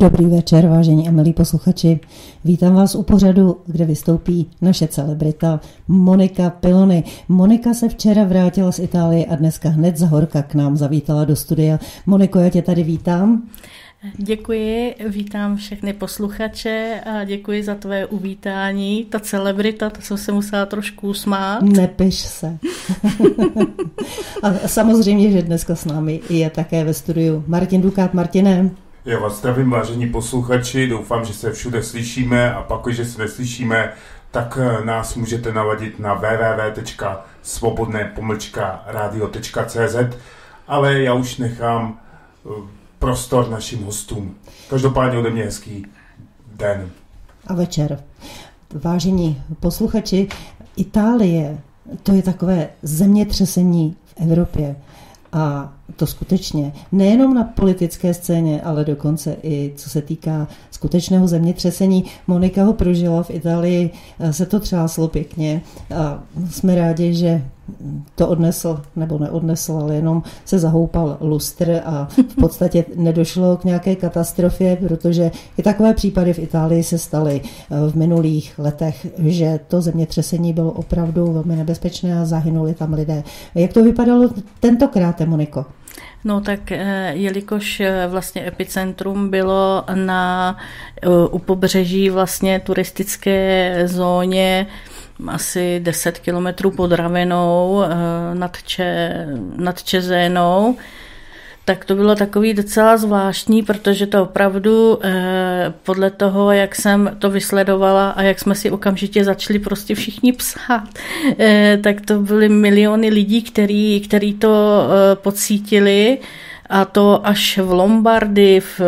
Dobrý večer, vážení a milí posluchači. Vítám vás u pořadu, kde vystoupí naše celebrita Monika Pilony. Monika se včera vrátila z Itálie a dneska hned za horka k nám zavítala do studia. Moniko, já tě tady vítám. Děkuji, vítám všechny posluchače a děkuji za tvé uvítání. Ta celebrita, to jsem se musela trošku usmát. Nepiš se. a samozřejmě, že dneska s námi je také ve studiu Martin Dukát. Martine. Já vás zdravím, vážení posluchači, doufám, že se všude slyšíme a pak, když se neslyšíme, tak eh, nás můžete naladit na www.svobodné radio.cz ale já už nechám eh, prostor našim hostům. Každopádně ode mě hezký den. A večer. Vážení posluchači, Itálie, to je takové zemětřesení v Evropě. A to skutečně nejenom na politické scéně, ale dokonce i co se týká skutečného zemětřesení. Monika ho prožila v Itálii, se to třáslo pěkně a jsme rádi, že to odnesl, nebo neodnesl, ale jenom se zahoupal lustr a v podstatě nedošlo k nějaké katastrofě, protože i takové případy v Itálii se staly v minulých letech, že to zemětřesení bylo opravdu velmi nebezpečné a zahynuli tam lidé. Jak to vypadalo tentokrát, Moniko? No tak eh, jelikož eh, vlastně epicentrum bylo na eh, u pobřeží vlastně turistické zóně asi 10 kilometrů pod Ravenou nad, Če, nad Čezénou, tak to bylo takový docela zvláštní, protože to opravdu eh, podle toho, jak jsem to vysledovala a jak jsme si okamžitě začali prostě všichni psát, eh, tak to byly miliony lidí, který, který to eh, pocítili. A to až v Lombardy, v,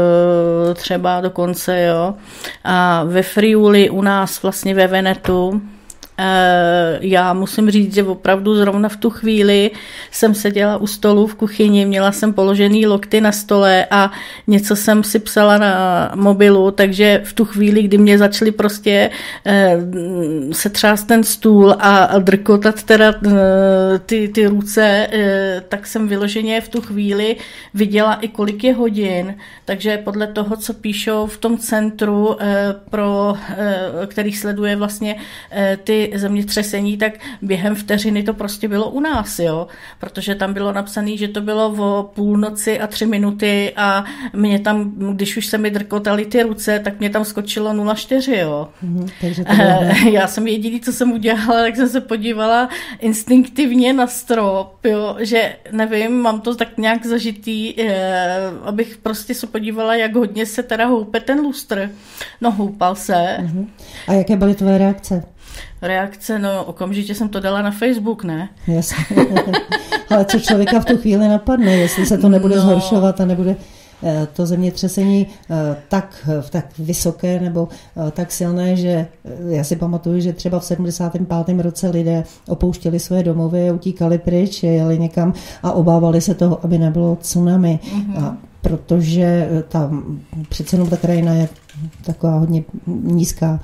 třeba dokonce, jo. A ve Friuli u nás vlastně ve Venetu, Eh, já musím říct, že opravdu zrovna v tu chvíli jsem seděla u stolu v kuchyni, měla jsem položený lokty na stole a něco jsem si psala na mobilu, takže v tu chvíli, kdy mě začaly prostě eh, se třást ten stůl a drkotat teda eh, ty, ty ruce, tak jsem vyloženě v tu chvíli viděla i kolik je hodin, takže podle toho, co píšou v tom centru, pro, který sleduje vlastně ty zemětřesení, tak během vteřiny to prostě bylo u nás, jo, protože tam bylo napsané, že to bylo o půlnoci a tři minuty a mě tam, když už se mi drkotaly ty ruce, tak mě tam skočilo 0,4, jo. Mm, takže to Já jsem jediný, co jsem udělala, tak jsem se podívala instinktivně na strop, jo, že nevím, mám to tak nějak zažitý, eh, abych prostě se podívala, jak hodně se teda houpe ten lustr. No, houpal se. Mm-hmm. A jaké byly tvoje reakce? Reakce, no okamžitě jsem to dala na Facebook, ne? Yes. Ale co člověka v tu chvíli napadne, jestli se to nebude no. zhoršovat a nebude eh, to zemětřesení eh, tak, tak vysoké nebo eh, tak silné, že já si pamatuju, že třeba v 75. roce lidé opouštěli své domovy, utíkali pryč, jeli někam a obávali se toho, aby nebylo tsunami. Mm-hmm. A protože ta přece jenom ta krajina je taková hodně nízká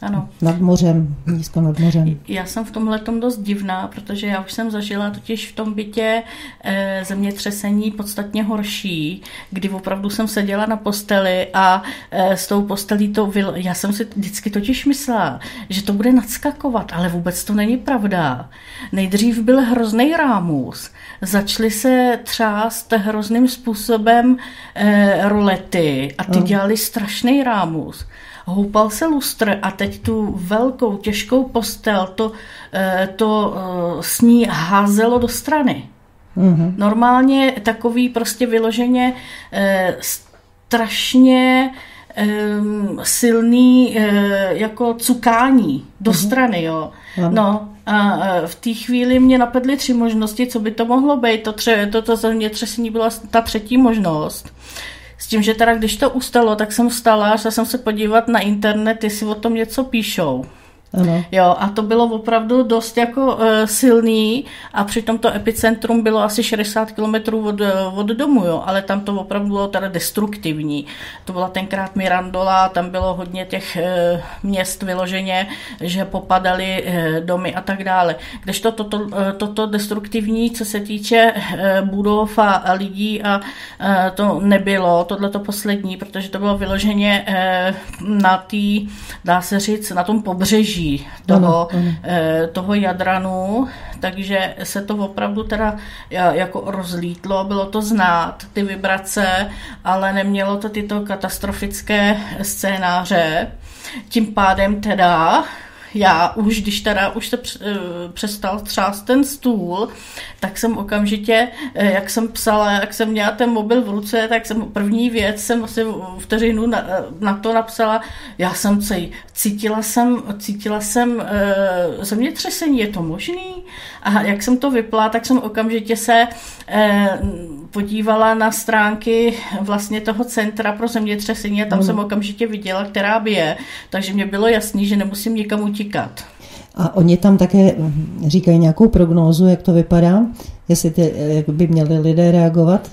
ano. Nad mořem, nízko nad mořem. Já jsem v tomhle tom dost divná, protože já už jsem zažila totiž v tom bytě e, zemětřesení podstatně horší, kdy opravdu jsem seděla na posteli a e, s tou postelí to vyl... Já jsem si vždycky totiž myslela, že to bude nadskakovat, ale vůbec to není pravda. Nejdřív byl hrozný rámus, začaly se třást hrozným způsobem e, rolety a ty dělali strašný rámus houpal se lustr a teď tu velkou, těžkou postel to, eh, to eh, s ní házelo do strany. Mm-hmm. Normálně takový prostě vyloženě eh, strašně silný jako cukání do mm-hmm. strany, jo. No a v té chvíli mě napadly tři možnosti, co by to mohlo být. To, tře, to, to zemětřesení byla ta třetí možnost. S tím, že teda když to ustalo, tak jsem vstala a šla jsem se podívat na internet, jestli o tom něco píšou. Ano. Jo, a to bylo opravdu dost jako uh, silný a přitom to epicentrum bylo asi 60 kilometrů od, od domu, jo, ale tam to opravdu bylo teda destruktivní. To byla tenkrát Mirandola, tam bylo hodně těch uh, měst vyloženě, že popadaly uh, domy a tak dále. Kdežto toto, uh, toto destruktivní, co se týče uh, budov a, a lidí a uh, to nebylo, tohle to poslední, protože to bylo vyloženě uh, na tý, dá se říct, na tom pobřeží pobřeží toho, ano, ano. Eh, toho Jadranu, takže se to opravdu teda jako rozlítlo, bylo to znát, ty vibrace, ale nemělo to tyto katastrofické scénáře. Tím pádem teda já už, když teda už se eh, přestal třást ten stůl, tak jsem okamžitě, eh, jak jsem psala, jak jsem měla ten mobil v ruce, tak jsem první věc jsem asi vteřinu na, eh, na to napsala, já jsem cítila jsem, cítila jsem zemětřesení, je to možný? A jak jsem to vypla, tak jsem okamžitě se e, podívala na stránky vlastně toho centra pro zemětřesení a tam mm. jsem okamžitě viděla, která by je, takže mě bylo jasný, že nemusím nikam utíkat. A oni tam také říkají nějakou prognózu, jak to vypadá, jestli ty, jak by měli lidé reagovat?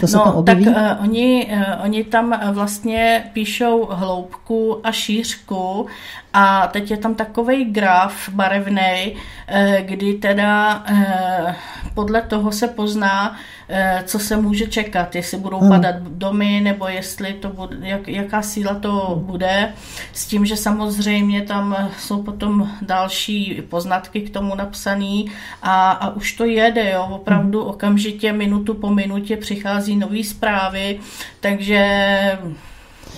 To se no, tam objeví? tak uh, oni, uh, oni tam vlastně píšou hloubku a šířku a teď je tam takový graf barevný, uh, kdy teda uh, podle toho se pozná, Eh, co se může čekat, jestli budou hmm. padat domy, nebo jestli to bude, jak, jaká síla to bude, s tím, že samozřejmě tam jsou potom další poznatky k tomu napsané a, a už to jede, jo, opravdu hmm. okamžitě minutu po minutě přichází nové zprávy, takže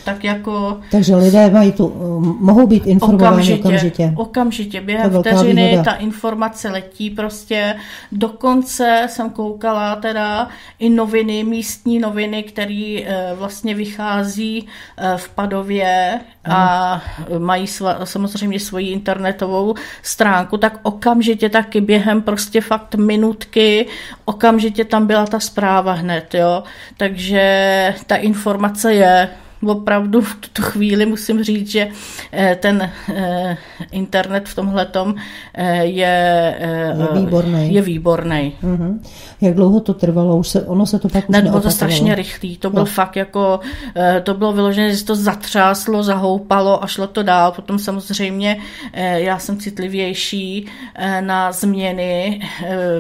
tak jako... Takže lidé mají tu, mohou být informováni okamžitě. Okamžitě, okamžitě během vteřiny výhoda. ta informace letí prostě. Dokonce jsem koukala teda i noviny, místní noviny, které eh, vlastně vychází eh, v Padově a mají sva, samozřejmě svoji internetovou stránku, tak okamžitě taky během prostě fakt minutky, okamžitě tam byla ta zpráva hned, jo. Takže ta informace je opravdu v tuto chvíli musím říct, že eh, ten eh, internet v tomhle eh, je, je výborný. Je výborný. Uh-huh. Jak dlouho to trvalo? Už se, ono se to pak ne, bylo to strašně rychlý. To byl no. fakt jako, to bylo vyložené, že to zatřáslo, zahoupalo a šlo to dál. Potom samozřejmě já jsem citlivější na změny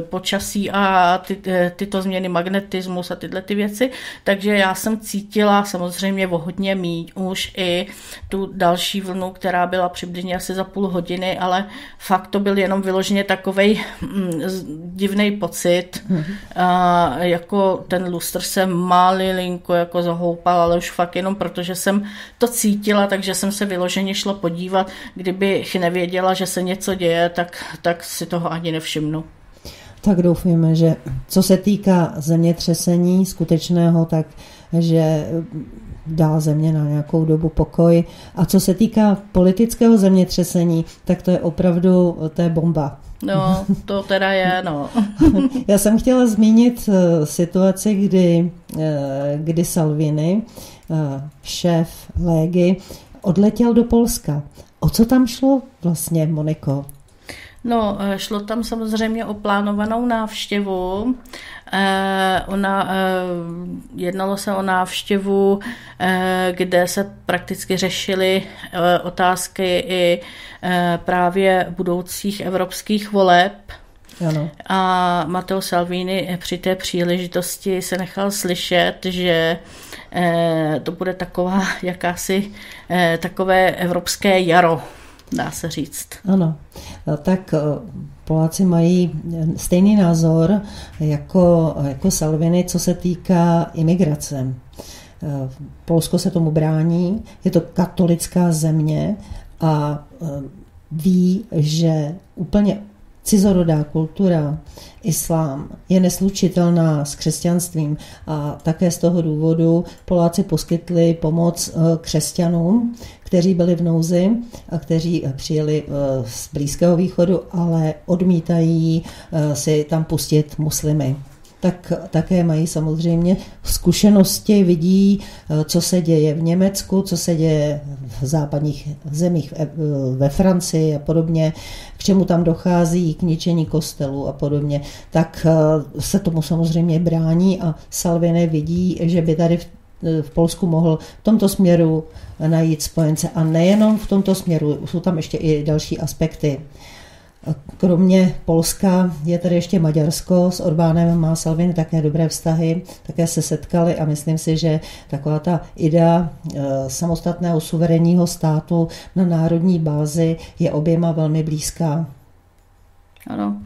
počasí a ty, tyto změny magnetismus a tyhle ty věci, takže já jsem cítila samozřejmě hodně mít už i tu další vlnu, která byla přibližně asi za půl hodiny, ale fakt to byl jenom vyloženě takový mm, divný pocit. Mm-hmm. A jako ten lustr se malilinko jako zahoupal, ale už fakt jenom protože jsem to cítila, takže jsem se vyloženě šla podívat. Kdybych nevěděla, že se něco děje, tak, tak si toho ani nevšimnu. Tak doufujeme, že co se týká zemětřesení skutečného, tak že dá země na nějakou dobu pokoj. A co se týká politického zemětřesení, tak to je opravdu, to je bomba. No, to teda je, no. Já jsem chtěla zmínit eh, situaci, kdy, eh, kdy Salvini, eh, šéf Légy, odletěl do Polska. O co tam šlo vlastně, Moniko? No, šlo tam samozřejmě o plánovanou návštěvu Eh, ona, eh, jednalo se o návštěvu, eh, kde se prakticky řešily otázky i právě budoucích evropských voleb. Ano. A Matteo Salvini při té příležitosti se nechal slyšet, že to bude taková jakási takové evropské jaro, dá se říct. Ano, tak Poláci mají stejný názor jako, jako Salvini, co se týká imigrace. Polsko se tomu brání, je to katolická země a ví, že úplně cizorodá kultura, islám je neslučitelná s křesťanstvím a také z toho důvodu Poláci poskytli pomoc e, křesťanům, kteří byli v nouzi a kteří eh, přijeli eh, z Blízkého východu, ale odmítají eh, si tam pustit muslimy. Tak také mají samozřejmě zkušenosti, vidí, co se děje v Německu, co se děje v západních zemích, ve Francii a podobně, k čemu tam dochází, k ničení kostelů a podobně, tak se tomu samozřejmě brání a Salvini vidí, že by tady v v Polsku mohl v tomto směru najít spojence. A nejenom v tomto směru, jsou tam ještě i další aspekty. Kromě Polska je tady ještě Maďarsko, s Orbánem má Salvini také dobré vztahy, také se setkali a myslím si, že taková ta idea eh, samostatného suverénního státu na národní bázi je oběma velmi blízká. Ano,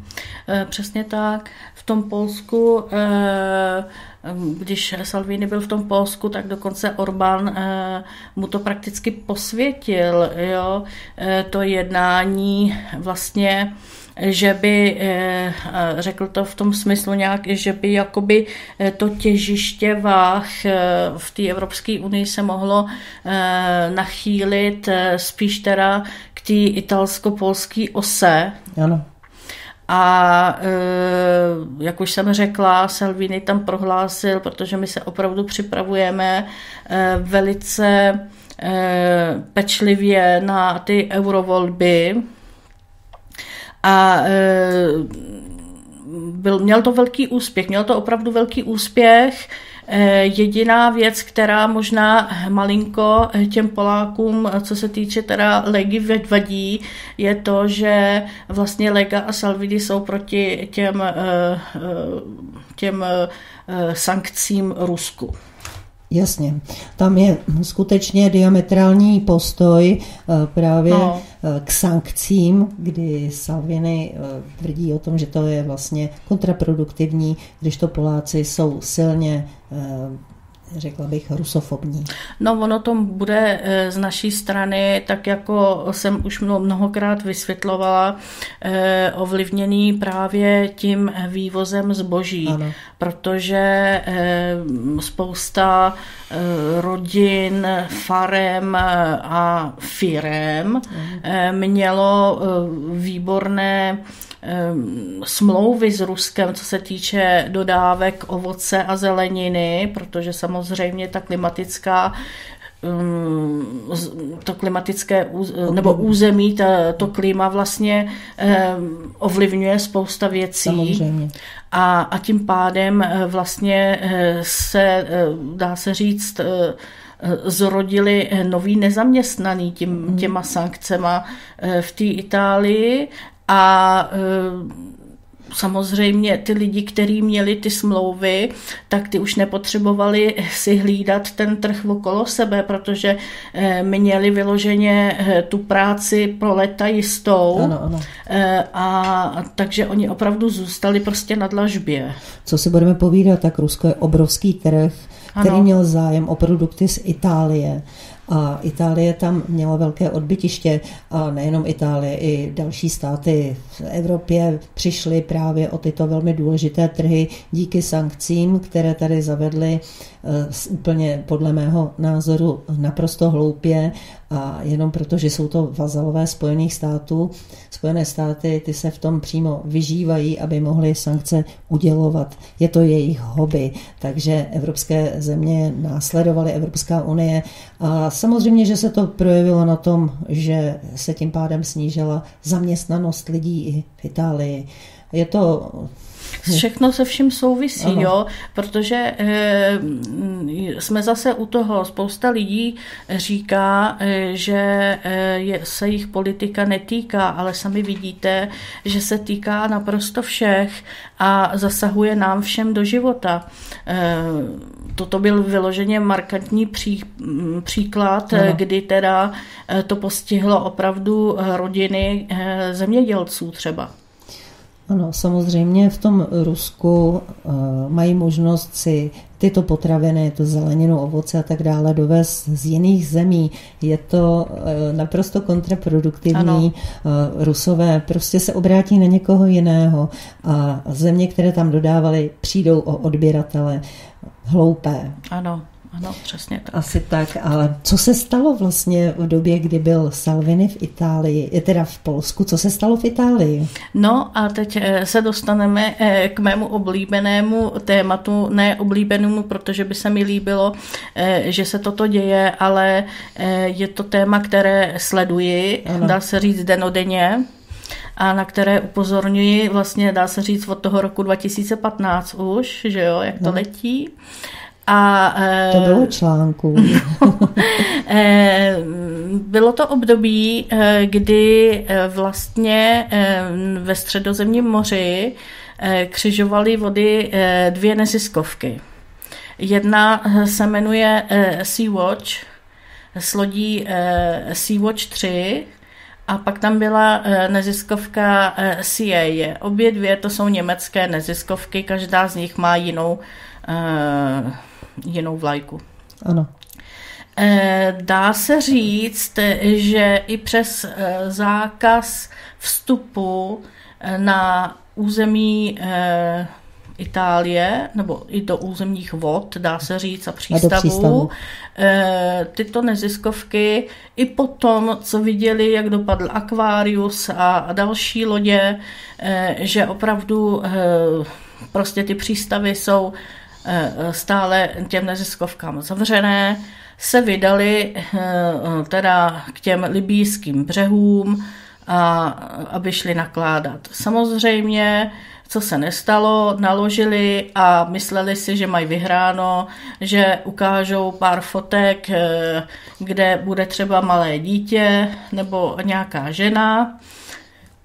eh, přesně tak. V tom Polsku eh, když Salvini byl v tom Polsku, tak dokonce Orbán eh, mu to prakticky posvětil, jo, eh, to jednání vlastně že by, eh, řekl to v tom smyslu nějak, že by jakoby to těžiště váh v té Evropské unii se mohlo nachýlit spíš teda k té italsko-polské ose. Ano. A e, jak už jsem řekla, Salvini tam prohlásil, protože my se opravdu připravujeme e, velice e, pečlivě na ty eurovolby. A byl, měl to velký úspěch, měl to opravdu velký úspěch. Eh, jediná věc, která možná malinko těm Polákům, co se týče teda Legy vadí, je to, že vlastně Lega a Salvini jsou proti těm, eh, eh, těm sankcím Rusku. Jasně, tam je skutečně diametrální postoj právě no. k sankcím, kdy Salvini tvrdí o tom, že to je vlastně kontraproduktivní, když to Poláci jsou silně Eh, řekla bych, rusofobní. No ono to bude eh, z naší strany, tak jako jsem už mnohokrát vysvětlovala, eh, ovlivněný právě tím vývozem zboží, ano. protože spousta rodin, farem a firem mělo výborné smlouvy s Ruskem, co se týče dodávek ovoce a zeleniny, protože samozřejmě ta klimatická to klimatické nebo území, to, to klima vlastně ovlivňuje spousta věcí. Samozřejmě. A, a tím pádem eh, vlastně eh, se, eh, dá se říct, zrodili noví nezaměstnaný tím, mhm. těma sankcema v té Itálii a samozřejmě ty lidi, kteří měli ty smlouvy, tak ty už nepotřebovali si hlídat ten trh okolo sebe, protože e, měli vyloženě e, tu práci pro leta jistou. Ano, ano. A takže oni opravdu zůstali prostě na dlažbě. Co si budeme povídat, tak Rusko je obrovský trh, který ano. měl zájem o produkty z Itálie. A Itálie tam měla velké odbytiště a nejenom Itálie, i další státy v Evropě přišly právě o tyto velmi důležité trhy díky sankcím, které tady zavedly Eh, úplně podle mého názoru naprosto hloupě a jenom proto, že jsou to vazalové Spojených států. Spojené státy ty se v tom přímo vyžívají, aby mohly sankce udělovat. Je to jejich hobby, takže evropské země následovaly Evropská unie a samozřejmě, že se to projevilo na tom, že se tím pádem snížila zaměstnanost lidí i v Itálii. Je to Všechno se vším souvisí, ano. jo, protože e, jsme zase u toho, spousta lidí říká, e, že e, je, se jich politika netýká, ale sami vidíte, že se týká naprosto všech a zasahuje nám všem do života. E, toto byl vyloženě markantní pří, příklad, ano. kdy teda to postihlo opravdu rodiny zemědělců třeba. Ano, samozřejmě v tom Rusku mají možnost si tyto potraviny, to zeleninu, ovoce a tak dále dovést z jiných zemí. Je to naprosto kontraproduktivní. Ano. Rusové prostě se obrátí na někoho jiného a země, které tam dodávali, přijdou o odběratele. Hloupé. Ano, ano, přesně tak. Asi tak, ale co se stalo vlastně v době, kdy byl Salvini v Itálii, teda v Polsku, co se stalo v Itálii? No a teď eh, se dostaneme eh, k mému oblíbenému tématu, ne oblíbenému, protože by se mi líbilo, eh, že se toto děje, ale je to téma, které sleduji, ano. dá se říct denodenně a na které upozorňuji, vlastně dá se říct od toho roku 2015 už, že jo, jak to no. letí. A, to bylo článku. bylo to období, kdy vlastně ve středozemním moři křižovaly vody dvě neziskovky. Jedna se jmenuje Sea-Watch s lodí Sea-Watch 3, a pak tam byla neziskovka CIA. Obě dvě to jsou německé neziskovky, každá z nich má jinou jinou vlajku. Ano. Eh, dá se říct, že i přes eh, zákaz vstupu eh, na území Itálie, nebo i do územních vod, dá se říct, a přístavů, a přístavu. tyto neziskovky i potom, co viděli, jak dopadl Aquarius a další lodě, že opravdu prostě ty přístavy jsou stále těm neziskovkám zavřené, se vydali teda k těm libýským břehům, a aby šli nakládat. Samozřejmě, co se nestalo, naložili a mysleli si, že mají vyhráno, že ukážou pár fotek, eh, kde bude třeba malé dítě nebo nějaká žena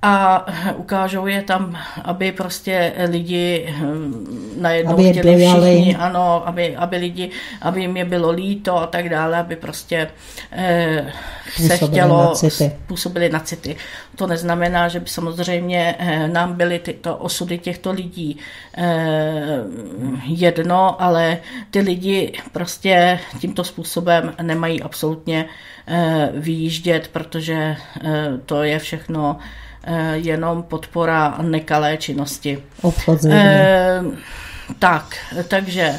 a ukážou je tam, aby prostě lidi hm, najednou aby chtěli dojali. všichni, ano, aby, aby lidi, aby jim je bylo líto a tak dále, aby prostě eh, se chtělo, na city. působili na city. To neznamená, že by samozřejmě eh, nám byly tyto osudy těchto lidí eh, jedno, ale ty lidi prostě tímto způsobem nemají absolutně eh, vyjíždět, protože eh, to je všechno Eh, jenom podpora nekalé činnosti. E, tak, takže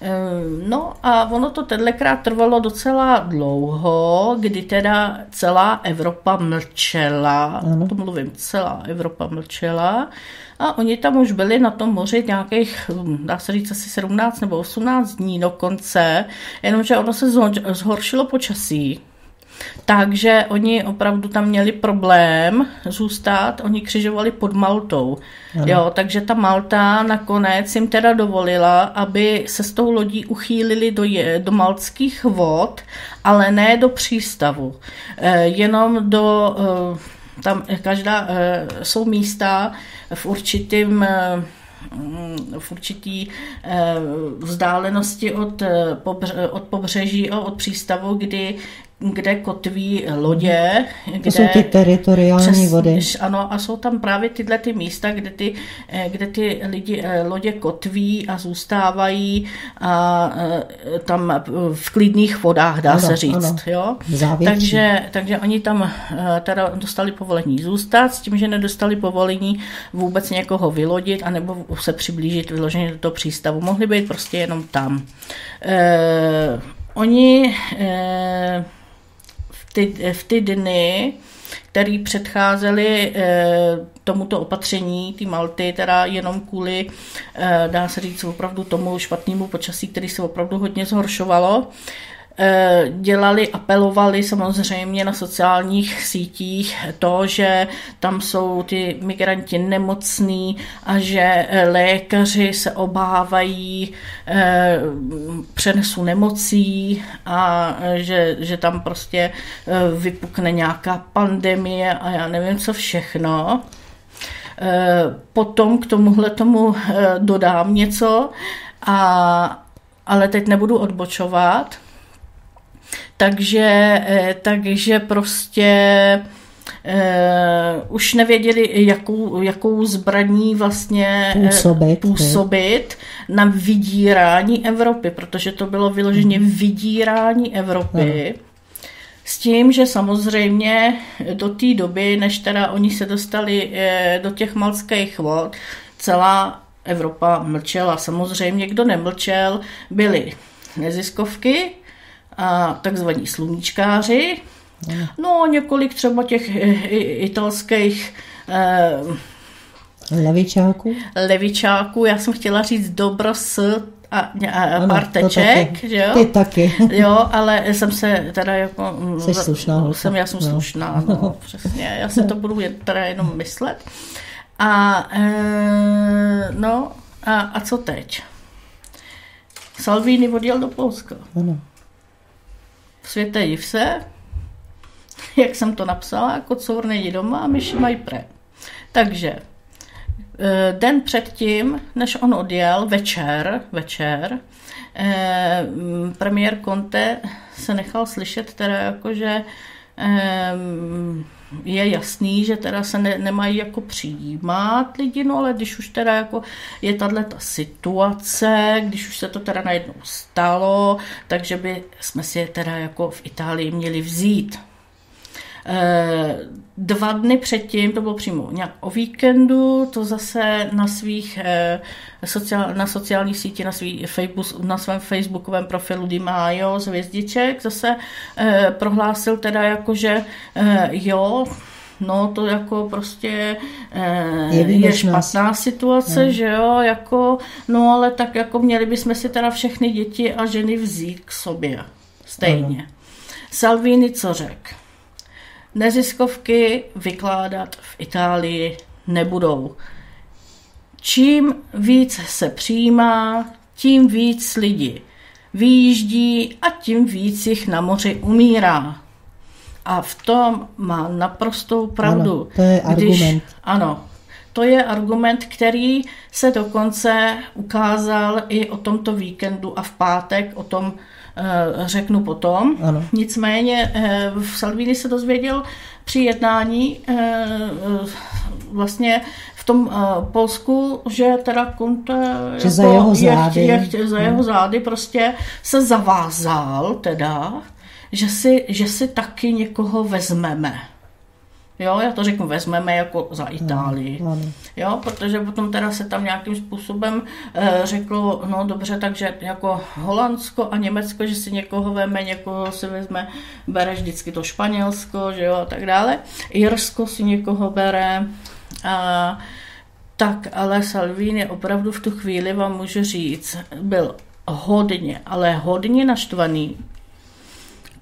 eh, No a ono to tentokrát trvalo docela dlouho, kdy teda celá Evropa mlčela, ano. to mluvím, celá Evropa mlčela a oni tam už byli na tom moři nějakých, hm, dá se říct asi 17 nebo 18 dní do konce, jenomže ono se zhoršilo počasí, takže oni opravdu tam měli problém zůstat, oni křižovali pod Maltou. Jo, takže ta Malta nakonec jim teda dovolila, aby se s tou lodí uchýlili do, je, do maltských vod, ale ne do přístavu. E, jenom do, e, tam každá, e, jsou místa v určitým e, v určitý vzdálenosti od, pobře, od pobřeží a od přístavu, kdy kde kotví lodě. To kde, jsou ty teritoriální přes, vody. Ano, a jsou tam právě tyhle ty místa, kde ty, eh, kde ty lidi, eh, lodě kotví a zůstávají a eh, tam v klidných vodách, dá ano, se říct. Ano. Jo? Takže, takže oni tam teda dostali povolení zůstat s tím, že nedostali povolení vůbec někoho vylodit anebo se přiblížit vyloženě do toho přístavu. Mohli být prostě jenom tam. Eh, oni eh, ty, v ty dny, který předcházely eh, tomuto opatření, ty Malty, teda jenom kvůli, eh, dá se říct, opravdu tomu špatnému počasí, který se opravdu hodně zhoršovalo, dělali, apelovali samozřejmě na sociálních sítích to, že tam jsou ty migranti nemocní a že eh, lékaři se obávají eh, přenesu nemocí a že, že tam prostě vypukne nějaká pandemie a já nevím co všechno. Potom k tomuhle tomu dodám něco, a, ale teď nebudu odbočovat. Takže, eh, takže prostě Uh, už nevěděli, jakou, jakou zbraní vlastně eh, působit, působit na vydírání Evropy, protože to bylo vyloženě mhm. vydírání Evropy. No. S tím, že samozřejmě do té doby, než teda oni se dostali do těch malských vod, celá Evropa mlčela. Samozřejmě, kdo nemlčel, byli neziskovky, a takzvaní sluníčkáři, no několik třeba těch italských Levičáků? Levičáků, já jsem chtěla říct dobro s a, a ano, pár teček, taky. že jo? Ty taky. Jo, ale jsem se teda jako... Mm, Jsi slušná. Jsem, já jsem no. slušná, no, přesně. Já se to budu teda jenom myslet. A e, no, a, a co teď? Salvini odjel do Polska. Ano. V světě div se, jak jsem to napsala, kocour není doma a myši mají pre. Takže Eh, den předtím, než on odjel, večer, večer, eh, premiér Conte se nechal slyšet teda jako, že eh, je jasný, že teda se ne, nemají jako přijímat lidi, no ale když už teda jako je tahle ta situace, když už se to teda najednou stalo, takže by jsme si je teda jako v Itálii měli vzít. Eh, dva dny předtím, to bylo přímo nějak o víkendu, to zase na svých eh, na sociální síti, na, svý Facebook, na svém facebookovém profilu Di Maio z Hvězdiček zase eh, prohlásil teda jako, že jo, no to jako prostě je, je špatná situace, no. že jo, jako, no ale tak jako měli bychom si teda všechny děti a ženy vzít k sobě, stejně. No. Salvini co řekl? Neziskovky vykládat v Itálii nebudou. Čím víc se přijímá, tím víc lidí vyjíždí a tím víc jich na moři umírá. A v tom má naprostou pravdu. Ano, to je argument. Když, ano, to je argument, který se dokonce ukázal i o tomto víkendu a v pátek o tom řeknu potom. Ano. Nicméně eh, v Salvini se dozvěděl při jednání eh, vlastně v tom Polsku, že teda Kunte že jako za jeho zády, je, je, za jeho zády prostě se zavázal teda, že si, že si taky někoho vezmeme. Jo, já to řeknu, vezmeme jako za Itálii. No, no. Jo, protože potom teda se tam nějakým způsobem e, řeklo, no dobře, takže jako Holandsko a Německo, že si někoho veme, někoho si vezme, bere vždycky to Španělsko, že jo, a tak dále. Irsko si někoho bere. A, tak ale Salvini opravdu v tu chvíli vám můžu říct, byl hodně, ale hodně naštvaný,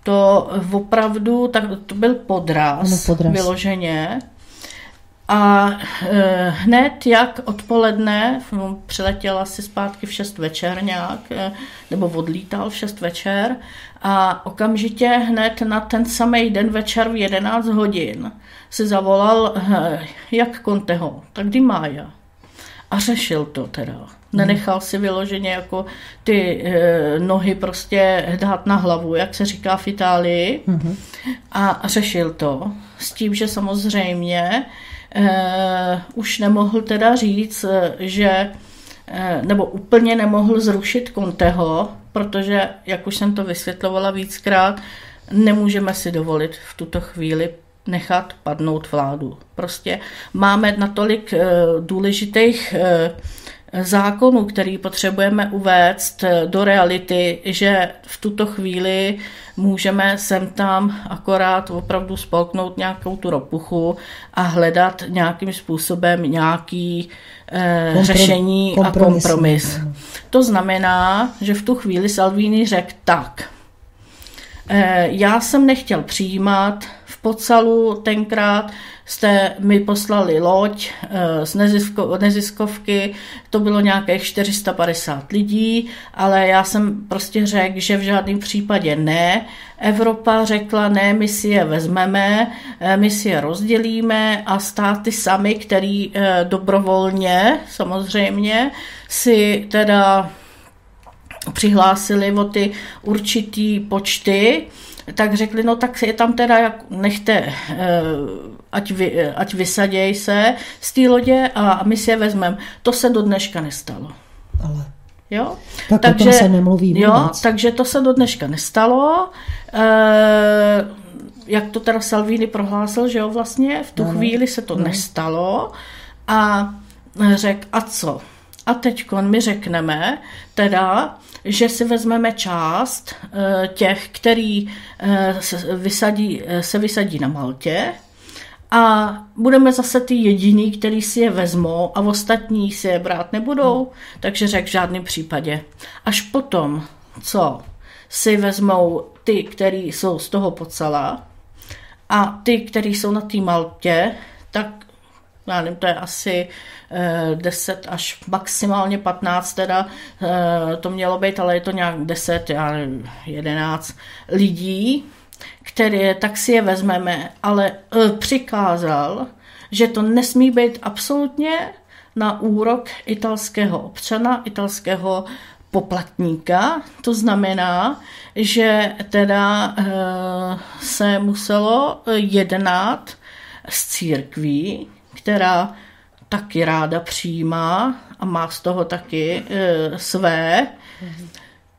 to opravdu, tak to byl podraz, ano, podraz. vyloženě. A e, hned jak odpoledne, no, přiletěla si zpátky v 6 večer nějak, e, nebo odlítal v 6 večer a okamžitě hned na ten samý den večer v 11 hodin si zavolal e, jak Conteho, tak Di Maja. A řešil to teda. Nenechal si vyloženě jako ty e, nohy prostě dát na hlavu, jak se říká v Itálii. Mm-hmm. A řešil to s tím, že samozřejmě e, už nemohl teda říct, že e, nebo úplně nemohl zrušit Conteho, protože, jak už jsem to vysvětlovala víckrát, nemůžeme si dovolit v tuto chvíli nechat padnout vládu. Prostě máme natolik e, důležitých e, zákonu, který potřebujeme uvést do reality, že v tuto chvíli můžeme sem tam akorát opravdu spolknout nějakou tu ropuchu a hledat nějakým způsobem nějaký eh, Komprom- řešení a kompromis. To znamená, že v tu chvíli Salvini řekl tak, eh, já jsem nechtěl přijímat Pocalu tenkrát jste mi poslali loď eh, z nezisko, neziskovky, to bylo nějakých 450 lidí, ale já jsem prostě řekl, že v žádném případě ne. Evropa řekla, ne, my si je vezmeme, eh, my si je rozdělíme a státy sami, který eh, dobrovolně samozřejmě si teda přihlásili o ty určitý počty, tak řekli, no tak je tam teda, jak nechte, ať, vy, ať vysaděj se z té lodě a my si je vezmeme. To se do dneška nestalo. Ale. Jo? Tak takže, se nemluví vůbec. Jo, takže to se do dneška nestalo. E, jak to teda Salvini prohlásil, že jo, vlastně v tu ano. chvíli se to ano. nestalo a řekl, a co? A teď my řekneme teda, že si vezmeme část eh, těch, který eh, vysadí, eh, se vysadí na Maltě a budeme zase ty jediný, který si je vezmou a ostatní si je brát nebudou, takže řek v žádném případě. Až potom, co si vezmou ty, který jsou z toho pocela a ty, který jsou na té Maltě, tak já nevím, to je asi 10 až maximálně 15 teda eh, to mělo být, ale je to nějak 10, já nevím, 11 lidí, které tak si je vezmeme, ale eh, přikázal, že to nesmí být absolutně na úrok italského občana, italského poplatníka. To znamená, že teda se muselo jednat s církví, která taky ráda přijímá a má z toho taky e, své.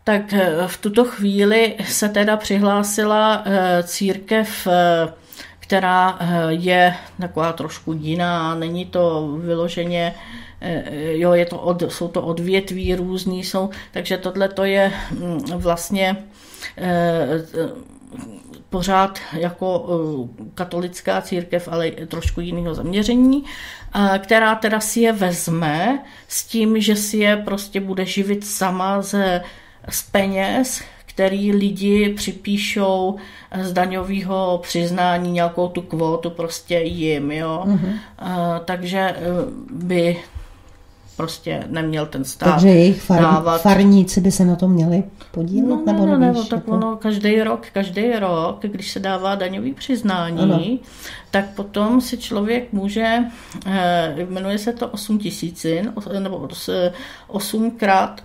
Tak e, v tuto chvíli se teda přihlásila e, církev, e, která e, je taková trošku jiná, není to vyloženě e, jo, je to od, jsou to odvětví různý, jsou, takže tohle to je mm, vlastně e, pořád jako eh, katolická církev, ale trošku jiného zaměření, eh, která teda si je vezme s tím, že si je prostě bude živit sama ze, z peněz, který lidi připíšou z daňového přiznání nějakou tu kvotu prostě jim, jo. Mm-hmm. Takže by prostě neměl ten stát Takže jejich far, dávat. farníci by se na to měli podílet? No, nebo ne, ne, tak jako... ono každý rok, každý rok, když se dává daňový přiznání, ano. tak potom si člověk může, eh, jmenuje se to 8 tisícin, nebo 8 krát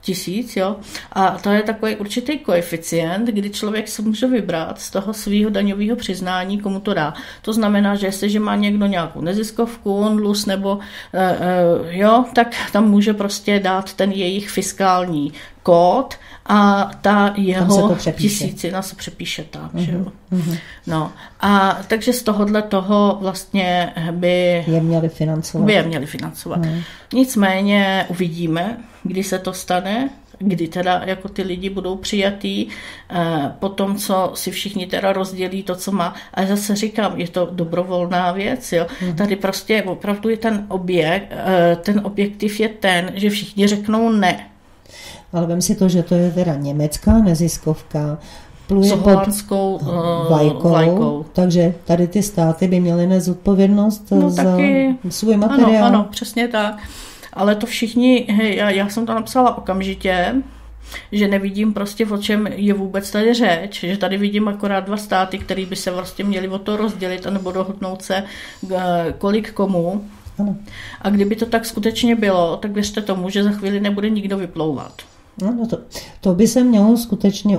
tisíc, jo. A to je takový určitý koeficient, kdy člověk se může vybrat z toho svého daňového přiznání, komu to dá. To znamená, že jestliže má někdo nějakou neziskovku, onlus nebo e, e, jo, tak tam může prostě dát ten jejich fiskální kód a ta jeho tisícina se přepíše tam. Uh-huh, že jo? Uh-huh. No, a takže z tohohle toho vlastně by je měli financovat. By je měli financovat. Uh-huh. Nicméně uvidíme, kdy se to stane, kdy teda jako ty lidi budou přijatý eh, po tom, co si všichni teda rozdělí to, co má. A zase říkám, je to dobrovolná věc. Jo. Hmm. Tady prostě opravdu je ten objekt, eh, ten objektiv je ten, že všichni řeknou ne. Ale vem si to, že to je teda německá neziskovka, pluje pod uh, vlajkou, vlajkou. Takže tady ty státy by měly nést odpovědnost no, za taky, svůj materiál. Ano, ano, přesně tak ale to všichni, hej, já, já jsem to napsala okamžitě, že nevidím prostě, o čem je vůbec tady řeč, že tady vidím akorát dva státy, které by se vlastně měli o to rozdělit, anebo dohodnout se, kolik komu. Ano. A kdyby to tak skutečně bylo, tak věřte tomu, že za chvíli nebude nikdo vyplouvat. No, no to, to by se mělo skutečně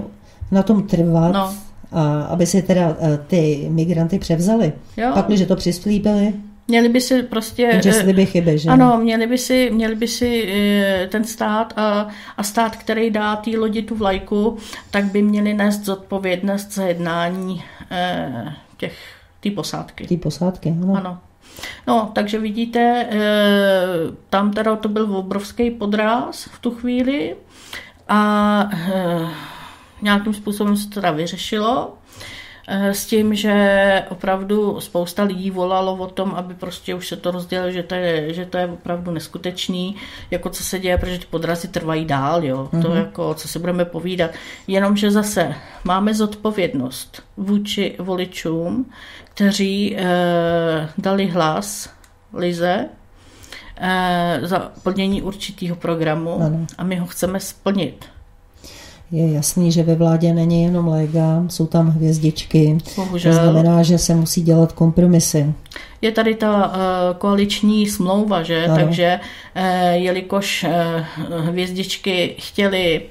na tom trvat, no. a aby si teda eh, ty migranty převzali. Jo. Pak, když to přislíbili, Měli by si prostě... Že sliby chyby, že? Ano, měli by si, měli by si eh, ten stát a, a stát, který dá té lodi tu vlajku, tak by měli nést zodpovědnost za jednání eh, těch, té posádky. Té posádky, ano. Ano. No, takže vidíte, eh, tam teda to byl obrovský podráz v tu chvíli a nějakým způsobem se to teda vyřešilo. Eh, s tím, že opravdu spousta lidí volalo o tom, aby prostě už se to rozdělilo, že to je, že to je opravdu neskutečný, jako co se děje, protože ty podrazy trvají dál, jo. Mm-hmm. To mhm. jako, co se budeme povídat. Jenomže zase máme zodpovědnost vůči voličům, kteří eh, dali hlas Lize, eh, za plnění určitého programu ano. a my ho chceme splnit je jasný, že ve vládě není jenom lega, jsou tam hvězdičky. Bohužel. To znamená, že se musí dělat kompromisy. Je tady ta uh, koaliční smlouva, že? Ano. Takže uh, jelikož uh, hvězdičky chtěli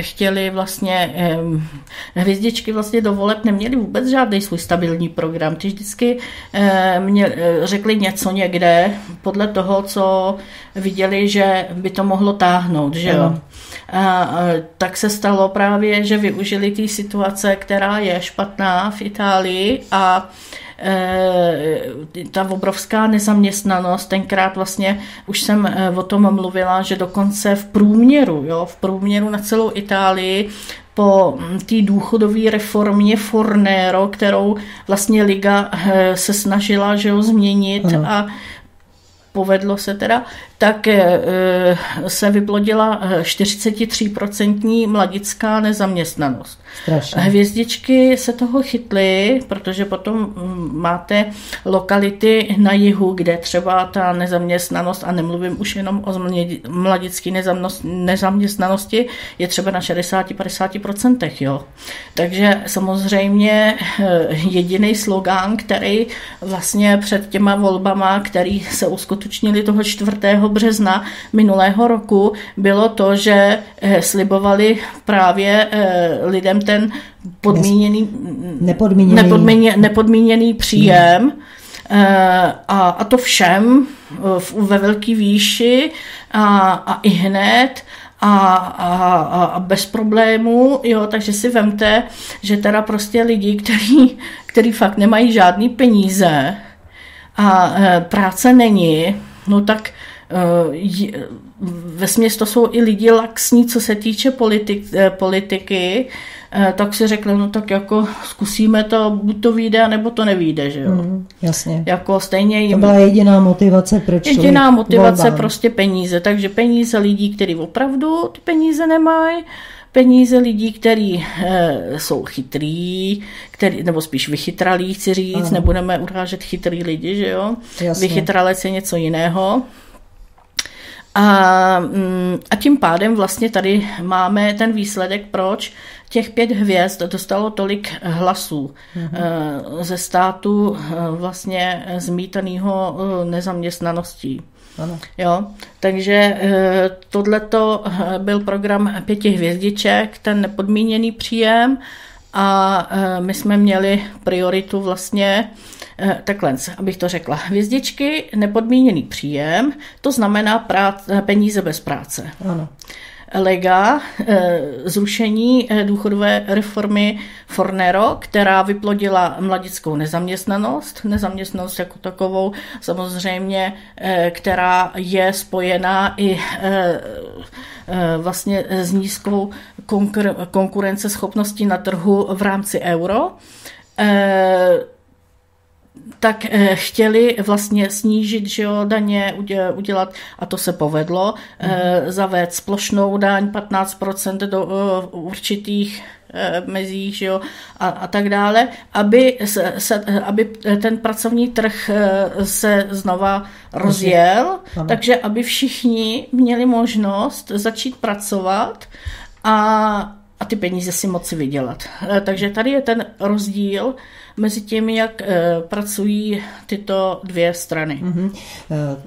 chtěli vlastně, hvězdičky vlastně do voleb neměli vůbec žádný svůj stabilní program. Ty vždycky mě, řekli něco někde podle toho, co viděli, že by to mohlo táhnout, že jo. A, tak se stalo právě, že využili té situace, která je špatná v Itálii a ta obrovská nezaměstnanost, tenkrát vlastně už jsem o tom mluvila, že dokonce v průměru, jo, v průměru na celou Itálii po té důchodové reformě Fornero, kterou vlastně Liga se snažila že ho změnit ano. a povedlo se teda, tak eh, se vyplodila 43% mladická nezaměstnanost. Strašně. Hvězdičky se toho chytly, protože potom mm, máte lokality na jihu, kde třeba ta nezaměstnanost, a nemluvím už jenom o mladické nezaměstnanosti, je třeba na 60-50%. Jo. Takže samozřejmě eh, jediný slogán, který vlastně před těma volbama, který se uskutečnili toho 4. března minulého roku, bylo to, že eh, slibovali právě lidem ten podmíněný, nepodmíněný, nepodmíněný, nepodmíněný příjem. Hmm. A, a to všem v, ve velké výši a, a i hned a, a, a bez problémů, jo, takže si vemte, že teda prostě lidi, který, který fakt nemají žádný peníze a e, práce není, no tak e, ve směs to jsou i lidi laxní, co se týče politik, e, politiky, tak si řekli, no tak jako zkusíme to, buď to vyjde, nebo to nevyjde, že jo. Mm, jasně. Jako stejně jim... To byla jediná motivace, proč Jediná motivace, volbám. prostě peníze, takže peníze lidí, kteří opravdu ty peníze nemají, peníze lidí, kteří e, jsou chytrý, který, nebo spíš vychytralí, chci říct, ano. nebudeme urážet chytrý lidi, že jo. Jasně. Vychytralec je něco jiného. A, mm, a tím pádem vlastně tady máme ten výsledek, proč těch pět hvězd dostalo tolik hlasů mm-hmm. ze státu eh, vlastně zmítaného eh, nezaměstnaností. Ano. Jo, takže tohleto byl program pěti hvězdiček, ten nepodmíněný příjem a my jsme měli prioritu vlastně takhle, abych to řekla. Hvězdičky, nepodmíněný příjem, to znamená prác, peníze bez práce. Ano lega eh, zrušení eh, důchodové reformy Fornero, která vyplodila mladickou nezaměstnanost, nezaměstnanost jako takovou samozřejmě, eh, která je spojená i vlastně s nízkou konkurenceschopností na trhu v rámci euro tak eh, chtěli vlastně snížit že jo, daně, udělat, a to se povedlo, mm. zavést splošnou daň 15% do eh, určitých mezí že jo, a, a tak dále, aby, se, se, aby ten pracovní trh se znova rozjel, ano. takže aby všichni měli možnost začít pracovat a, a ty peníze si moci vydělat. Takže tady je ten rozdíl mezi tím, jak e, pracují tyto dvě strany. Mm-hmm.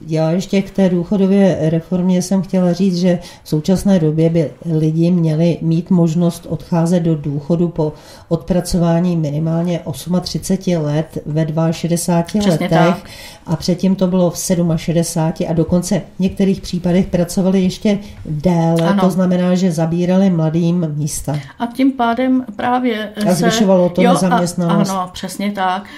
Já ještě k té důchodové reformě jsem chtěla říct, že v současné době by lidi měli mít možnost odcházet do důchodu po odpracování minimálně 38 let ve 62 Přesně letech tak. a předtím to bylo v 67 a dokonce v některých případech pracovali ještě déle, ano. to znamená, že zabírali mladým místa. A tím pádem právě a zvyšovalo to jo, nezaměstnanost. A, ano, přesně tak.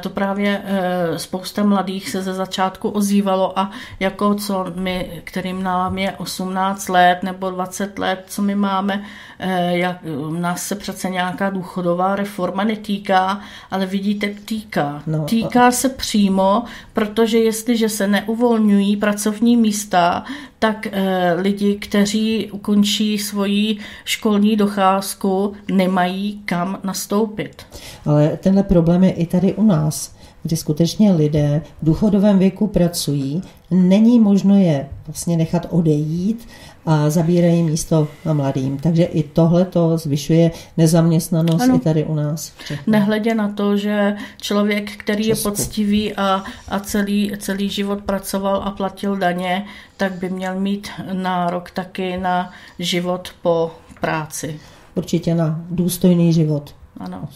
To právě eh, spousta mladých se ze začátku ozývalo a jako co my, kterým nám je 18 let nebo 20 let, co my máme, eh, jak, nás se přece nějaká důchodová reforma netýká, ale vidíte, týká. No, týká se přímo, protože jestliže se neuvolňují pracovní místa, tak eh, lidi, kteří ukončí svoji školní docházku, nemají kam nastoupit. Ale tenhle problém je i tady u nás, kdy skutečně lidé v důchodovém věku pracují, není možno je vlastně nechat odejít a zabírají místo na mladým. Takže i tohle to zvyšuje nezaměstnanost ano. i tady u nás. Nehledě na to, že člověk, který Česku. je poctivý a, a celý, celý život pracoval a platil daně, tak by měl mít nárok taky na život po práci. Určitě na důstojný život. Ano.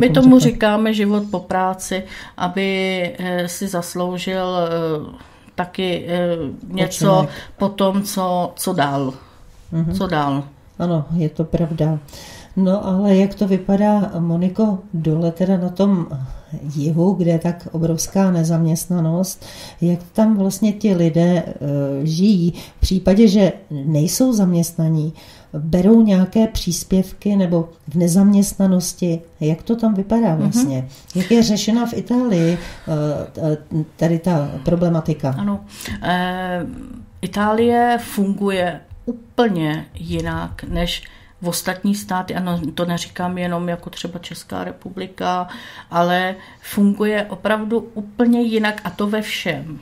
My tomu řekla. říkáme život po práci, aby eh, si zasloužil eh, taky něco Očinek. po tom, co, co dál. Mm-hmm. Co dál. Ano, je to pravda. No ale jak to vypadá, Moniko, dole teda na tom jihu, kde je tak obrovská nezaměstnanost, jak tam vlastně ti lidé e, žijí v případě, že nejsou zaměstnaní, berou nějaké příspěvky nebo v nezaměstnanosti. Jak to tam vypadá mhm. vlastně? Mm-hmm. Jak je řešena v Itálii e, tady ta problematika? Ano. E, Itálie funguje úplně jinak než v ostatní státy, ano, to neříkám jenom jako třeba Česká republika, ale funguje opravdu úplně jinak a to ve všem.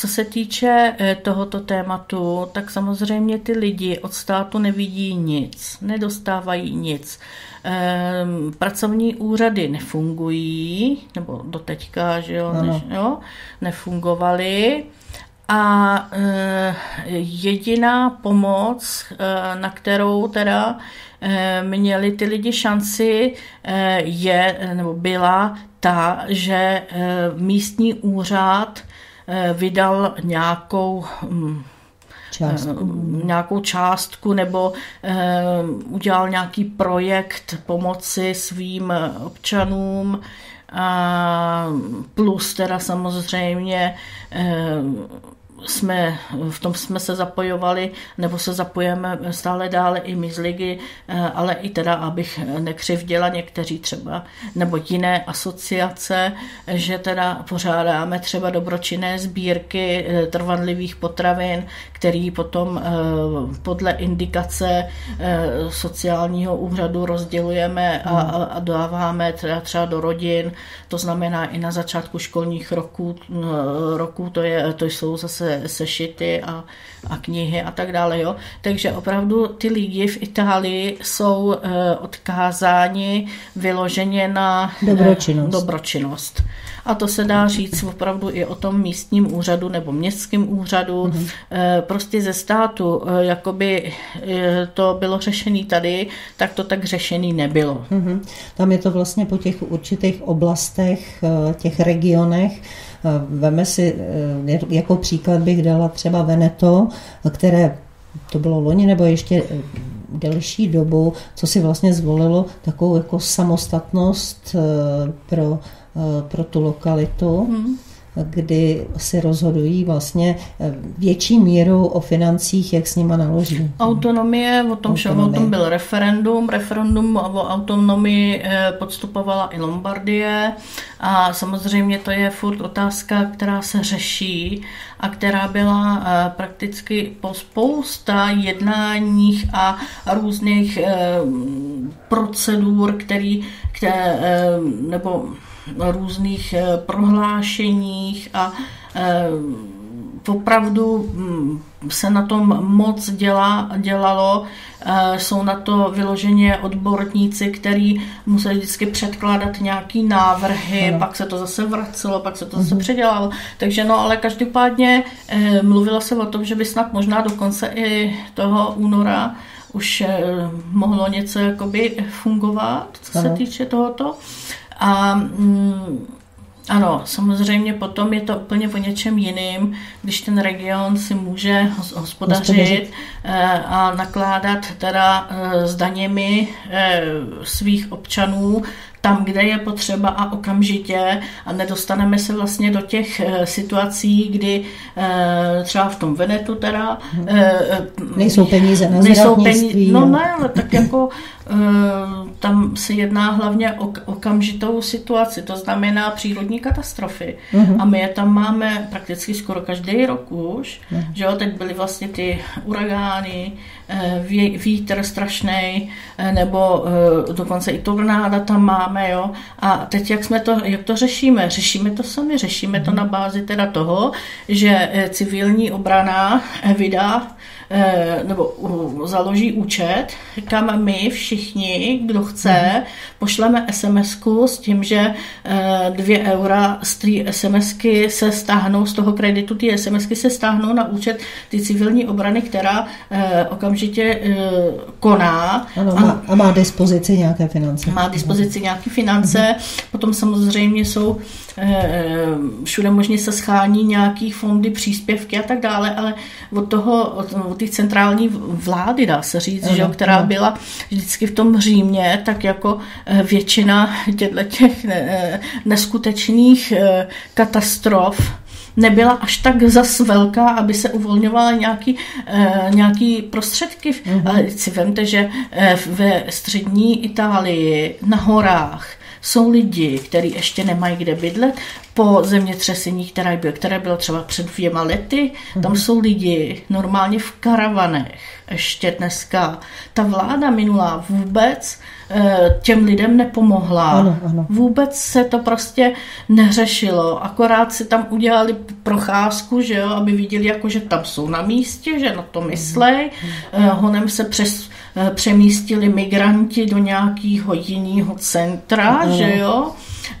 Co se týče eh, tohoto tématu, tak samozřejmě ty lidi od státu nevidí nic, nedostávají nic. Ehm, pracovní úřady nefungují, nebo doteďka, že jo, než, jo nefungovaly. A e, jediná pomoc, e, na kterou teda měli ty lidi šanci, je nebo byla ta, že místní úřad vydal nějakou mm, částku. nějakou částku nebo e, udělal nějaký projekt pomoci svým občanům a plus teda samozřejmě jsme, v tom jsme se zapojovali, nebo se zapojeme stále dále i my z ligy, eh, ale i teda, abych nekřivděla někteří třeba, nebo jiné asociace, že teda pořádáme třeba dobročinné sbírky eh, trvanlivých potravin, který potom eh, podle indikace sociálního úřadu rozdělujeme a, a dáváme třeba, třeba do rodin, to znamená i na začátku školních roků, roků to, je, to jsou zase sešity a, a knihy a tak dále. Jo? Takže opravdu ty lidi v Itálii jsou eh, odkázáni vyloženě na eh, dobročinnost. dobročinnost. A to se dá říct opravdu i o tom místním úřadu nebo městském úřadu. Mm-hmm. Prostě ze státu, jakoby to bylo řešené tady, tak to tak řešený nebylo. Mm-hmm. Tam je to vlastně po těch určitých oblastech, těch regionech, Veme si, eh, jako příklad bych dala třeba Veneto, které to bylo loni nebo ještě eh, delší dobu, co si vlastně zvolilo takovou jako samostatnost eh, pro, pro tu lokalitu. Hmm kdy si rozhodují vlastně eh, větší míru o financích, jak s nima naloží. Autonomie, o tom, Autonomie. o tom byl referendum. Referendum o autonomii eh, podstupovala i Lombardie a samozřejmě to je furt otázka, která se řeší a která byla eh, prakticky po spousta jednáních a různých procedur, který, které, nebo různých eh, prohlášeních a eh, opravdu hm, se na tom moc dělá, dělalo. Eh, jsou na to vyloženě odborníci, kteří museli vždycky předkládat nějaký návrhy, ano. pak se to zase vracelo, pak se to zase mhm. předělalo. Takže no, ale každopádně mluvilo se o tom, že by snad možná do konce i toho února už mohlo něco jakoby fungovat, co ano. se týče tohoto. A mm, ano, samozřejmě potom je to úplně o něčem jiným, když ten region si může hospodařit eh, a nakládat teda eh, s daněmi eh, svých občanů tam, kde je potřeba a okamžitě. A nedostaneme se vlastně do těch situací, kdy třeba v tom Venetu teda nejsou peníze na nejsou peníze, no. ne, ale tak jako tam se jedná hlavně o okamžitou situaci, to znamená přírodní katastrofy. Uh-huh. A my je tam máme prakticky skoro každý rok už, uh-huh. že jo, teď byly vlastně ty uragány, eh, vítr strašný, eh, nebo dokonce i tornáda tam máme, jo. A teď jak jsme to, jak to řešíme? Řešíme to sami, řešíme to mhm. na bázi teda toho, že civilní obrana vydá Eh, nebo založí účet, kam my všichni, kdo chce, pošleme sms s tím, že eh, dvě eura z té SMSky se stáhnou, z toho kreditu ty SMSky se stáhnou na účet ty civilní obrany, která eh, okamžitě koná. Ano, má, a má dispozici nějaké finance. Má dispozici nějaké finance, potom samozřejmě jsou všude možně se schání nějaký fondy, příspěvky a tak dále, ale od toho, od, té centrální vlády, dá se říct, Ano, že, která ano. byla vždycky v tom Římě, tak jako eh, většina těchto těch eh, neskutečných eh, katastrof nebyla až tak zas velká, aby se uvolňovaly nějaký, eh, nějaký prostředky. Ale teď si vemte, že eh, ve střední Itálii na horách jsou lidi, kteří ještě nemají kde bydlet, po zemětřesení, které bylo, které bylo třeba před dvěma lety, tam jsou lidi normálně v karavanech ještě dneska. Ta vláda minulá vůbec těm lidem nepomohla. Ano, ano. Vůbec se to prostě neřešilo, akorát si tam udělali procházku, že jo, aby viděli, jako, že tam jsou na místě, že na to myslej. Eh, Honem se přes, eh, přemístili migranti do nějakého jiného centra, Ano. že jo.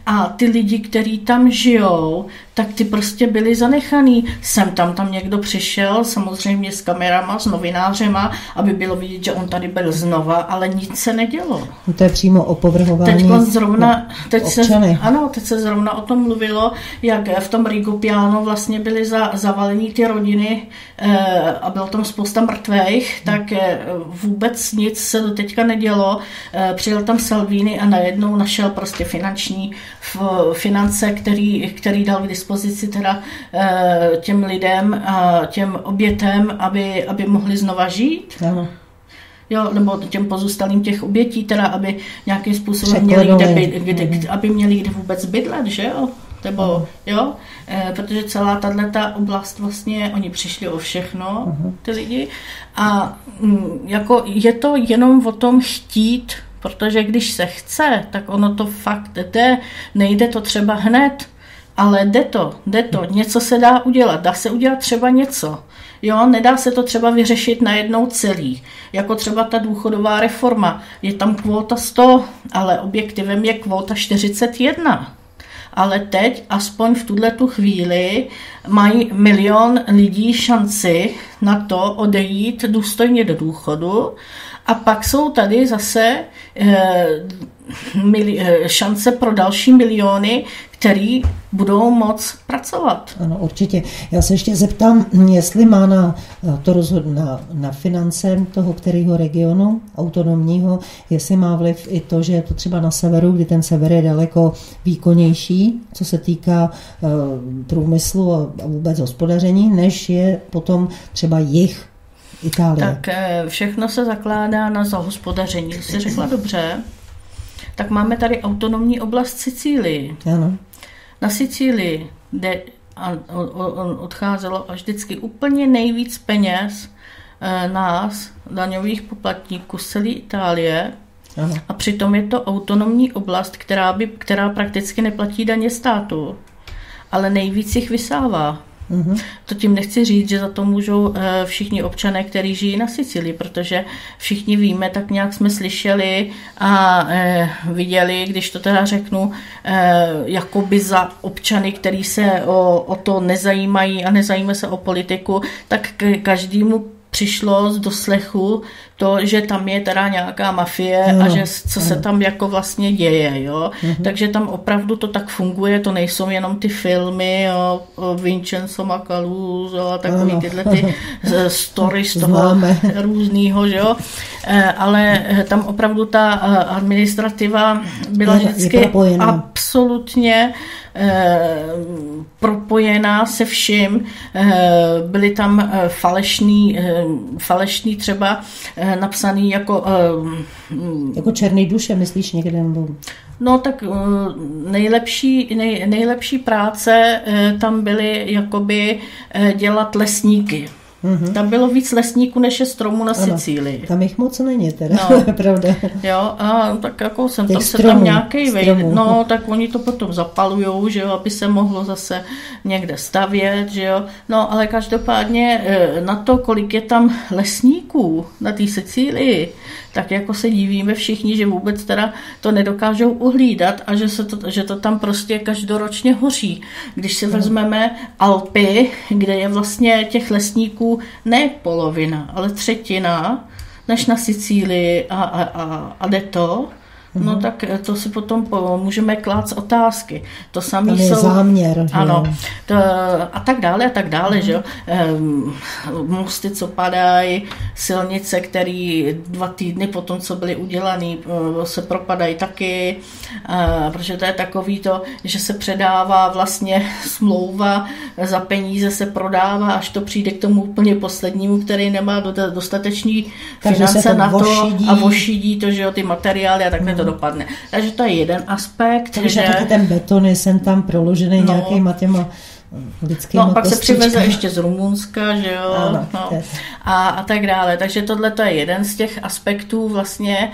A ty lidi, kteří tam žijou, tak ty prostě byli zanechaný. Sem tam tam někdo přišel, samozřejmě s kamerama, s novinářema, aby bylo vidět, že on tady byl znova, ale nic se nedělo. No to je přímo opovrhování. Teď zrovna, teď se, ano, teď se zrovna o tom mluvilo, jak v tom Rigopiano vlastně byly za, zavalení ty rodiny eh, a bylo tam spousta mrtvých, tak eh, vůbec nic se do teďka nedělo. Eh, přijel tam Salvini a najednou našel prostě finanční finance, který, který dal k dispozici teda eh, těm lidem a těm obětem, aby, aby mohli znova žít. Ano. Jo, nebo těm pozůstalým těch obětí, teda, aby nějakým způsobem měli kde, by, kde, kde, aby měli kde vůbec bydlet, že jo? Nebo, jo, e, protože celá tato oblast vlastně, oni přišli o všechno, ty lidi, a mm, jako je to jenom o tom chtít, protože když se chce, tak ono to fakt jde, nejde to třeba hned, ale jde to, jde to, něco se dá udělat, dá se udělat třeba něco. Jo, nedá se to třeba vyřešit najednou celý. Jako třeba ta důchodová reforma. Je tam kvóta 100, ale objektivem je kvóta 41. Ale teď, aspoň v tuhle tu chvíli, mají milion lidí šanci na to odejít důstojně do důchodu. A pak jsou tady zase eh, eh, šance pro další miliony, který budou moc pracovat. Ano, určitě. Já se ještě zeptám, jestli má na to rozhod na, na finance toho kterého regionu autonomního, jestli má vliv i to, že je to třeba na severu, kdy ten sever je daleko výkonnější, co se týká průmyslu a, a vůbec hospodaření, než je potom třeba jich Itálie. Tak eh, všechno se zakládá na zahospodaření. Jsi řekla dobře. Tak máme tady autonomní oblast Sicílii. Ano. Na Sicílii, kde odcházelo až vždycky úplně nejvíc peněz eh, nás, daňových poplatníků z celé Itálie, Ano. a přitom je to autonomní oblast, která, by, která prakticky neplatí daně státu, ale nejvíc jich vysává. Mhm. To tím nechci říct, že za to můžou eh, všichni občané, kteří žijí na Sicílii, protože všichni víme, tak nějak jsme slyšeli a eh, viděli, když to teda řeknu, eh, jakoby za občany, který se o, o to nezajímají a nezajímají se o politiku, tak každému přišlo z doslechu to, že tam je teda nějaká mafie a Ano, že co se tam jako vlastně děje, jo. Takže tam opravdu to tak funguje, to nejsou jenom ty filmy, jo, o Vincenzo Macaluso a takový Ano. tyhle ty story z toho Známe. různýho, že jo. Eh, Ale eh, tam opravdu ta eh, administrativa byla je vždycky absolutně propojená se vším. Byly tam falešný, falešný třeba napsaný jako mm, Jako černý duše, myslíš někde? Nebo... No tak eh, nejlepší, nej, nejlepší práce eh, tam byly jakoby dělat lesníky. Mhm. Tam bylo víc lesníků, než je stromů na Ano. Sicílii. Tam jich moc není, teda, No. pravda. Jo, a tak jako jsem Těch tam se stromů, tam nějaký vejde, no tak oni to potom zapalujou, že jo, aby se mohlo zase někde stavět, že jo. No ale každopádně eh, na to, kolik je tam lesníků na té Sicílii, tak jako se divíme všichni, že vůbec teda to nedokážou uhlídat a že, se to, že to tam prostě každoročně hoří. Když si vezmeme Alpy, kde je vlastně těch lesníků ne polovina, ale třetina, než na Sicílii a, a, a, a jde to, no tak to si potom můžeme klást otázky. To samé jsou... záměr. Ano. To, a tak dále, a tak dále, mm. že jo. Ehm, mosty, co padají, silnice, které dva týdny potom, co byly udělané, eh, se propadají taky, eh, protože to je takový to, že se předává vlastně smlouva za peníze se prodává, až to přijde k tomu úplně poslednímu, který nemá dostatečný finance na to vošidí. a vošidí to, že jo, ty materiály a takhle mm. To dopadne. Takže to je jeden aspekt. Takže že... taky ten beton je sem tam proložený no, nějakýma těma lidskýma No, pak se přiveze ještě z Rumunska, že jo, ano, no. a, a tak dále. Takže tohle to je jeden z těch aspektů vlastně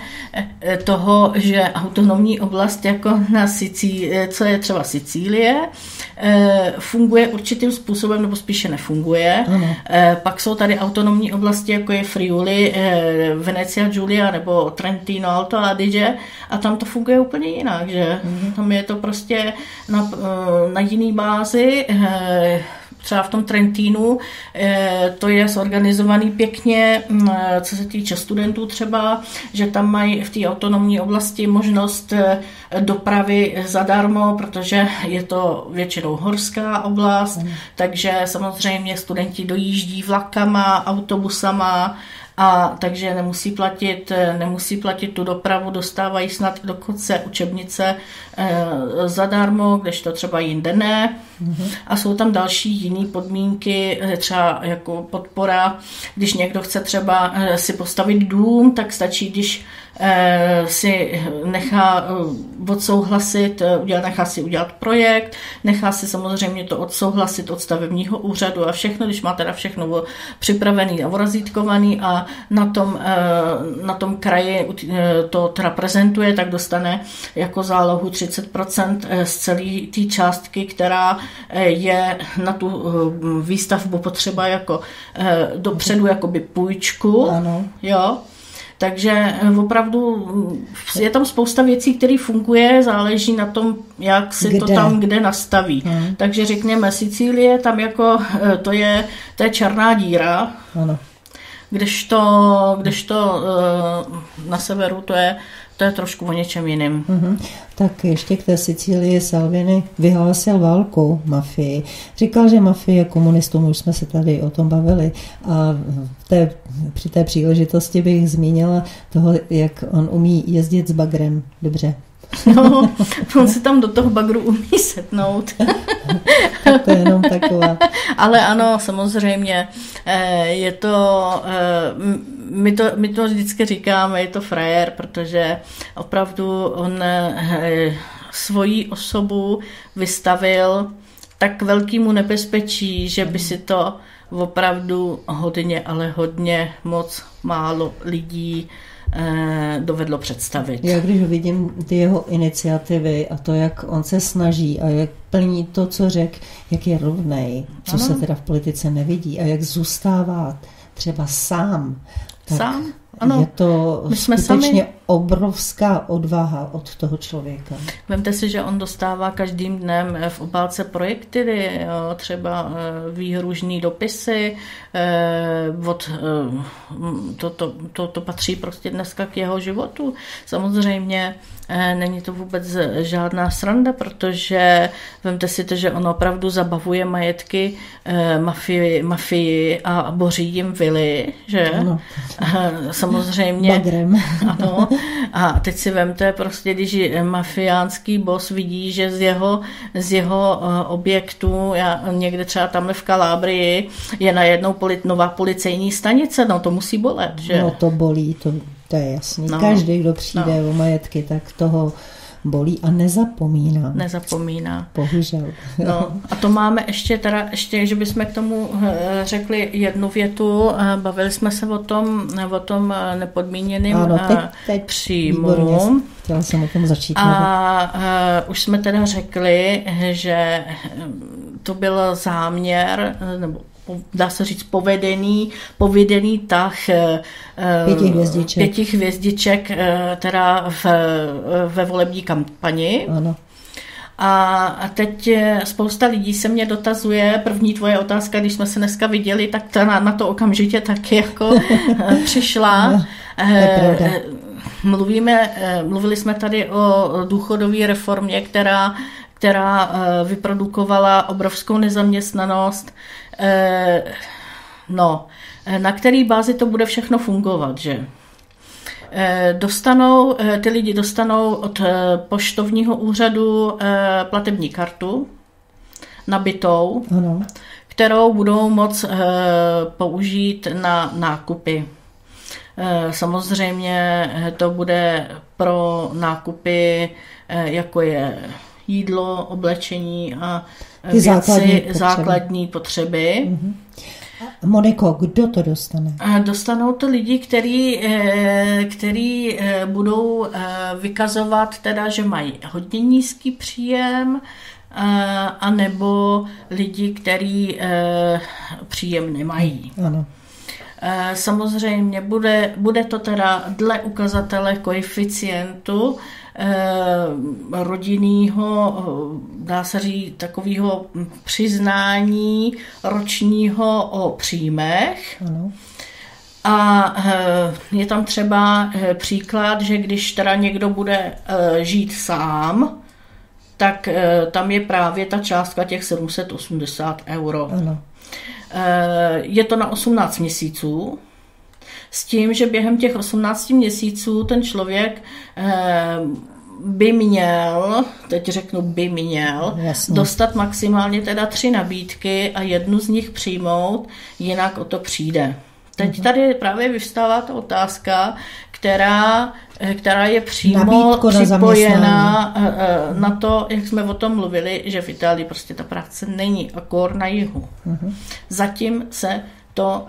eh, toho, že autonomní oblast jako na Sicílii, eh, co je třeba Sicílie, eh, funguje určitým způsobem, nebo spíše nefunguje. Ano. Pak jsou tady autonomní oblasti, jako je Friuli, Venecia Giulia nebo Trentino Alto Adige a tam to funguje úplně jinak, že mhm. tam je to prostě na, na jiný bázi, Eh, třeba v tom Trentínu, eh, to je zorganizovaný pěkně, mm, co se týče studentů třeba, že tam mají v té autonomní oblasti možnost eh, dopravy zadarmo, protože je to většinou horská oblast, mm. takže samozřejmě studenti dojíždí vlakama, autobusama, a takže nemusí platit, nemusí platit tu dopravu, dostávají snad dokonce učebnice e, zadarmo, to třeba jinde ne. Mm-hmm. A jsou tam další jiné podmínky, eh, třeba jako podpora, když někdo chce třeba eh, si postavit dům, tak stačí, když Eh, si nechá eh, odsouhlasit, eh, udělat, nechá si udělat projekt, nechá si samozřejmě to odsouhlasit od stavebního úřadu a všechno, když má teda všechno připravený a orazítkovaný a na tom, na tom kraji to teda prezentuje, tak dostane jako zálohu 30% z celé té částky, která je na tu výstavbu potřeba jako dopředu jakoby půjčku. Ano. Jo, takže eh, opravdu mm, je tam spousta věcí, které funguje, záleží na tom, jak si kde? to tam kde nastaví. Hmm. Takže řekněme Sicílie, tam jako eh, to je, to je černá díra. Ano. Kdežto, kdežto eh, na severu to je to je trošku o něčem jiném. Mm-hmm. Tak ještě k té Sicílii Salvini vyhlásil válku mafii. Říkal, že mafie komunistům, už jsme se tady o tom bavili. A té, při té příležitosti bych zmínila toho, jak on umí jezdit s bagrem. Dobře. No, on si tam do toho bagru umí setnout. to je jenom taková. Ale ano, samozřejmě, eh, je to, eh, my to, my to vždycky říkáme, je to frajer, protože opravdu on eh, svoji osobu vystavil tak velkému nebezpečí, že by si to opravdu hodně, ale hodně moc málo lidí dovedlo představit. Já když vidím ty jeho iniciativy a to, jak on se snaží a jak plní to, co řek, jak je rovnej, co ano. se teda v politice nevidí a jak zůstává třeba sám. Tak sám? Ano, je to my jsme skutečně sami... obrovská odvaha od toho člověka. Vemte si, že on dostává každým dnem v obálce projekty, třeba eh, výhružný dopisy, eh, od, eh, to, to, to, to patří prostě dneska k jeho životu. Samozřejmě není to vůbec žádná sranda, protože vemte si to, že on opravdu zabavuje majetky mafii, mafii a boří jim vily, že? Ano samozřejmě. Bagrem. Ano. A teď si vemte prostě, když mafiánský boss vidí, že z jeho, z jeho eh, objektu, já, někde třeba tam v Kalábrii, je najednou polit, nová policejní stanice, no to musí bolet, že? No to bolí, to, to je jasný. No. Každý, kdo přijde no. o majetky, tak toho bolí a nezapomíná. Nezapomíná. Bohužel. No, a to máme ještě teda, ještě, že bychom k tomu eh, řekli jednu větu. Eh, bavili jsme se o tom, o tom eh, nepodmíněným ano, teď, teď příjmu. Chtěla jsem o tom začít. A uh, už jsme teda řekli, že to byl záměr, nebo dá se říct, povedený, povedený tah eh, pěti hvězdiček, pěti hvězdiček eh, teda v, ve volební kampani. Ano. A teď spousta lidí se mě dotazuje, první tvoje otázka, když jsme se dneska viděli, tak ta na, na to okamžitě taky jako přišla. No, mluvíme, mluvili jsme tady o důchodové reformě, která, která vyprodukovala obrovskou nezaměstnanost. No, na který bázi to bude všechno fungovat, že? Dostanou, ty lidi dostanou od poštovního úřadu platební kartu nabitou. Ano kterou budou moc eh, použít na nákupy. Eh, samozřejmě eh, to bude pro nákupy, jako je jídlo, oblečení a věci, základní potřeby. Základní potřeby. Mm-hmm. Moniko, kdo to dostane? Dostanou to lidi, který, který budou vykazovat teda, že mají hodně nízký příjem, a nebo lidi, který eh, příjem nemají. Ano. Eh, samozřejmě bude, bude to teda dle ukazatele koeficientu eh, rodinného, dá se říct, takového přiznání ročního o příjmech. Ano. A je tam třeba příklad, že když teda někdo bude žít sám, tak eh, tam je právě ta částka těch 780 euro. Ano. Eh, je to na 18 měsíců, s tím, že během těch 18 měsíců ten člověk eh, by měl, teď řeknu by měl, Jasně. dostat maximálně teda tři nabídky a jednu z nich přijmout, jinak o to přijde. Teď mhm. tady právě vyvstává ta otázka, která, eh, která je přímo na, eh, eh, na to, jak jsme o tom mluvili, že v Itálii prostě ta práce není, akor na jihu. Uh-huh. Zatím se to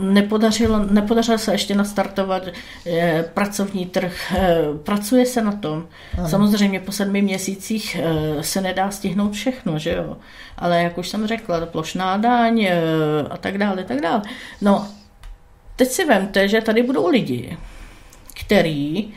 nepodařilo, nepodařilo se ještě nastartovat eh, pracovní trh. Eh, pracuje se na tom. Ano. Samozřejmě po sedmi měsících eh, se nedá stihnout všechno, že jo. Ale jak už jsem řekla, plošná daň eh, a tak dále, tak dále. No, teď si vemte, že tady budou lidi, který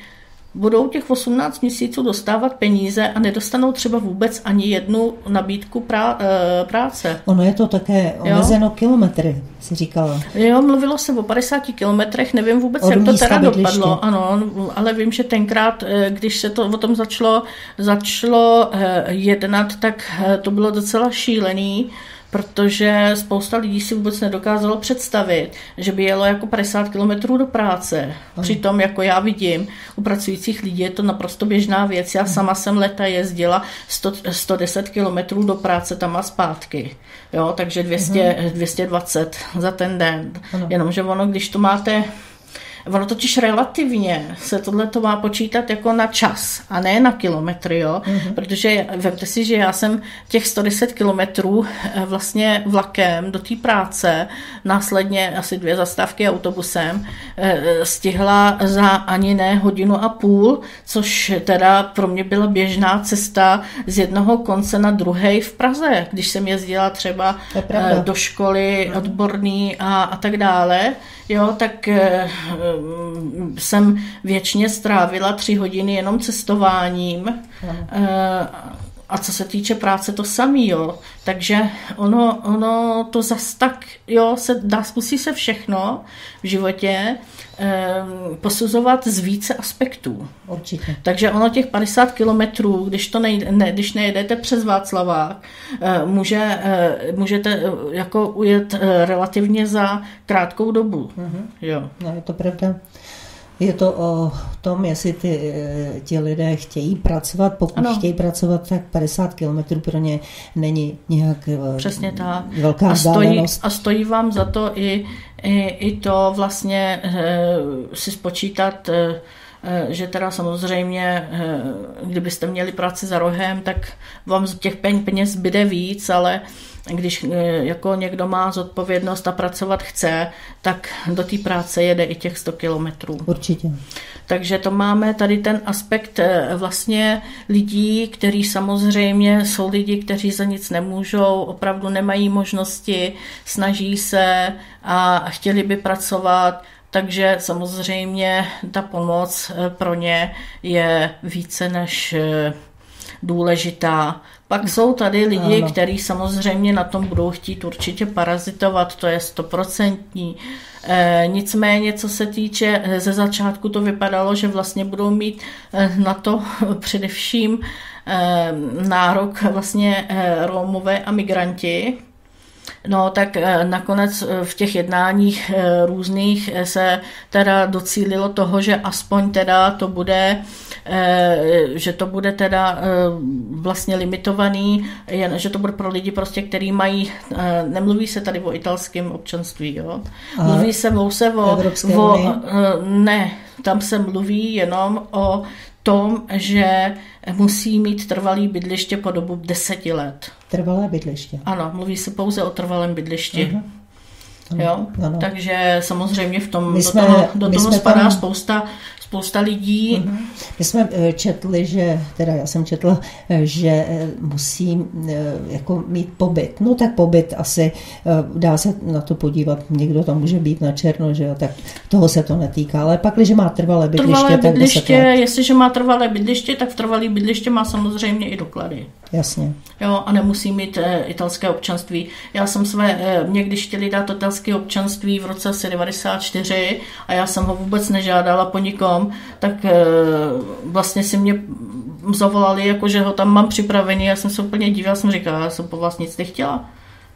budou těch 18 měsíců dostávat peníze a nedostanou třeba vůbec ani jednu nabídku prá, e, práce. Ono je to také omezeno jo? kilometry, si říkala. Jo, mluvilo se o 50 kilometrech, nevím vůbec, Od jak to teda dopadlo, ano, ale vím, že tenkrát, eh, když se to o tom začalo, začalo eh, jednat, tak to bylo docela šílený, protože spousta lidí si vůbec nedokázalo představit, že by jelo jako 50 kilometrů do práce. Přitom, jako já vidím, u pracujících lidí je to naprosto běžná věc. Já sama jsem leta jezdila 100, 110 kilometrů do práce tam a zpátky. Jo, takže 200, 220 za ten den. Jenomže ono, když to máte Ono totiž relativně se tohle to má počítat jako na čas a ne na kilometry, jo? Mm-hmm. protože vemte si, že já jsem těch 110 kilometrů eh, vlastně vlakem do té práce, následně asi dvě zastávky autobusem, eh, stihla za ani ne hodinu a půl, což teda pro mě byla běžná cesta z jednoho konce na druhý v Praze, když jsem jezdila třeba eh, do školy odborný a, a tak dále jo, tak eh, jsem věčně strávila tři hodiny jenom cestováním. Eh, a co se týče práce, to samý, jo. Takže ono, ono to zas tak, jo, se dá, musí se všechno v životě eh, posuzovat z více aspektů. Určitě. Takže ono těch 50 kilometrů, když, to nejde, ne, když nejedete přes Václavák, eh, může, eh, můžete eh, jako ujet eh, relativně za krátkou dobu. Mm-hmm. Jo. No, je to pravda. Je to o tom, jestli ty, eh, ti lidé chtějí pracovat. Pokud ano. chtějí pracovat, tak 50 km pro ně není nějak eh, Přesně tak. velká a stojí, a stojí vám za to i, i, i to vlastně e, si spočítat, e, že teda samozřejmě, e, kdybyste měli práci za rohem, tak vám z těch peněz zbyde víc, ale když e, jako někdo má zodpovědnost a pracovat chce, tak do té práce jede i těch 100 kilometrů. Určitě. Takže to máme tady ten aspekt e, vlastně lidí, kteří samozřejmě jsou lidi, kteří za nic nemůžou, opravdu nemají možnosti, snaží se a chtěli by pracovat, takže samozřejmě ta pomoc e, pro ně je více než důležitá. Pak jsou tady lidi, kteří samozřejmě na tom budou chtít určitě parazitovat, to je stoprocentní. E, nicméně, co se týče, ze začátku to vypadalo, že vlastně budou mít e, na to především e, nárok vlastně e, Rómové a migranti, No tak eh, nakonec eh, v těch jednáních eh, různých se teda docílilo toho, že aspoň teda to bude, že to bude teda vlastně limitovaný, že to bude pro lidi prostě, který mají, nemluví se tady o italském občanství, jo. Mluví se, mluví se o, o ne, tam se mluví jenom o tom, že musí mít trvalý bydliště po dobu deseti let. Trvalé bydliště. Ano, mluví se pouze o trvalém bydlišti. Uh-huh. Jo? Ano. Takže samozřejmě v tom, my do jsme, toho, do toho spadá tam... spousta spousta lidí. Mm-hmm. My jsme eh, četli, že, teda já jsem četla, eh, že eh, musí jako mít pobyt. No tak pobyt asi, dá se na to podívat, někdo tam může být na černo, že jo, tak toho se to netýká. Ale pak, když má trvalé bydliště, trvalé tak bydliště, jestliže má trvalé bydliště, tak v trvalé bydliště má samozřejmě i doklady. Jasně. Jo, a nemusí mít e, italské občanství. Já jsem své, e, mě když chtěli dát italské občanství v roce asi 94 a já jsem ho vůbec nežádala po nikom, tak e, vlastně si mě zavolali, jako že ho tam mám připravený, já jsem se úplně dívala, jsem říkala, já jsem po vás nic nechtěla.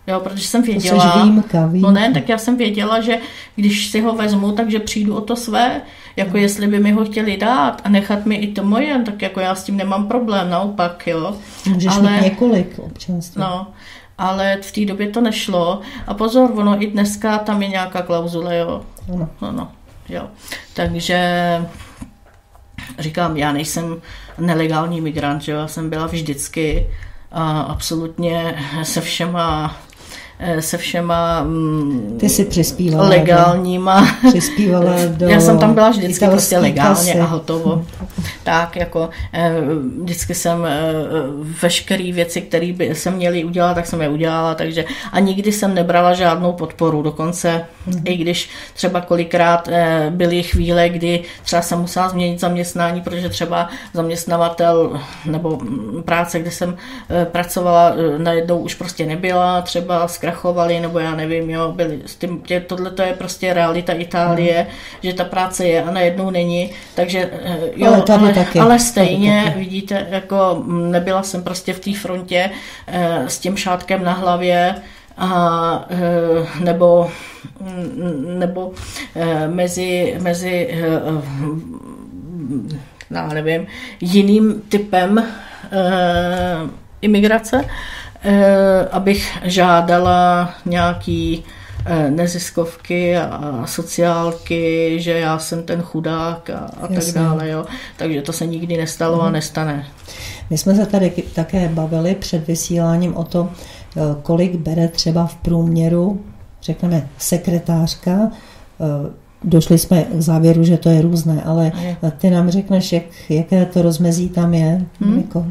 Jo, protože jsem věděla. Výjimka, výjimka. No ne, tak já jsem věděla, že když si ho vezmu, takže přijdu o to své. Jako hmm. jestli by mi ho chtěli dát a nechat mi i to moje, tak jako já s tím nemám problém, naopak, jo. Můžeš ale, mít několik občanství. No, ale v té době to nešlo. A pozor, ono i dneska tam je nějaká klauzule, jo. Ano. No, no, jo. Takže říkám, já nejsem nelegální migrant, že jo, já jsem byla vždycky a absolutně se všema se všema mm, Ty jsi přispívala legálníma. Do, přispívala do Já jsem tam byla vždycky prostě legálně kasy. a hotovo. tak jako eh, vždycky jsem eh, veškeré věci, které by se měly udělat, tak jsem je udělala, takže a nikdy jsem nebrala žádnou podporu, dokonce mm-hmm. i když třeba kolikrát byly chvíle, kdy třeba jsem musela změnit zaměstnání, protože třeba zaměstnavatel nebo práce, kde jsem pracovala, najednou už prostě nebyla, třeba zkrátka zkrachovali, nebo já nevím, jo, byli s tím, tohle to je prostě realita Itálie, mm. že ta práce je a najednou není, takže eh, jo, ale, ale, taky. ale stejně, taky. vidíte, jako mm, nebyla jsem prostě v té frontě eh, s tím šátkem na hlavě, a, eh, nebo, mm, nebo mezi, mezi nevím, jiným typem imigrace, abych žádala nějaký eh, neziskovky a sociálky, že já jsem ten chudák a, a tak dále. Jo. Takže to se nikdy nestalo hmm. a mhm. nestane. My jsme se tady také bavili před vysíláním o to, eh, kolik bere třeba v průměru, řekneme, sekretářka. Došli jsme k závěru, že to je různé, ale ty nám řekneš, jak, jaké to rozmezí tam je, hmm?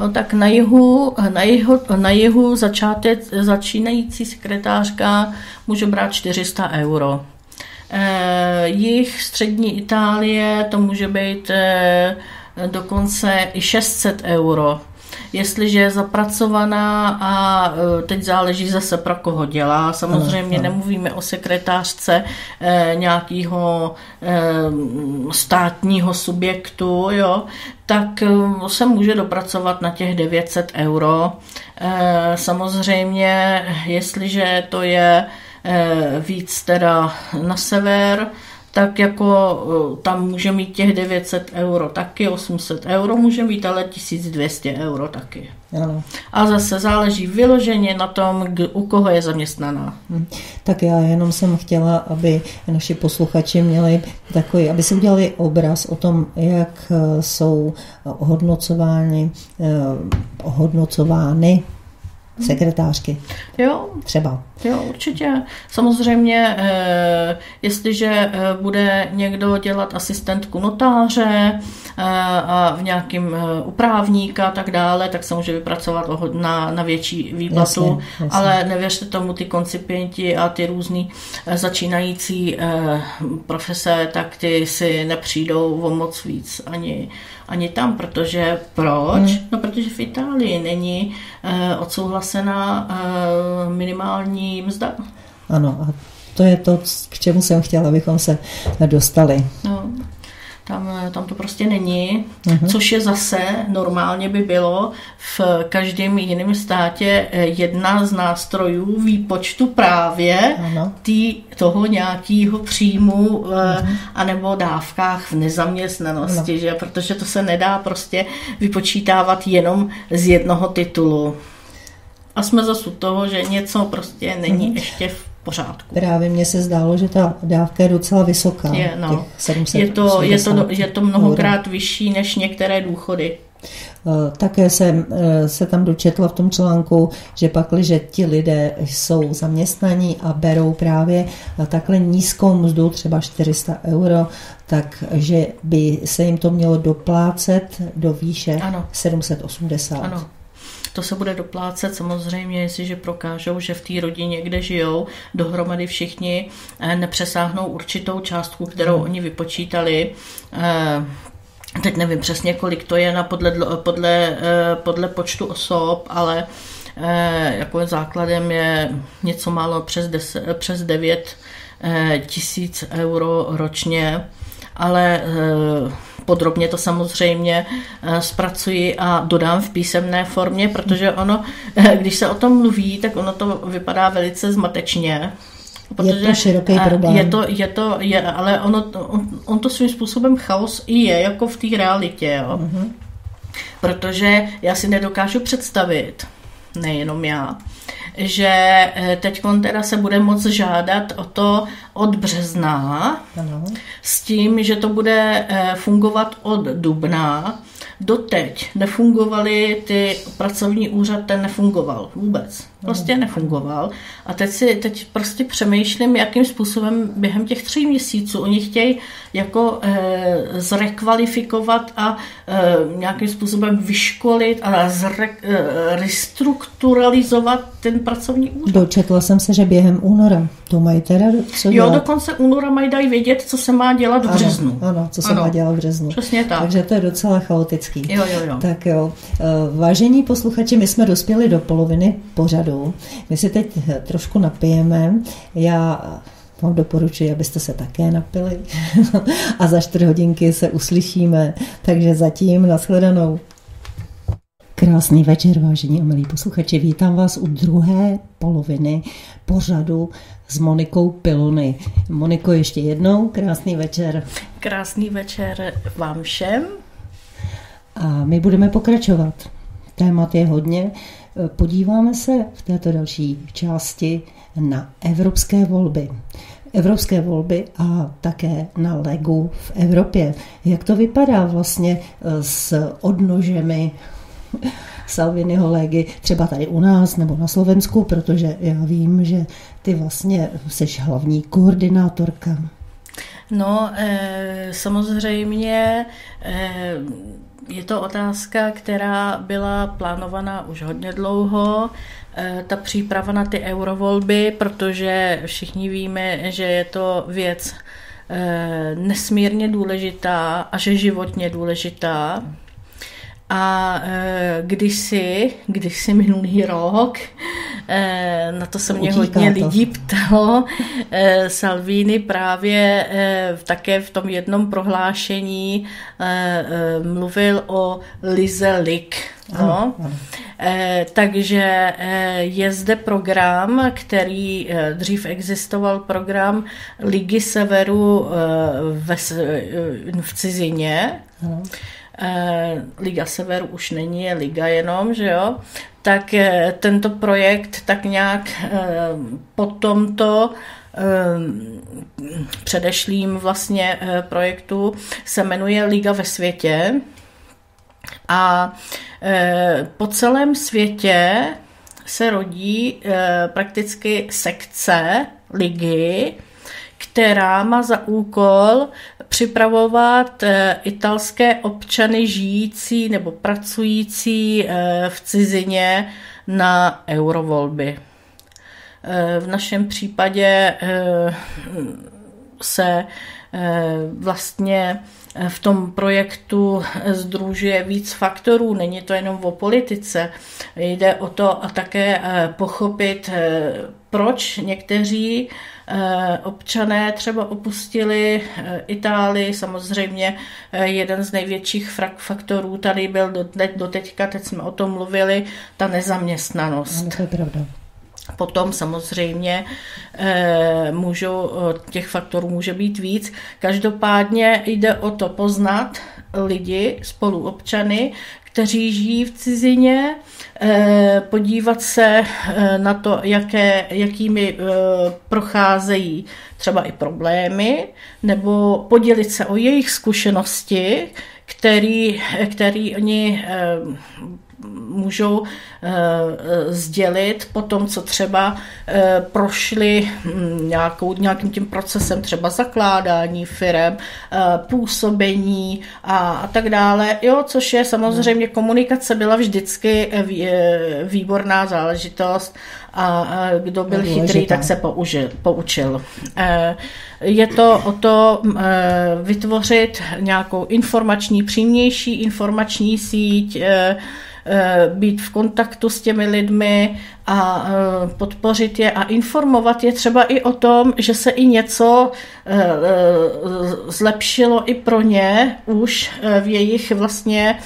No tak na jihu, na jihu, na jihu začátec, začínající sekretářka může brát 400 euro. E, jich střední Itálie to může být e, dokonce i 600 euro jestliže je zapracovaná a e, teď záleží zase pro koho dělá. Samozřejmě ano, ano. nemluvíme o sekretářce nějakého státního subjektu, jo, tak se může dopracovat na těch 900 euro. Samozřejmě, jestliže to je víc teda na sever, tak jako e, tam může mít těch 900 euro taky, 800 euro může mít, ale 1200 euro taky. Ano. A zase záleží vyloženě na tom, u koho je zaměstnaná. Hm. Tak já jenom jsem chtěla, aby naši posluchači měli takový, aby si udělali obraz o tom, jak e, jsou e, ohodnocovány sekretářky. Jo. Třeba Jo, určitě. Samozřejmě, eh, jestliže eh, bude někdo dělat asistentku notáře eh, a v nějakým uprávníka a tak dále, tak se může vypracovat na, na větší výplatu, jasně, jasně. ale nevěřte tomu, ty koncipienti a ty různý začínající profese, tak ty si nepřijdou o moc víc ani, ani tam, protože proč? Hmm. No, protože v Itálii není odsouhlasená minimální mzda. Ano, a to je to, k čemu jsem chtěla, abychom se dostali. No, tam, to prostě není, uh-huh. což je zase, normálně by bylo v každém jiném státě eh, jedna z nástrojů výpočtu právě tý, toho nějakého příjmu uh-huh. anebo dávkách v nezaměstnanosti, uh-huh. že? protože to se nedá prostě vypočítávat jenom z jednoho titulu a jsme zase u toho, že něco prostě není hmm. ještě v pořádku. Právě mně se zdálo, že ta dávka je docela vysoká. Je, no. je, to, je, to, je to mnohokrát vyšší než některé důchody. Eh, také jsem eh, se tam dočetla v tom článku, že pak, že ti lidé jsou zaměstnaní a berou právě eh, takhle nízkou mzdu, třeba 400 euro, takže by se jim to mělo doplácet do výše ano. 780. Ano. To se bude doplácet samozřejmě, jestliže prokážou, že v té rodině, kde žijou, dohromady všichni eh, nepřesáhnou určitou částku, kterou hmm. oni vypočítali. Eh, teď nevím přesně, kolik to je na podle, podle, eh, podle počtu osob, ale jako základem je něco málo přes, 10, přes 9 tisíc euro ročně, ale podrobně to samozřejmě eh, zpracuji a dodám v písemné formě, protože ono, eh, když se o tom mluví, tak ono to vypadá velice zmatečně. Protože je to široký eh, problém. Je to, je to, je, ale ono, on, on to svým způsobem chaos i je, jako v té realitě. Jo. Uh-huh. Protože já si nedokážu představit, nejenom já, že eh, teď teda se bude moc žádat o to od března ano. s tím, že to bude eh, fungovat od dubna doteď nefungovaly ty pracovní úřad, ten nefungoval vůbec. Prostě nefungoval. A teď si teď prostě přemýšlím, jakým způsobem během těch tří měsíců oni chtějí jako e, zrekvalifikovat a e, nějakým způsobem vyškolit a zre, e, restrukturalizovat ten pracovní úřad. Dočetla jsem se, že během února to mají teda co dělat. Jo, dokonce února mají dají vědět, co se má dělat v březnu. Ano, ano co se ano. má dělat v březnu. Přesně tak. Takže to je docela chaotický. Jo, jo, jo. Tak jo. Vážení posluchači, my jsme dospěli do poloviny pořadu pořadu. My si teď trošku napijeme. Já vám doporučuji, abyste se také napili a za čtyři hodinky se uslyšíme. Takže zatím nashledanou. Krásný večer, vážení a milí posluchači. Vítám vás u druhé poloviny pořadu s Monikou Pilony. Moniko, ještě jednou, krásný večer. Krásný večer vám všem. A my budeme pokračovat. Témat je hodně. Podíváme se v této další části na evropské volby. Evropské volby a také na legu v Evropě. Jak to vypadá vlastně eh, s odnožemi Salviniho légy, třeba tady u nás nebo na Slovensku, protože já vím, že ty vlastně jsi hlavní koordinátorka. No, e, samozřejmě e, je to otázka, která byla plánovaná už hodně dlouho. E, ta příprava na ty eurovolby, protože všichni víme, že je to věc e, nesmírně důležitá a že životně důležitá. A e, když si, když si minulý rok, e, na to se mě Utíká hodně to. lidí ptalo, e, Salvini právě e, také v tom jednom prohlášení e, e, mluvil o Lize Lik. No. E, takže e, je zde program, který e, dřív existoval, program Ligy Severu e, ve, e, v cizině. Ano Liga Sever už není, je Liga jenom, že jo, tak eh, tento projekt tak nějak eh, po tomto předešlým vlastně projektu se jmenuje Liga ve světě. A po celém světě se rodí prakticky sekce ligy, která má za úkol připravovat italské občany žijící nebo pracující v cizině na eurovolby. V našem případě se vlastně v tom projektu združuje víc faktorů, není to jenom o politice. Jde o to a také pochopit, proč někteří občané třeba opustili Itálii. Samozřejmě jeden z největších faktorů tady byl do teďka, teď jsme o tom mluvili, ta nezaměstnanost. Ano, to je pravda. Potom samozřejmě eh, můžou, těch faktorů může být víc. Každopádně jde o to poznat lidi, spoluobčany, kteří žijí v cizině, eh, podívat se eh, na to, jaké, jakými procházejí třeba i problémy, nebo podělit se o jejich zkušenosti, který, který oni můžou eh, sdělit po tom, co třeba eh, prošli hm, nějakou, nějakým tím procesem třeba zakládání firem, eh, působení a, a tak dále, jo, což je samozřejmě komunikace byla vždycky výborná záležitost a kdo byl chytrý, tak se použil, poučil. Je to o to vytvořit nějakou informační, přímější informační síť, Eh, být v kontaktu s těmi lidmi a eh, podpořit je a informovat je třeba i o tom, že se i něco eh, zlepšilo i pro ně už v jejich vlastně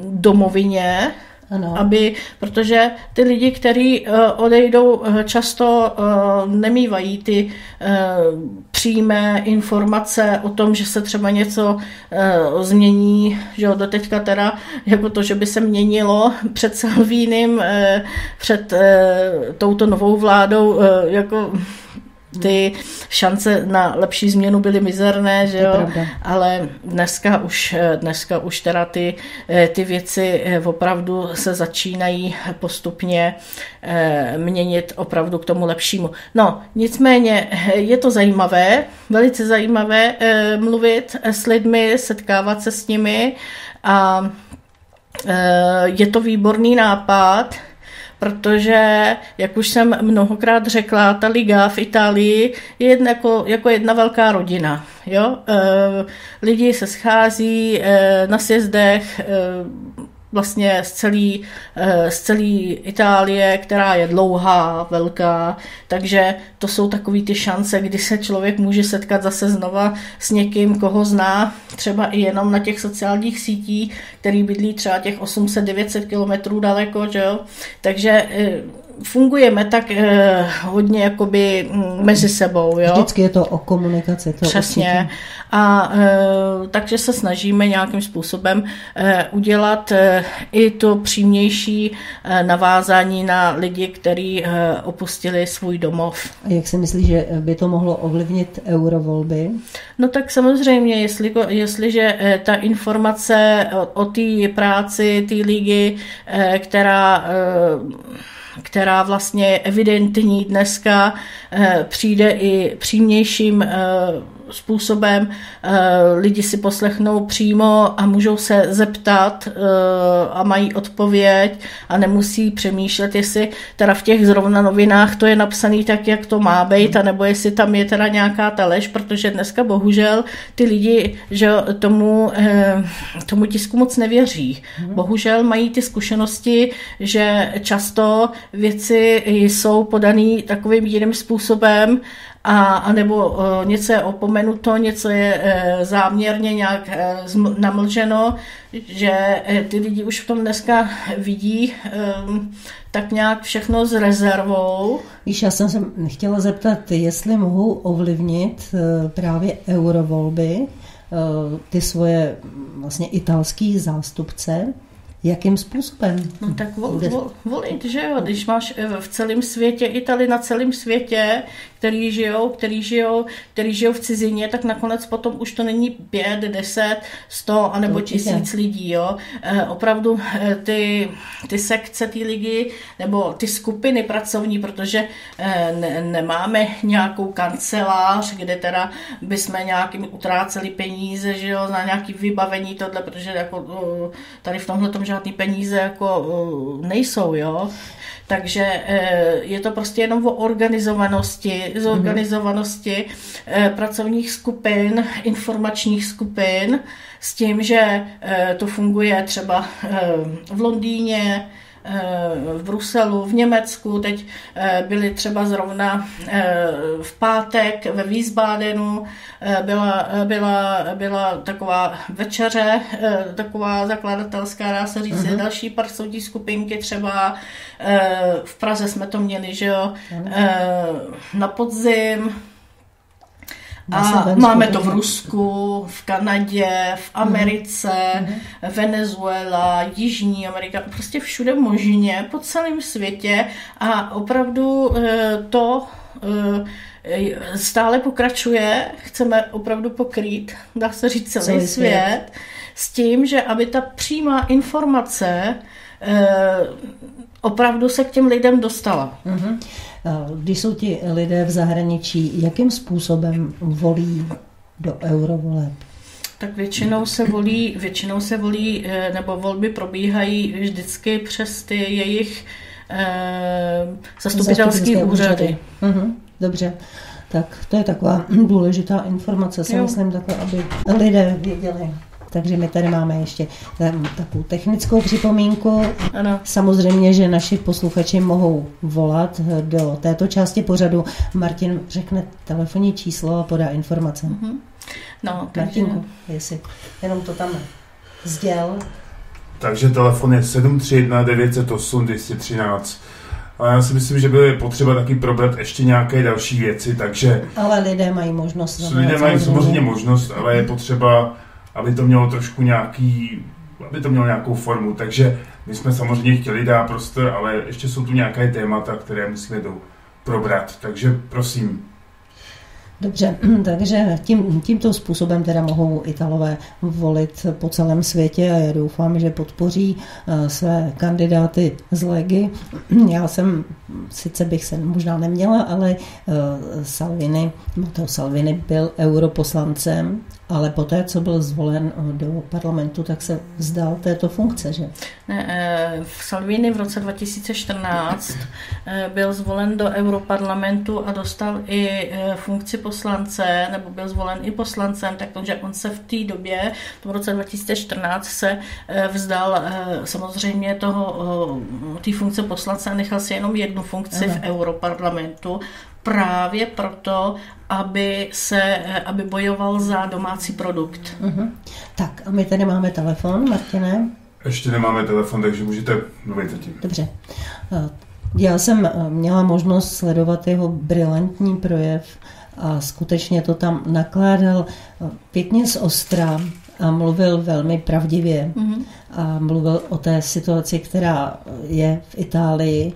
domovině, ano. Aby, protože ty lidi, kteří uh, odejdou, uh, často uh, nemývají ty přímé informace o tom, že se třeba něco změní, že jo, doteďka teda jako to, že by se měnilo před Salvínem, před touto novou vládou, jako ty šance na lepší změnu byly mizerné, že jo? ale dneska už, dneska už teda ty, ty věci opravdu se začínají postupně eh, měnit opravdu k tomu lepšímu. No, nicméně je to zajímavé, velice zajímavé eh, mluvit s lidmi, setkávat se s nimi a eh, je to výborný nápad, protože, jak už jsem mnohokrát řekla, ta liga v Itálii je jedna, jako, jako jedna velká rodina. Jo? E, lidi se schází e, na sjezdech, e, vlastně z celé eh, z celý Itálie, která je dlouhá, velká, takže to jsou takové ty šance, kdy se člověk může setkat zase znova s někým, koho zná, třeba i jenom na těch sociálních sítích, který bydlí třeba těch 800-900 kilometrů daleko, že jo? takže eh, fungujeme tak eh, hodně jakoby mm, mezi sebou. Jo? Vždycky je to o komunikaci. To Přesně. Určitě. A eh, takže se snažíme nějakým způsobem eh, udělat eh, i to přímější eh, navázání na lidi, kteří eh, opustili svůj domov. A jak si myslíš, že by to mohlo ovlivnit eurovolby? No tak samozřejmě, jestli, jestliže eh, ta informace o, o té práci, té ligy, eh, která eh, která vlastně je evidentní dneska, eh, přijde i přímějším eh, způsobem eh, lidi si poslechnou přímo a můžou se zeptat a mají odpověď a nemusí přemýšlet, jestli teda v těch zrovna novinách to je napsané tak, jak to má být, anebo jestli tam je teda nějaká ta lež, protože dneska bohužel ty lidi že tomu, tomu tisku moc nevěří. Mhm. Bohužel mají ty zkušenosti, že často věci jsou podané takovým jiným způsobem, a, a nebo uh, něco je opomenuto, něco je uh, záměrně nějak uh, namlženo, že uh, ty lidi už v tom dneska vidí um, tak nějak všechno s rezervou. Víš, já jsem se chtěla zeptat, jestli mohu ovlivnit uh, právě eurovolby, uh, ty svoje vlastně italský zástupce, Jakým způsobem? No tak vol, vol, volit, že jo, když máš v celém světě, Itali na celém světě, který žijou, který žijou, který žijou v cizině, tak nakonec potom už to není pět, deset, sto anebo tisíc lidí. Jo. E, opravdu e, ty, ty sekce, ty lidi nebo ty skupiny pracovní, protože e, ne, nemáme nějakou kancelář, kde teda bychom nějakým utráceli peníze, že jo, na nějaký vybavení tohle, protože jako tady v tomhle tom žádný peníze jako nejsou, jo. Takže eh, je to prostě jenom o organizovanosti, zorganizovanosti eh, pracovních skupin, informačních skupin, s tím, že eh, to funguje třeba v Londýně, v Bruselu, v Německu, teď byli třeba zrovna v pátek ve Wiesbadenu, byla, byla, byla taková večeře, taková zakladatelská, dá se říct, uh-huh. další pracovní skupinky třeba v Praze jsme to měli, že jo, na podzim, a máme to v Rusku, v Kanadě, v Americe, mm-hmm. Venezuela, Jižní Amerika, prostě všude možně, po celém světě a opravdu eh, to eh, stále pokračuje, chceme opravdu pokrýt, dá se říct, celý, celý svět, svět, s tím, že aby ta přímá informace eh, opravdu se k těm lidem dostala. Mm-hmm. Když jsou ti lidé v zahraničí, jakým způsobem volí do eurovoleb? Tak většinou se volí, většinou se volí, eh, nebo volby probíhají vždycky přes ty jejich eh, zastupitelské úřady. úřady. Mhm, dobře. Tak to je taková důležitá informace, si jo. myslím, takhle, aby lidé věděli. Takže my tady máme ještě takovou technickou připomínku. Ano. Samozřejmě, že naši posluchači mohou volat do této části pořadu. Martin řekne telefonní číslo a podá informace. Mm-hmm. No, takže... Martinku, jestli jenom to tam sděl. Takže telefon je 731 908 213. A já si myslím, že by potřeba taky probrat ještě nějaké další věci, takže... Ale lidé mají možnost. Lidé mají samozřejmě možnost, ale je potřeba aby to mělo trošku nějaký, aby to mělo nějakou formu. Takže my jsme samozřejmě chtěli dát prostor, ale ještě jsou tu nějaké témata, které musíme do, probrat. Takže prosím, Dobře, takže tím, tímto způsobem teda mohou Italové volit po celém světě a já doufám, že podpoří uh, své kandidáty z Legy. Já jsem, sice bych se možná neměla, ale uh, Salvini, Matteo Salvini byl europoslancem ale poté, co byl zvolen eh, do parlamentu, tak se vzdal této funkce, že? Ne, eh, v Salvini v roce 2014 eh, byl zvolen do Europarlamentu a dostal i funkci poslance, nebo byl zvolen i poslancem, takže on se v té době, v roce 2014, se vzdal samozřejmě toho, té funkce poslance a nechal si jenom jednu funkci ano. v Europarlamentu právě proto, aby, se, aby bojoval za domácí produkt. Uh-huh. Tak a my tady máme telefon, Martine. Ještě nemáme telefon, takže můžete mluvit zatím. Dobře. Eh, já jsem eh, měla možnost sledovat jeho brilantní projev a skutečně to tam nakládal eh, pěkně z ostra a mluvil velmi pravdivě. Uh-huh. A mluvil o té situaci, která je v Itálii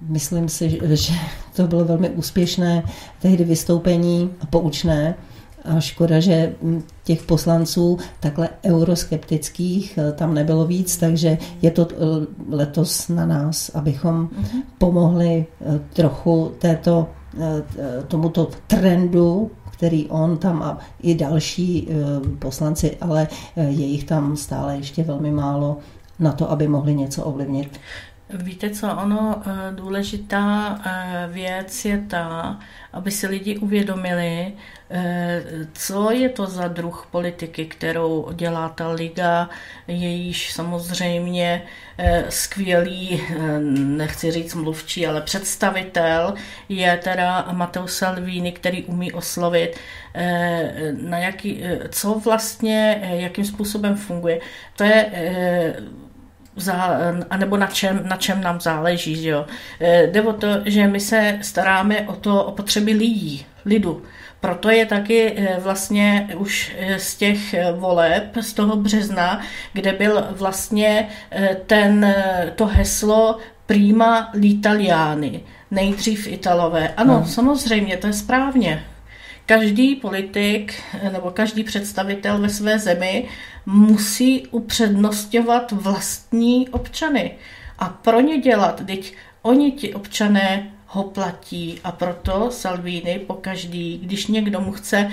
Myslím si, že to bylo velmi úspěšné tehdy vystoupení a poučné. A škoda, že těch poslanců takhle euroskeptických eh, tam nebylo víc, takže je to eh, letos na nás, abychom mm-hmm. pomohli eh, trochu této, tomuto trendu, který on tam a i další poslanci, ale je jich tam stále ještě velmi málo na to, aby mohli něco ovlivnit. Víte co, ono eh, důležitá eh, věc je ta, aby si lidi uvědomili, eh, co je to za druh politiky, kterou dělá ta liga, jejíž samozřejmě skvělý, nechci říct mluvčí, ale představitel je teda Matteo Salvini, který umí oslovit, na jaký, co vlastně, jakým způsobem funguje. To je za, anebo na čem, na čem nám záleží. Že jo. E, jde o to, že my se staráme o to, o potřeby lidí, lidu. Proto je taky e, vlastně už e, z těch voleb, z toho března, kde byl vlastně ten, to heslo prima l'italiani, nejdřív Italové. Ano, no. samozřejmě, to je správně. Každý politik nebo každý představitel ve své zemi musí upřednostňovat vlastní občany a pro ně dělat, teď oni ti občané ho platí a proto Salvini pokaždý, když někdo mu chce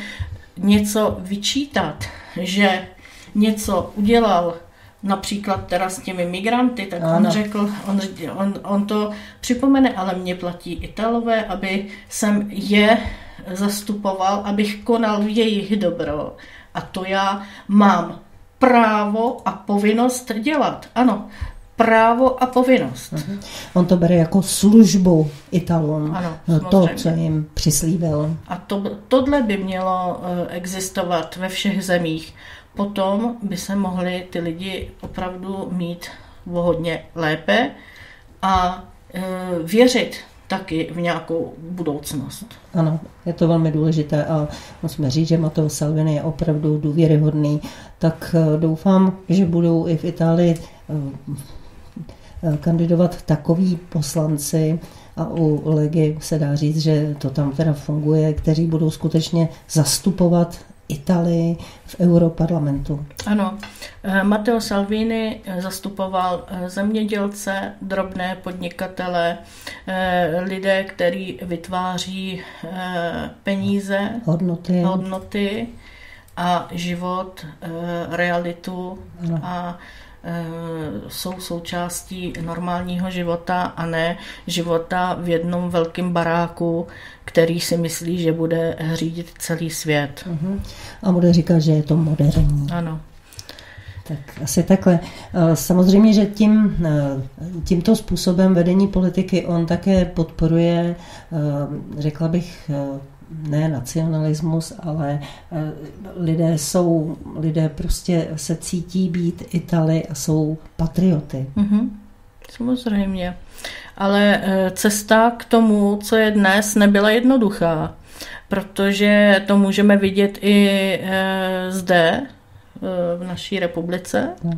něco vyčítat, že něco udělal, například teda s těmi migranty, tak ano. on řekl, on, on, on to připomene, ale mě platí Italové, aby jsem je zastupoval, abych konal v jejich dobro. A to já mám právo a povinnost dělat. Ano, právo a povinnost. Uh-huh. On to bere jako službu Italům, ano, no, to, co jim přislíbil. A to, tohle by mělo eh, existovat ve všech zemích. Potom by se mohli ty lidi opravdu mít hodně lépe a e, věřit taky v nějakou budoucnost. Ano, je to velmi důležité a musíme říct, že Matteo Salvini je opravdu důvěryhodný, tak eh, doufám, že budou i v Itálii kandidovat takoví poslanci, a u Legy se dá říct, že to tam teda funguje, kteří budou skutečně zastupovat Italii v Europarlamentu. Ano, eh, Matteo Salvini eh, zastupoval eh, zemědělce, drobné podnikatele, lidé, kteří vytváří peníze, hodnoty, hodnoty a život, realitu ano. a jsou součástí normálního života a ne života v jednom velkém baráku, který si myslí, že bude řídit celý svět. Uh-huh. A bude říkat, že je to moderní. Ano. Tak asi takhle. Samozřejmě, že tím, tímto způsobem vedení politiky on také podporuje, řekla bych, ne nacionalismus, ale eh, lidé jsou, lidé prostě se cítí být Itali a jsou patrioty. Mm-hmm. Samozřejmě. Ale eh, cesta k tomu, co je dnes, nebyla jednoduchá, protože to můžeme vidět i eh, zde, v naší republice, no.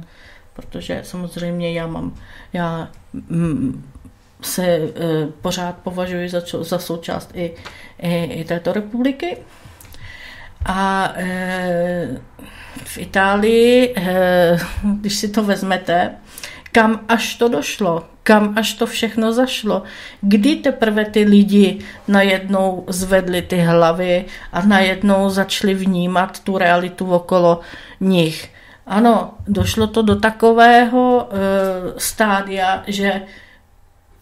protože samozřejmě já mám, já mm, se e, pořád považuji za, za součást i, i, i této republiky. A e, v Itálii, e, když si to vezmete, kam až to došlo, kam až to všechno zašlo, kdy teprve ty lidi najednou zvedli ty hlavy a najednou začali vnímat tu realitu okolo nich. Ano, došlo to do takového e, stádia, že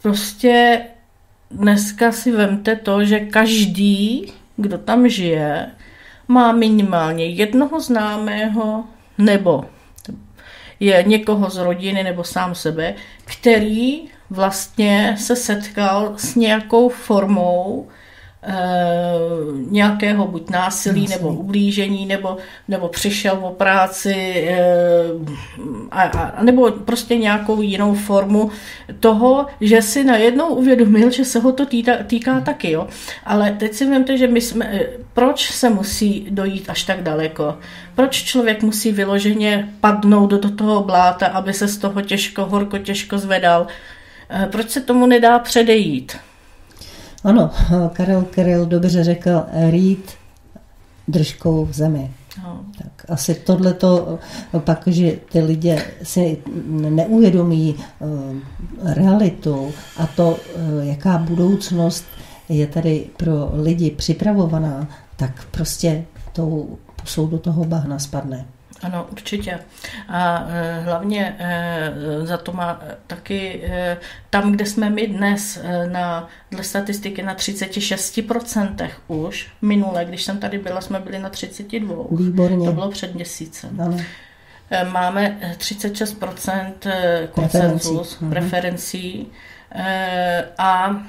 Prostě dneska si vemte to, že každý, kdo tam žije, má minimálně jednoho známého nebo je někoho z rodiny nebo sám sebe, který vlastně se setkal s nějakou formou nějakého buď násilí nebo ublížení, nebo, nebo přišel o práci, eh, a, a, nebo prostě nějakou jinou formu toho, že si najednou uvědomil, že se ho to týká, týká taky. Jo? Ale teď si vemte, že my jsme, eh, proč se musí dojít až tak daleko? Proč člověk musí vyloženě padnout do toho bláta, aby se z toho těžko, horko těžko zvedal? Proč se tomu nedá předejít? Ano, Karel Karel dobře řekl, rýt držkou v zemi. No. Tak asi tohleto, pak, že ty lidé si neuvědomí uh, realitu a to, uh, jaká budoucnost je tady pro lidi připravovaná, tak prostě tou pusou do toho bahna spadne. Ano, určitě. A e, hlavně e, za to má taky e, tam, kde jsme my dnes na, dle statistiky na 36% už, minule, když jsem tady byla, jsme byli na 32. Výborně. To bylo před měsícem. Ano. Máme 36% konsenzus, preferencí, preferencí a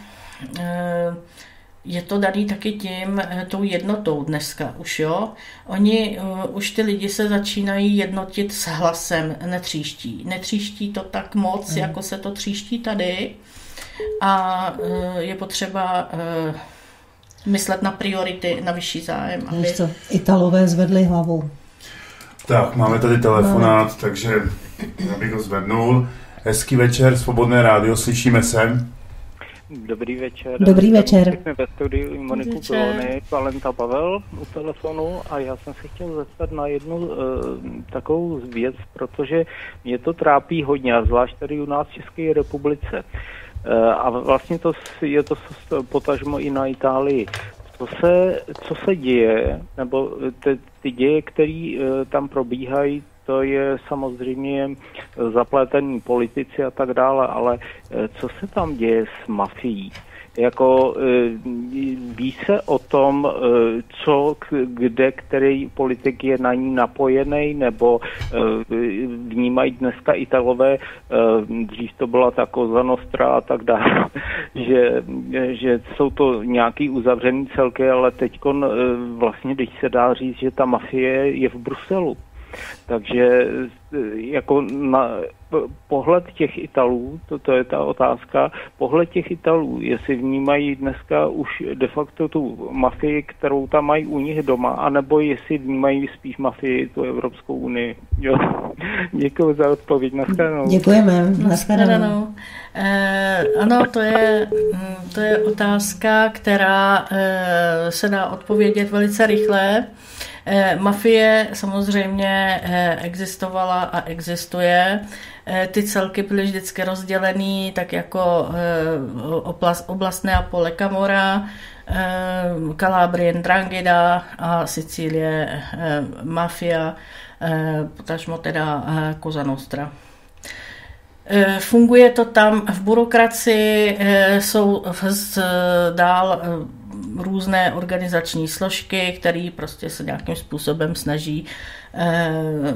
je to daný taky tím, eh, tou jednotou dneska už, jo. Oni, uh, už ty lidi se začínají jednotit s hlasem, netříští. Netříští to tak moc, mm. jako se to tříští tady. A uh, je potřeba uh, myslet na priority, na vyšší zájem. Aby... Co, Italové zvedli hlavu. Tak, máme tady telefonát, no. takže já bych ho zvednul. Hezký večer, Svobodné rádio, slyšíme se. Dobrý večer. Dobrý večer. Jsme ve studiu Moniku Pilony, Valenta Pavel u telefonu a já jsem se chtěl zeptat na jednu uh, takovou věc, protože mě to trápí hodně, a zvlášť tady u nás v České republice. Uh, a vlastně to je to potažmo i na Itálii. Co se, co se děje, nebo ty, ty děje, které uh, tam probíhají, to je samozřejmě zapletený politici a tak dále, ale eh, co se tam děje s mafií? Jako eh, ví se o tom, eh, co, kde, který politik je na ní napojený, nebo vnímají dneska Italové, dřív to byla ta Koza Nostra a tak dále, že, že jsou to nějaký uzavřený celky, ale teď vlastně, když se dá říct, že ta mafie je v Bruselu. Takže jako na pohled těch Italů, to, to je ta otázka, pohled těch Italů, jestli vnímají dneska už de facto tu mafii, kterou tam mají u nich doma, anebo jestli vnímají spíš mafii tu Evropskou unii. Jo. Děkuji za odpověď. Naschledanou. Děkujeme. Naschledanou. Eh, ano, to je, to je otázka, která eh, se dá odpovědět velice rychle. Eh, mafie samozřejmě eh, existovala a existuje. Eh, ty celky byly vždycky rozdělený tak jako oblast, oblast Neapole Camora, Kalabrien Drangida a Sicílie Mafia, potažmo teda Cosa Nostra. Funguje to tam v byrokracii, jsou dál různé organizační složky, které prostě se nějakým způsobem snaží eh,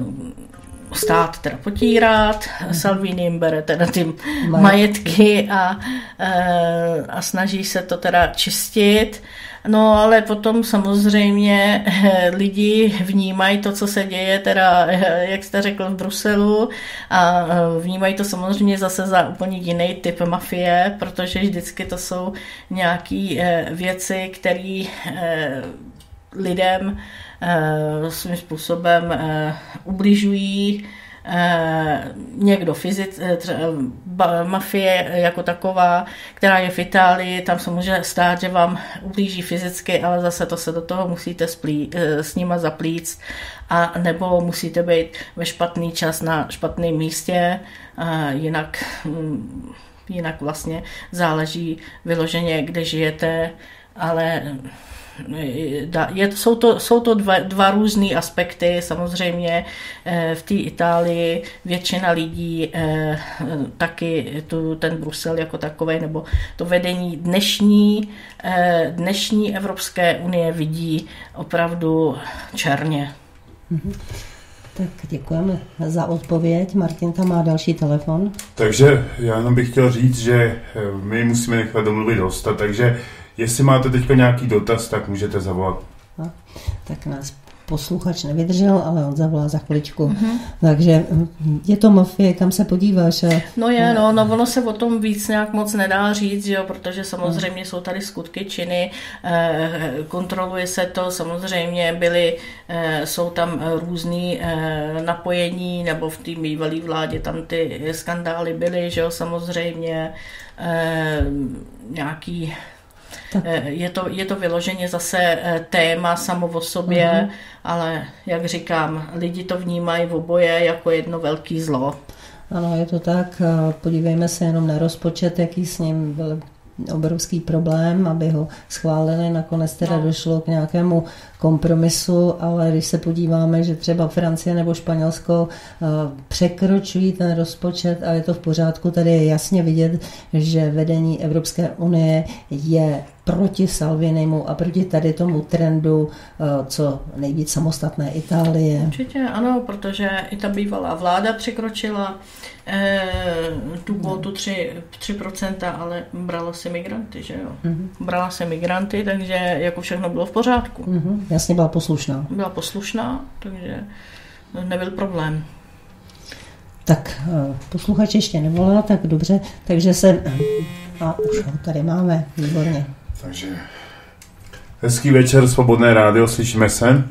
stát teda potírat, Salvini jim bere teda ty majetky a, eh, a snaží se to teda čistit. No ale potom samozřejmě eh, lidi vnímají to, co se děje, teda, eh, jak jste řekl, v Bruselu a eh, vnímají to samozřejmě zase za úplně jiný typ mafie, protože vždycky to jsou nějaké věci, které lidem svým způsobem ubližují, někdo fyzic, eh, mafie jako taková, která je v Itálii, tam se může stát, že vám ublíží fyzicky, ale zase to se do toho musíte splí, eh, s nima zaplíct a nebo musíte být ve špatný čas na špatném místě, jinak, mm, jinak vlastně záleží vyloženě, kde žijete, ale je, jsou to, jsou to dva, dva různé aspekty. Samozřejmě eh, v té Itálii většina lidí eh, taky tu, ten Brusel jako takový, nebo to vedení dnešní, eh, dnešní Evropské unie vidí opravdu černě. Mm-hmm. Tak děkujeme za odpověď. Martin tam má další telefon. Takže já jenom bych chtěl říct, že my musíme nechat domluvit hosta, takže Jestli máte teďka nějaký dotaz, tak můžete zavolat. No, tak nás posluchač nevydržel, ale on zavolá za chviličku. Mm-hmm. Takže hm, je to mafie, kam se podíváš? A... No je, no, no, ono se o tom víc nějak moc nedá říct, jo, protože samozřejmě jsou tady skutky činy, eh, kontroluje se to, samozřejmě byly, eh, jsou tam různý eh, napojení, nebo v té bývalé vládě tam ty skandály byly, že jo, samozřejmě eh, nějaký tak. Eh, je, to, je to vyloženě zase eh, téma samo o sobě, uh-huh. ale jak říkám, lidi to vnímají v oboje jako jedno velký zlo. Ano, je to tak. Podívejme se jenom na rozpočet, jaký s ním byl obrovský problém, aby ho schválili. Nakonec teda no. došlo k nějakému kompromisu, ale když se podíváme, že třeba Francie nebo Španělsko eh, překročují ten rozpočet a je to v pořádku, tady je jasně vidět, že vedení Evropské unie je proti Salvinimu a proti tady tomu trendu, eh, co nejvíc samostatné Itálie. Určitě ano, protože i ta bývalá vláda překročila eh, tu kvotu 3, 3%, ale brala se migranty, že jo? Mm-hmm. Brala se migranty, takže jako všechno bylo v pořádku. Mm-hmm. Jasně byla poslušná. Byla poslušná, takže nebyl problém. Tak eh, posluchač ještě nevolá, tak dobře, takže se... A už ho tady máme, výborně. Takže hezký večer, Svobodné rádio, slyšíme se?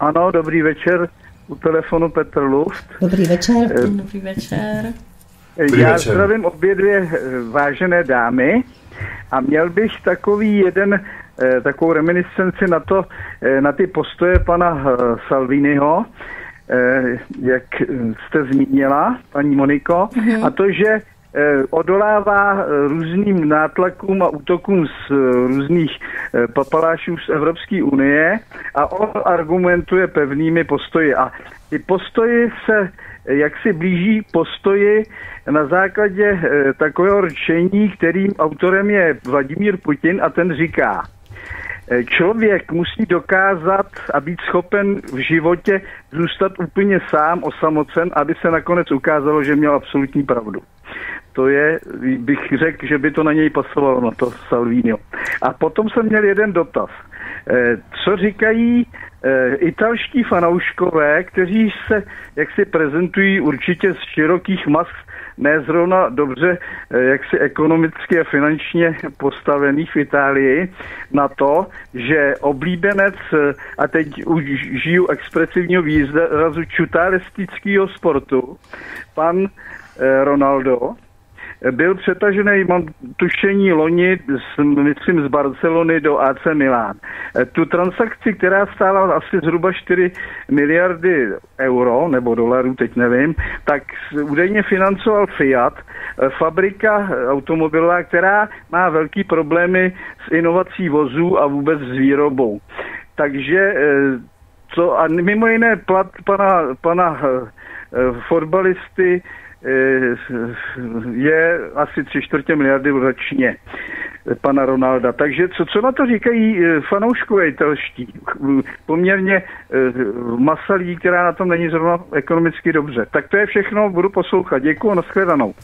Ano, dobrý večer, u telefonu Petr Luft. Dobrý večer. Dobrý večer. Dobrý Já večer. zdravím obě dvě eh, vážené dámy a měl bych takový jeden, eh, takovou reminiscenci na to, eh, na ty postoje pana eh, Salviniho, eh, jak jste zmínila, paní Moniko, a to, že eh, odolává eh, různým nátlakům a útokům z eh, různých eh, papalášů z Evropské unie a on argumentuje pevnými postoji. A ty postoji se eh, jak si blíží postoji na základě eh, takového řečení, kterým autorem je Vladimír Putin a ten říká, eh, člověk musí dokázat a být schopen v životě zůstat úplně sám, osamocen, aby se nakonec ukázalo, že měl absolutní pravdu. To je, bych řekl, že by to na něj pasovalo, na to Salviniho. A potom jsem měl jeden dotaz. Eh, Co říkají eh, italští fanouškové, kteří se jak si prezentují určitě z širokých mas, ne zrovna dobře eh, jak si ekonomicky a finančně postavených v Itálii, na to, že oblíbenec, a teď už žiju expresivního výrazu čutaristického sportu, pan Ronaldo, byl přetažený, mám tušení, loni, z, myslím, z Barcelony do AC Milán. E, Tu transakci, která stála asi zhruba 4 miliardy euro, nebo dolarů, teď nevím, tak s- údajně financoval Fiat, e, fabrika automobilová, která má velký problémy s inovací vozů a vůbec s výrobou. Takže e, co, a mimo jiné plat pana, pana fotbalisty je asi tři čtvrtě miliardy ročně eh, pana Ronalda. Takže co, co na to říkají eh, fanouškové italští? Poměrně eh, masalí, která na tom není zrovna ekonomicky dobře. Tak to je všechno, budu poslouchat. Děkuji, nashledanou.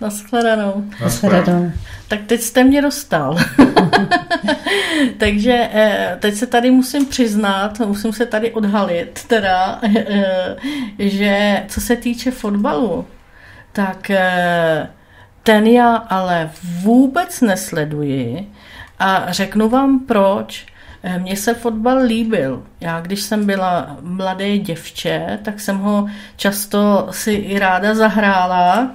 Naschledanou. Shledanou. Tak teď jste mě dostal. Takže eh, teď se tady musím přiznat, musím se tady odhalit, teda, eh, že co se týče fotbalu, tak eh, ten já ale vůbec nesleduji a řeknu vám proč. Eh, Mně se fotbal líbil. Já, když jsem byla mladé děvče, tak jsem ho často si i ráda zahrála,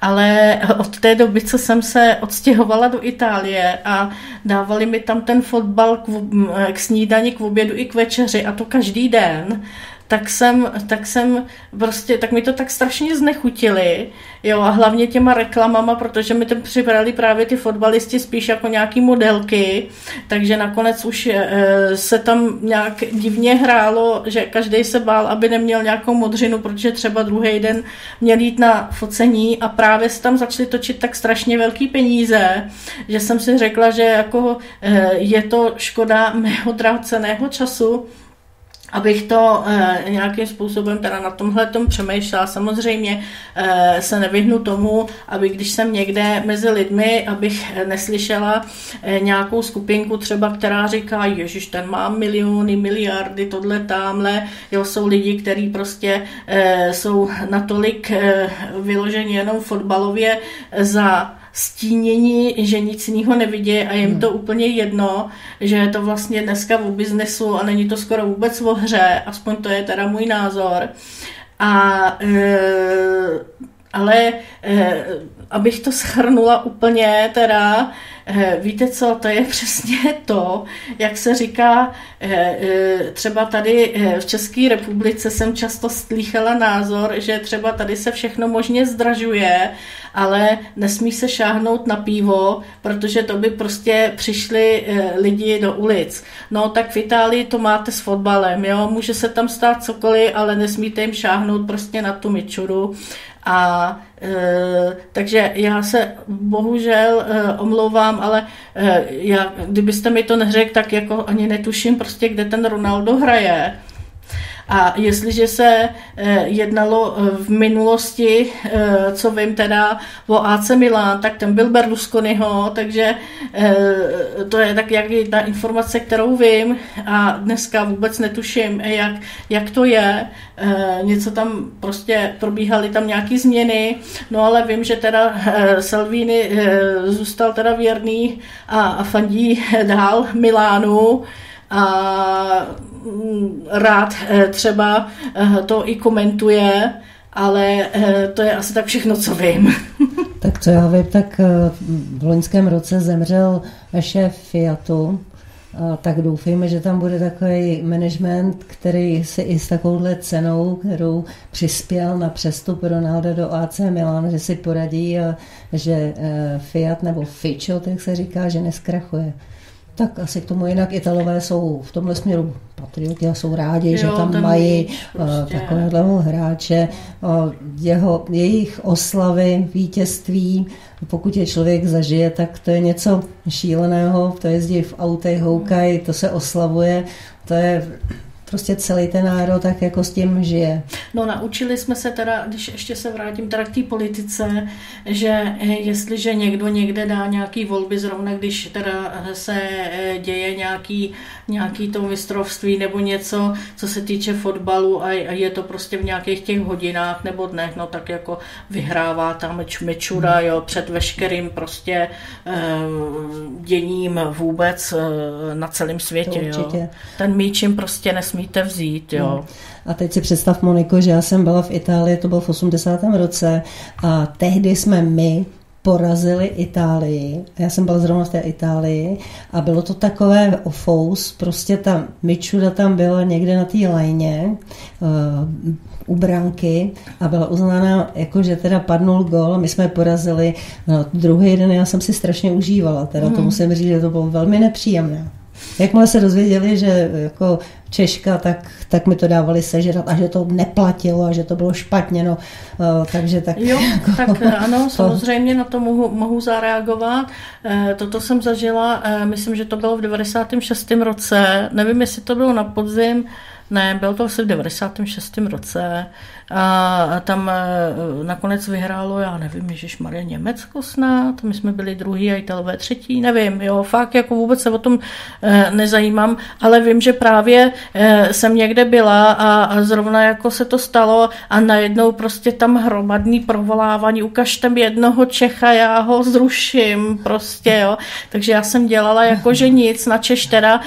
ale od té doby, co jsem se odstěhovala do Itálie a dávali mi tam ten fotbal k, v- k snídani, k obědu i k večeři a to každý den, tak jsem, tak jsem prostě, tak mi to tak strašně znechutili, jo, a hlavně těma reklamama, protože mi tam přibrali právě ty fotbalisti spíš jako nějaký modelky, takže nakonec už e, se tam nějak divně hrálo, že každý se bál, aby neměl nějakou modřinu, protože třeba druhý den měl jít na focení a právě se tam začali točit tak strašně velký peníze, že jsem si řekla, že jako e, je to škoda mého drahoceného času, abych to e, nějakým způsobem teda na tomhle tom přemýšlela. Samozřejmě e, se nevyhnu tomu, aby když jsem někde mezi lidmi, abych neslyšela e, nějakou skupinku třeba, která říká, ježiš, ten má miliony, miliardy, tohle, tamhle. Jo, jsou lidi, kteří prostě e, jsou natolik e, vyloženi jenom fotbalově za stínění, že nic jiného nevidí a jim to úplně jedno, že je to vlastně dneska o biznesu a není to skoro vůbec o hře, aspoň to je teda můj názor. A e, ale e, abych to schrnula úplně, teda e, víte co, to je přesně to, jak se říká, e, e, třeba tady v České republice jsem často slýchala názor, že třeba tady se všechno možně zdražuje, ale nesmí se šáhnout na pivo, protože to by prostě přišli lidi do ulic. No tak v Itálii to máte s fotbalem, jo, může se tam stát cokoliv, ale nesmíte jim šáhnout prostě na tu mičuru. A e, takže já se bohužel e, omlouvám, ale e, já, kdybyste mi to neřekl, tak jako ani netuším prostě, kde ten Ronaldo hraje. A jestliže se eh, jednalo eh, v minulosti, eh, co vím teda o AC Milan, tak ten byl Berlusconiho, takže to je tak jak ta informace, kterou vím a dneska vůbec netuším, jak, jak to je. Něco tam prostě probíhaly tam nějaké změny, no ale vím, že teda Salvini zůstal teda věrný a, a fandí dál Milánu a rád eh, třeba eh, to i komentuje ale to je asi tak všechno, co vím. tak co já vím, tak v loňském roce zemřel šéf Fiatu, tak doufejme, že tam bude takový management, který si i s takovouhle cenou, kterou přispěl na přestup Ronaldo do AC Milan, že si poradí že Fiat nebo Fico, tak se říká, že neskrachuje. Tak asi k tomu jinak Italové jsou v tomhle směru patrioti a jsou rádi, jo, že tam mají prostě. takového hráče. Jeho, jejich oslavy, vítězství, pokud je člověk zažije, tak to je něco šíleného, to jezdí v autech, houkají, to se oslavuje, to je prostě celý ten národ tak jako s tím žije. No naučili jsme se teda, když ještě se vrátím teda k té politice, že eh, jestliže někdo někde dá nějaký volby, zrovna když teda se eh, děje nějaký, nějaký to mistrovství nebo něco, co se týče fotbalu a je to prostě v nějakých těch hodinách nebo dnech, no tak jako vyhrává tam mečura, hmm. jo, před veškerým prostě eh, děním vůbec na celém světě, jo. Ten míč jim prostě nesmí smíte vzít, jo. No. A teď si představ, Moniko, že já jsem byla v Itálii, to bylo v 80. roce a tehdy jsme my porazili Itálii. Já jsem byla zrovna v té Itálii a bylo to takové ofous, prostě ta Mičuda tam byla někde na té lajně uh, u branky a byla uznána, jako že teda padnul gol, my jsme porazili. No, druhý den já jsem si strašně užívala, teda mm. to musím říct, že to bylo velmi nepříjemné. Jakmile se dozvěděli, že jako Češka, tak, tak mi to dávali sežrat a že to neplatilo a že to bylo špatně, no, uh, takže tak... Jo, jako, tak ano, to... samozřejmě na to mohu, mohu zareagovat. E, toto jsem zažila, e, myslím, že to bylo v 96. roce, nevím, jestli to bylo na podzim, ne, bylo to asi v 96. roce a tam e, nakonec vyhrálo, já nevím, Ježíš Marie Německo snad, my jsme byli druhý a Italové třetí, nevím, jo, fakt jako vůbec se o tom e, nezajímám, ale vím, že právě e, jsem někde byla a, a zrovna jako se to stalo a najednou prostě tam hromadný provolávání, ukažte mi jednoho Čecha, já ho zruším, prostě, jo, takže já jsem dělala jako, že nic, na Češ teda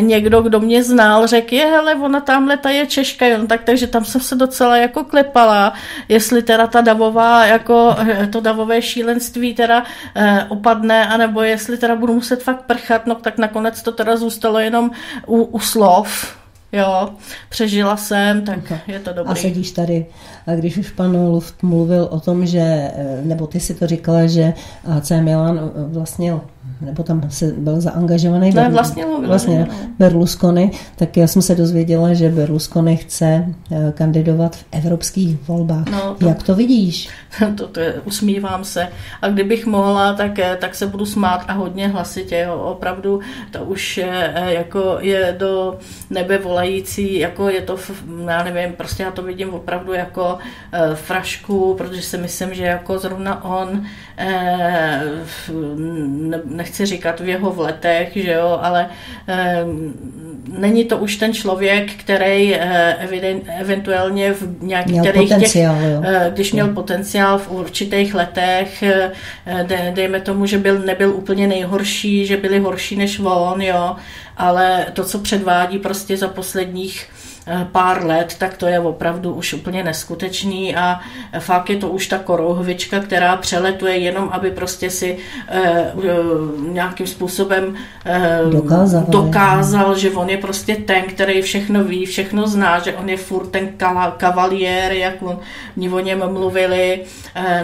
někdo, kdo mě znal, řekl, je, hele, ona tamhle ta je Češka, jo, no, tak, takže tam jsem se docela jako jako klepala, jestli teda ta davová, jako eh, to davové šílenství teda eh, opadne, anebo jestli teda budu muset fakt prchat, no tak nakonec to teda zůstalo jenom u, u slov, Jo, přežila jsem, tak okay. je to dobré. A sedíš tady. A když už pan Luft mluvil o tom, že, eh, nebo ty si to říkala, že AC Milan vlastně nebo tam se byl zaangažovaný ne, vlastně, vlastně Berlusconi, tak já jsem se dozvěděla, že Berlusconi chce eh, kandidovat v evropských volbách. No, to, Jak to vidíš? To, to je, usmívám se. A kdybych mohla, tak, eh, tak se budu smát a hodně hlasitě. Jo. Opravdu to už je, eh, jako je do nebe volající, jako je to, já nevím, prostě já to vidím opravdu jako frašku, protože si myslím, že jako zrovna on eh, nechci říkat v jeho vletech, že jo, ale e, není to už ten člověk, který e, eviden, eventuálně v nějakých těch, e, když měl potenciál v určitých letech, e, de, dejme tomu, že byl, nebyl úplně nejhorší, že byli horší než on, jo, ale to, co předvádí prostě za posledních Eh, pár let, tak to je opravdu už úplně neskutečný a fakt je to už ta korouhvička, která přeletuje jenom, aby prostě si eh, nějakým způsobem eh, dokázal, dokázal že on je prostě ten, který všechno ví, všechno zná, že on je furt ten kavaliér, jak on, o něm mluvili,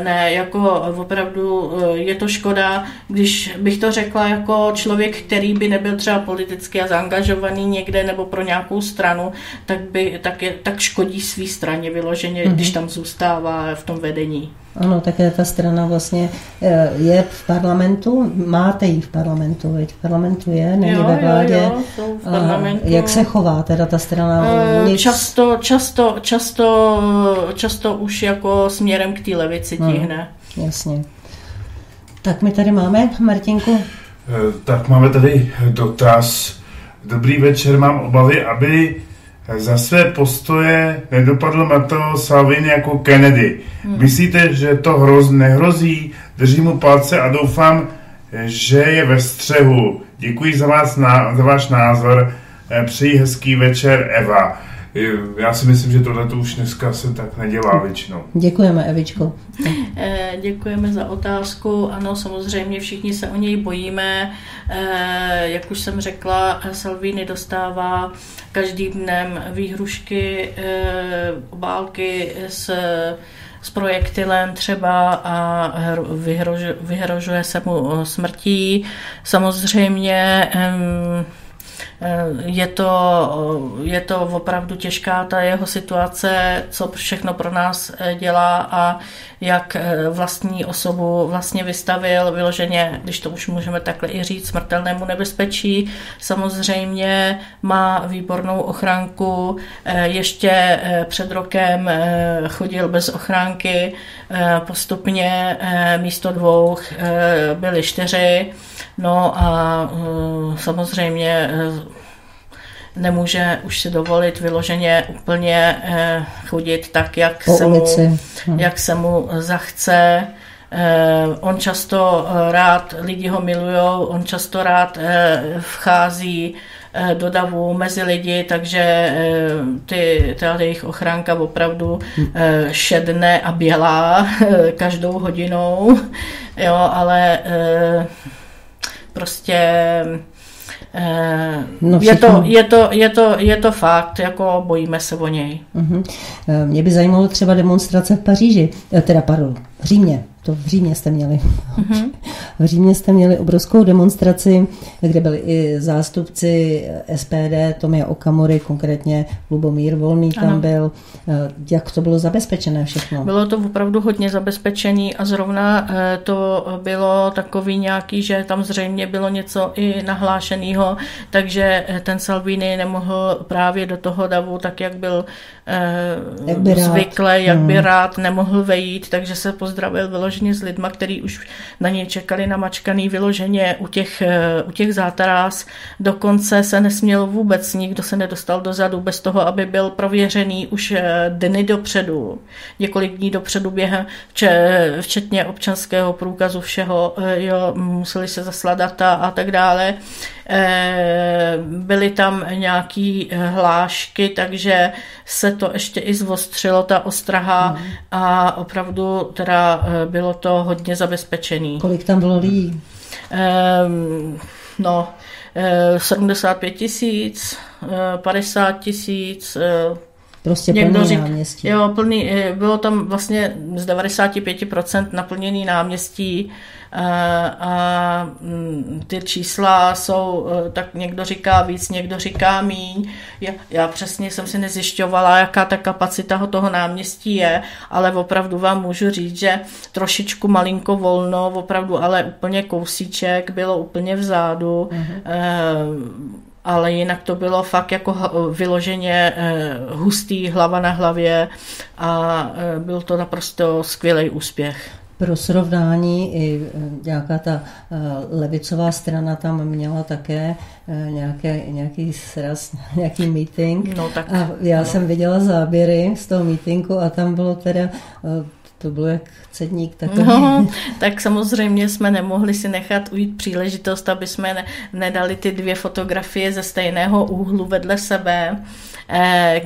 ne, jako opravdu je to škoda, když bych to řekla jako člověk, který by nebyl třeba politicky a zaangažovaný někde nebo pro nějakou stranu, tak tak, by, tak, je, tak škodí svý straně vyloženě, mm-hmm. když tam zůstává v tom vedení. Ano, také ta strana vlastně eh, je v parlamentu, máte ji v parlamentu, veď v parlamentu je, není jo, ve vládě. Jo, jo, v parlamentu. Jak se chová teda ta strana? E, Nic... Často, často, často, často už jako směrem k té levici tíhne. Hmm, jasně. Tak my tady máme, Martinku. Tak máme tady dotaz. Dobrý večer, mám obavy, aby za své postoje nedopadl Matteo Salvini jako Kennedy. Hmm. Myslíte, že to hroz, nehrozí? Držím mu palce a doufám, že je ve střehu. Děkuji za, vás, za váš názor. Eh, přeji hezký večer, Eva. Já si myslím, že tohle to už dneska se tak nedělá většinou. Děkujeme, Evičko. Eh, děkujeme za otázku. Ano, samozřejmě všichni se o něj bojíme. Eh, jak už jsem řekla, Salvini dostává každým dnem výhrušky, obálky s s projektilem třeba a vyhrožuje, vyhrožuje se mu smrtí. Samozřejmě Eh, je to, je to opravdu těžká ta jeho situace, co všechno pro nás eh, dělá a jak eh, vlastní osobu vlastně vystavil vyloženě, když to už můžeme takhle i říct, smrtelnému nebezpečí. Samozřejmě má výbornou ochránku, ještě před rokem chodil bez ochránky, postupně místo dvou byly čtyři, no a samozřejmě nemůže už si dovolit vyloženě úplně eh, chodit tak, jak, se mu, hm. jak se mu zachce. Eh, on často eh, rád, lidi ho milují, on často rád vchází do davu mezi lidi, takže ty, ta jejich ochránka opravdu hm. šedne a bělá každou hodinou, jo, ale prostě No je, to, je, to, je, to, je to fakt, jako bojíme se o něj. Uh-huh. Mě by zajímalo třeba demonstrace v Paříži, eh, teda pardon, v Římě to v Římě jste měli. Mm-hmm. V Římě jste měli obrovskou demonstraci, kde byli i zástupci SPD, Tomia Okamory, konkrétně Lubomír Volný tam ano. byl. Jak to bylo zabezpečené všechno? Bylo to opravdu hodně zabezpečený a zrovna eh, to bylo takový nějaký, že tam zřejmě bylo něco i nahlášeného, takže eh, ten Salvini nemohl právě do toho davu, tak jak byl eh, jak by zvykle, jak hmm. by rád nemohl vejít, takže se pozdravil vyloženě s lidma, který už na něj čekali namačkaný vyloženě u těch, eh, u těch zátaras. Dokonce se nesměl vůbec, nikdo se nedostal dozadu bez toho, aby byl prověřený už eh, dny dopředu, několik dní dopředu během, včetně občanského průkazu všeho, eh, jo, museli se zaslat data a tak dále. Byly tam nějaký hlášky, takže se to ještě i zvostřilo, ta ostraha mm. a opravdu teda bylo to hodně zabezpečený. Kolik tam bylo lidí? Ehm, no, 75 eh, tisíc, 50 eh, tisíc, eh, Prostě Někdo řík, náměstí. Jo, plný, bylo tam vlastně z 95% naplněný náměstí a mm, ty čísla jsou, e, tak někdo říká víc, někdo říká míň. Já, já přesně jsem si nezjišťovala, jaká ta kapacita toho náměstí je, ale opravdu vám můžu říct, že trošičku malinko volno, opravdu ale úplně kousíček, bylo úplně vzadu. Mm-hmm. E, ale jinak to bylo fakt jako vyloženě e, hustý hlava na hlavě a byl to naprosto skvělý úspěch. Pro srovnání i eh, nějaká ta eh, levicová strana tam měla také eh, nějaké, nějaký sraz, nějaký meeting. No, tak, a já no. jsem viděla záběry z toho meetingu a tam bylo teda to bylo jak cedník takový. No, tak samozřejmě jsme nemohli si nechat ujít příležitost, aby jsme ne, nedali ty dvě fotografie ze stejného úhlu vedle sebe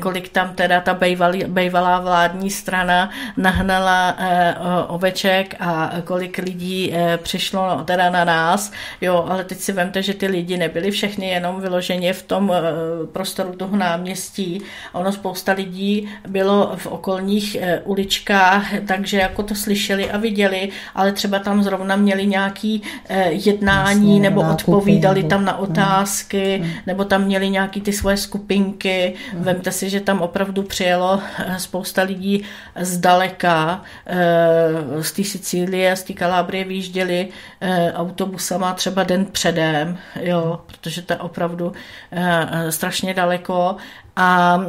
kolik tam teda ta bejvalý, bejvalá vládní strana nahnala eh, oveček a kolik lidí eh, přišlo teda na nás, jo, ale teď si vemte, že ty lidi nebyli všechny jenom vyloženě v tom eh, prostoru toho náměstí, ono spousta lidí bylo v okolních eh, uličkách, takže jako to slyšeli a viděli, ale třeba tam zrovna měli nějaký eh, jednání Jasně, nebo nákupy, odpovídali nebo, tam na otázky, ne. nebo tam měli nějaký ty svoje skupinky. Vemte si, že tam opravdu přijelo eh, spousta lidí zdaleka, eh, z té Sicílie, z té Kalábrie vyjížděli eh, autobusama třeba den předem, jo, protože to je opravdu strašně daleko. A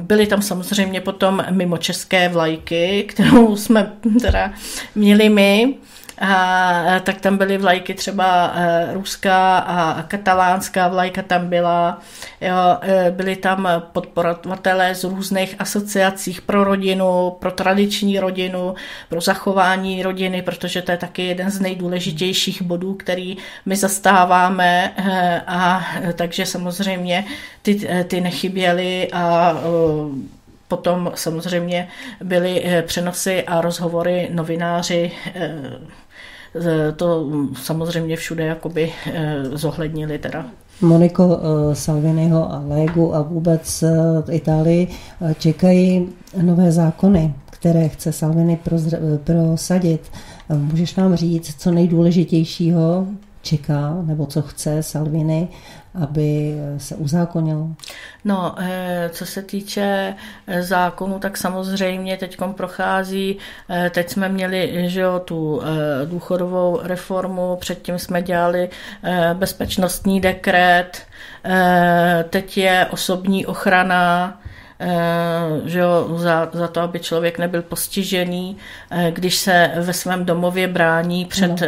byly tam samozřejmě potom mimo české vlajky, kterou jsme teda měli my, a, tak tam byly vlajky třeba ruská a katalánská vlajka tam byla. Jo, byli tam podporovatelé z různých asociacích pro rodinu, pro tradiční rodinu, pro zachování rodiny, protože to je taky jeden z nejdůležitějších bodů, který my zastáváme a takže samozřejmě ty, ty nechyběly a Potom samozřejmě byly přenosy a rozhovory novináři to samozřejmě všude jakoby eh, zohlednili teda. Moniko Salviniho a Legu a vůbec v Itálii čekají nové zákony, které chce Salvini prosadit. Můžeš nám říct, co nejdůležitějšího čeká, nebo co chce Salvini, aby se uzákonilo? No, eh, co se týče eh, zákonu, tak samozřejmě teď prochází, eh, teď jsme měli že jo, tu důchodovou reformu, předtím jsme dělali bezpečnostní dekret, teď je osobní ochrana, že jo, za, za to, aby člověk nebyl postižený, když se ve svém domově brání před no.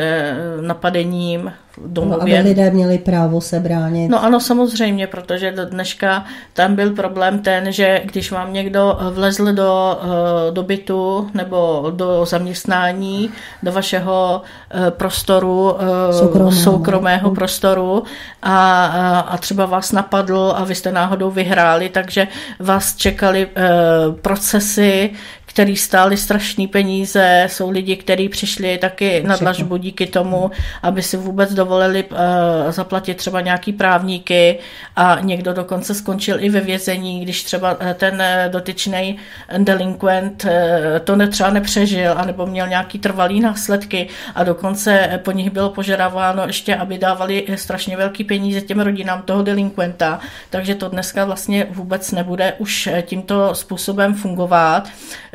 napadením domově. No, aby lidé měli právo se bránit. No ano, samozřejmě, protože do dneška tam byl problém ten, že když vám někdo vlezl do, eh, do bytu nebo do zaměstnání, do vašeho eh, prostoru, eh, soukromého, soukromého prostoru a, a třeba vás napadl a vy jste náhodou vyhráli, takže vás čekali procesy, který stály strašné peníze, jsou lidi, kteří přišli taky na dlažbu díky tomu, aby si vůbec dovolili uh, zaplatit třeba nějaký právníky. A někdo dokonce skončil i ve vězení, když třeba eh, ten eh, dotyčný delinquent uh, to třeba nepřežil, anebo měl nějaký trvalý následky. A dokonce po nich bylo požadováno ještě, aby dávali strašně velký peníze těm rodinám toho delinquenta, takže to dneska vlastně vůbec nebude už tímto způsobem fungovat.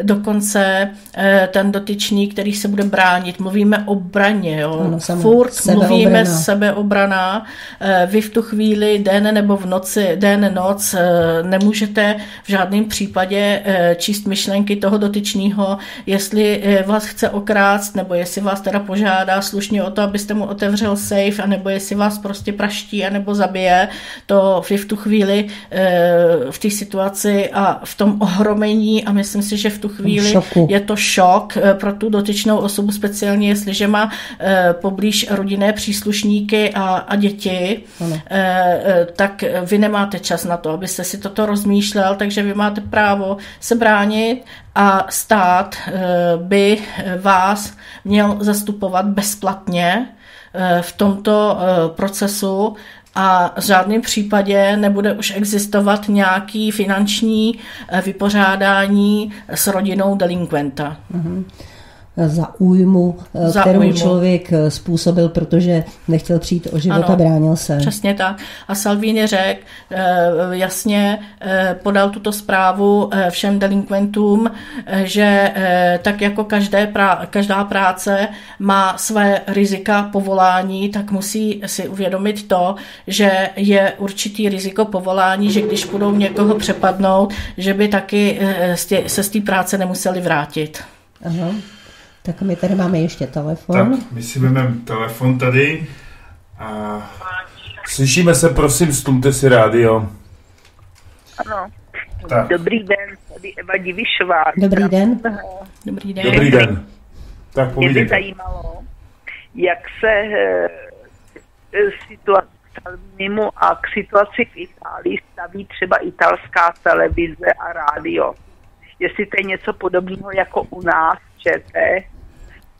Do dokonce eh, ten dotyčný, který se bude bránit. Mluvíme o braně, jo. Ano, Furt sebeobrana. mluvíme sebeobrana. Eh, vy v tu chvíli, den nebo v noci, den, noc, eh, nemůžete v žádném případě číst myšlenky toho dotyčného, jestli vás chce okrást, nebo jestli vás teda požádá slušně o to, abyste mu otevřel safe, anebo jestli vás prostě praští, anebo zabije. To vy v tu chvíli v té situaci a v tom ohromení a myslím si, že v tu chvíli chvíli Šoku. je to šok eh, pro tu dotyčnou osobu, speciálně jestliže má eh, poblíž rodinné příslušníky a, a děti, ano. Eh, tak vy nemáte čas na to, abyste si toto rozmýšlel, takže vy máte právo se bránit a stát by vás měl zastupovat bezplatně v tomto procesu a v žádném případě nebude už existovat nějaký finanční eh, vypořádání s rodinou delinkventa. Mm-hmm za újmu, eh, za kterou újmu. člověk eh, způsobil, protože nechtěl přijít o život ano, a bránil se. Přesně tak. A Salvini řekl, jasně podal tuto zprávu všem delinkventům, že tak jako každé prá- každá práce má své rizika povolání, tak musí si uvědomit to, že je určitý riziko povolání, že když budou někoho přepadnout, že by taky se z té práce nemuseli vrátit. Aha. Tak my tady máme ještě telefon. Tak, my si vezmeme telefon tady. A... Slyšíme se, prosím, stumte si rádio. Ano. Tak. Dobrý den, tady Eva Divišová. Dobrý den. Dobrý den. Dobrý den. Tak povídejte. Mě by zajímalo, jak se e, situace mimo a k situaci v Itálii staví třeba italská televize a rádio. Jestli to je něco podobného jako u nás ČT,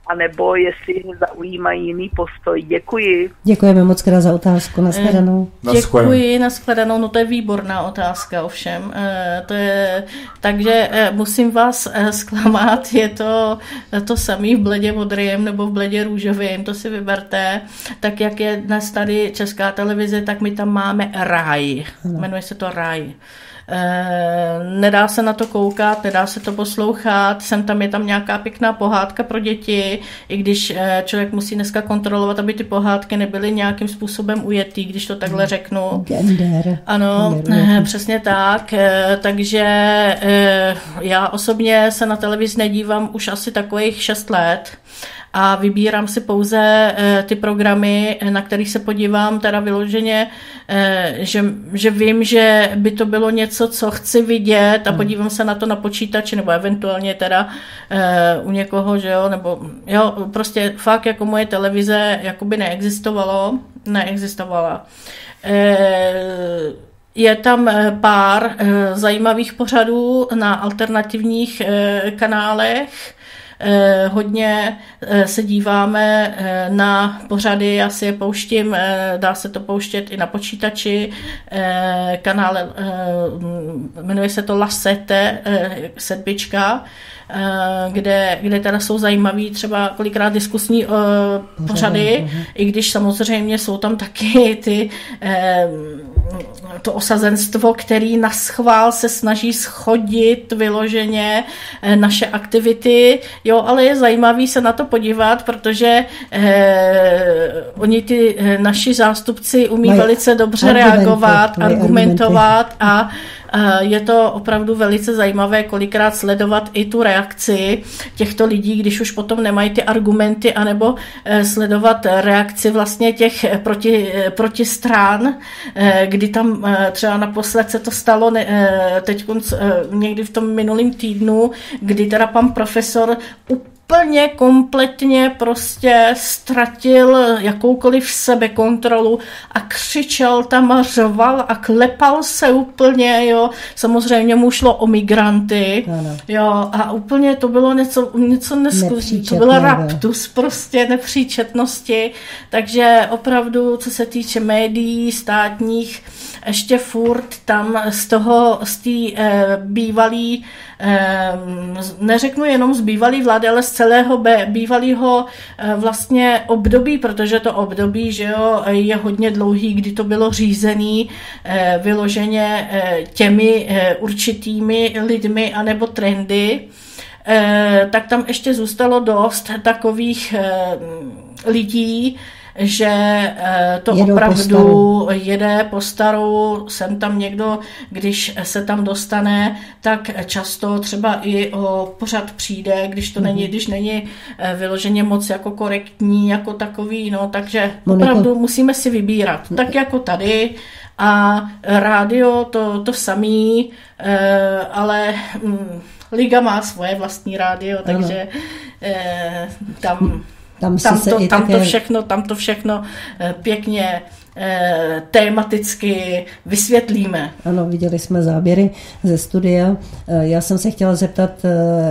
anebo jestli zaujímají jiný postoj. Děkuji. Děkujeme moc krát za otázku. Naschledanou. Eh, děkuji, naschledanou. No to je výborná otázka ovšem. Eh, to je, takže eh, musím vás zklamat, je to to samý v bledě modrým nebo v bledě růžovým, to si vyberte. Tak jak je dnes tady Česká televize, tak my tam máme ráj. Jmenuje se to ráj. Eh, nedá se na to koukat, nedá se to poslouchat, sem tam je tam nějaká pěkná pohádka pro děti, i když eh, člověk musí dneska kontrolovat, aby ty pohádky nebyly nějakým způsobem ujetý, když to takhle řeknu. Gender. Ano, Gender. Eh, přesně tak, takže já osobně se na televizi nedívám už asi takových šest let a vybírám si pouze ty programy, na kterých se podívám teda vyloženě, že, že vím, že by to bylo něco, co chci vidět a hmm. podívám se na to na počítači nebo eventuálně teda u někoho, že jo, nebo jo, prostě fakt jako moje televize jakoby neexistovalo, neexistovala. Je tam eh, pár eh, zajímavých pořadů na alternativních eh, kanálech. Hodně se díváme na pořady, já si je pouštím, dá se to pouštět i na počítači. Kanál jmenuje se to Lasete, sedbička Eh, kde, kde teda jsou zajímavý třeba kolikrát diskusní uh, pořady, uh-huh. i když samozřejmě jsou tam taky ty uh, to osazenstvo, který na schvál se snaží schodit vyloženě uh, naše aktivity, jo, ale je zajímavý se na to podívat, protože oni ty naši zástupci umí Mají velice dobře reagovat, argumentovat a je to opravdu velice zajímavé kolikrát sledovat i tu reakci těchto lidí, když už potom nemají ty argumenty, anebo eh, sledovat reakci vlastně těch proti, eh, protistrán, eh, kdy tam třeba naposled se to stalo teď někdy v tom minulém týdnu, kdy teda pan profesor úplně kompletně prostě ztratil jakoukoliv sebekontrolu a křičel tam a řval a klepal se úplně, jo. Samozřejmě mu šlo o migranty, ano. jo, a úplně to bylo něco, něco neskutečného. To byl raptus prostě nepříčetnosti, takže opravdu, co se týče médií státních, ještě furt tam z toho, z té eh, bývalý, eh, neřeknu jenom z bývalý vlády, ale z celého bývalého eh, vlastně období, protože to období, že jo, je hodně dlouhý, kdy to bylo řízený eh, vyloženě eh, těmi určitými lidmi anebo trendy, tak tam ještě zůstalo dost takových lidí, že eh, to Jedou opravdu po jede po starou, sem tam někdo, když se tam dostane, tak často třeba i o pořad přijde, když to mm-hmm. není, když není eh, vyloženě moc jako korektní, jako takový, no, takže Moniko. opravdu musíme si vybírat. Tak jako tady, a rádio to, to samý, eh, ale mm, Liga má svoje vlastní rádio, takže tam tam, tam, to, tam také... to všechno, tam to všechno eh, pěkně eh, tématicky vysvětlíme. Ano, viděli jsme záběry ze studia. Eh, já jsem se chtěla zeptat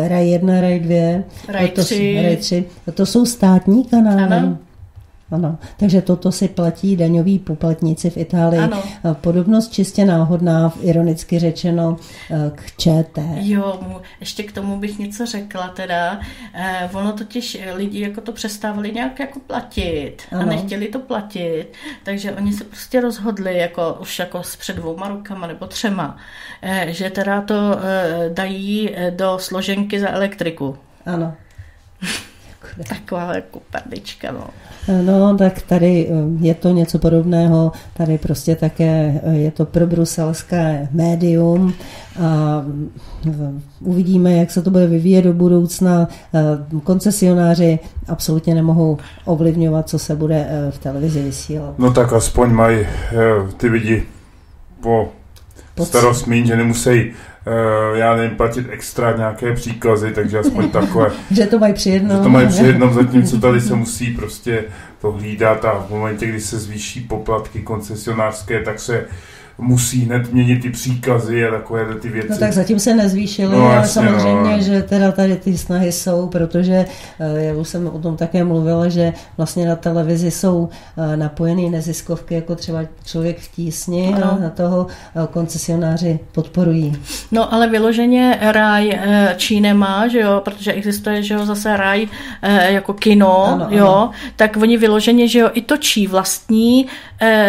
RAJ 1, RAJ 2, RAJ 3. To, RAJ 3. To jsou státní kanály? Ano. Ano, takže toto si platí daňoví poplatníci v Itálii. Ano. Podobnost čistě náhodná, ironicky řečeno, eh, k ČT. Jo, ještě k tomu bych něco řekla teda. Eh, ono totiž lidi jako to přestávali nějak jako platit ano. a nechtěli to platit, takže oni se prostě rozhodli jako už jako s před dvouma rukama nebo třema, eh, že teda to dají do složenky za elektriku. Ano. Taková jako perlička, no. No, tak tady eh, je to něco podobného, tady prostě také eh, je to pro bruselské médium a eh, uvidíme, jak se to bude vyvíjet do budoucna. Koncesionáři absolutně nemohou ovlivňovat, co se bude v televizi vysílat. No tak aspoň mají ty lidi po starost mín, že nemusí já nevím, platit extra nějaké příkazy, takže aspoň takové. že to mají při jednom. Že to mají při jednom, zatímco tady se musí prostě to hlídat a v momentě, kdy se zvýší poplatky koncesionářské, tak se musí hned měnit ty příkazy a takové ty věci. No tak zatím se nezvýšily, no, ale jasně, samozřejmě, no. že teda tady ty snahy jsou, protože eh, já už jsem o tom také mluvila, že vlastně na televizi jsou eh, napojené neziskovky, jako třeba člověk v tísni no. a na toho eh, koncesionáři podporují. No ale vyloženě ráj Čí nemá, že jo, protože existuje, že jo, zase ráj jako kino, ano, jo, ano. tak oni vyloženě, že jo, i točí vlastní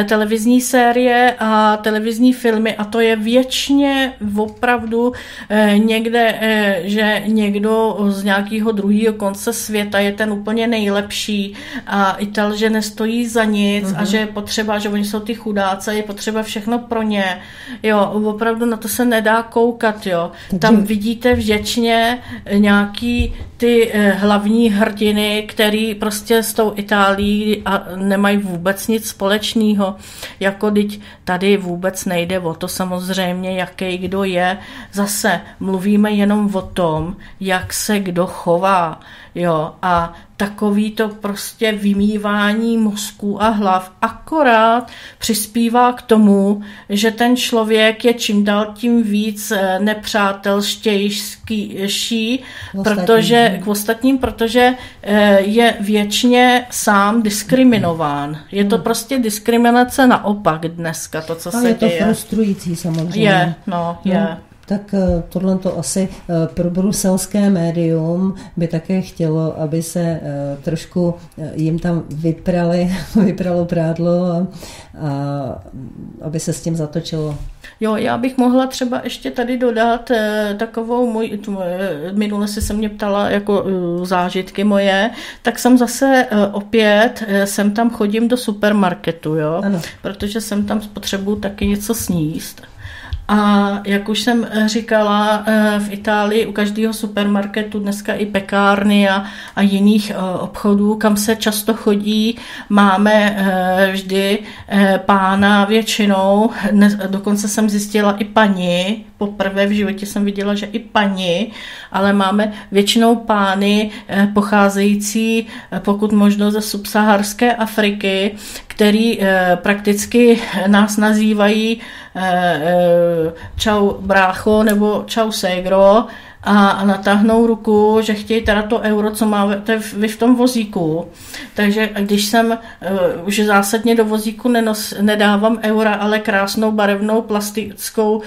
televizní série a televizní televizní filmy a to je věčně opravdu eh, někde, eh, že někdo z nějakého druhého konce světa je ten úplně nejlepší a Ital, že nestojí za nic uh-huh. a mhm. že je potřeba, že oni jsou ty chudáce, je potřeba všechno pro ně. Jo, opravdu na to se nedá koukat, jo. Tam vidíte vděčně nějaký ty eh, hlavní hrdiny, který prostě s tou Itálií a nemají vůbec nic společného. Jako teď tady vůbec nejde o to samozřejmě, jaký kdo je. Zase mluvíme jenom o tom, jak se kdo chová. Jo, a takový to prostě vymývání mozků a hlav akorát přispívá k tomu, že ten člověk je čím dál tím víc eh, nepřátelštější, protože k ostatním, protože eh, je věčně sám diskriminován. Je to hmm. prostě diskriminace naopak dneska, to, co a se je děje. je to frustrující samozřejmě. Je, no, je. No tak eh, tohle to asi eh, pro bruselské médium by také chtělo, aby se eh, trošku jim tam vyprali, vypralo prádlo a, a aby se s tím zatočilo. Jo, já bych mohla třeba ještě tady dodat takovou můj, minule si se mě ptala jako zážitky moje, tak jsem zase opět, sem tam chodím do supermarketu, jo, ano. protože jsem tam spotřebuju taky něco sníst. A jak už jsem eh, říkala, eh, v Itálii u každého supermarketu dneska i pekárny a, a jiných eh, obchodů, kam se často chodí, máme vždy pána většinou, dokonce jsem zjistila i paní, poprvé v životě jsem viděla, že i paní, ale máme většinou pány pocházející pokud možno ze subsaharské Afriky, který prakticky nás nazývají čau brácho nebo čau ségro a, a natáhnou ruku, že chtějí teda to euro, co máte vy v tom vozíku. Takže když jsem uh, už zásadně do vozíku nenos, nedávám eura, ale krásnou barevnou plastickou uh,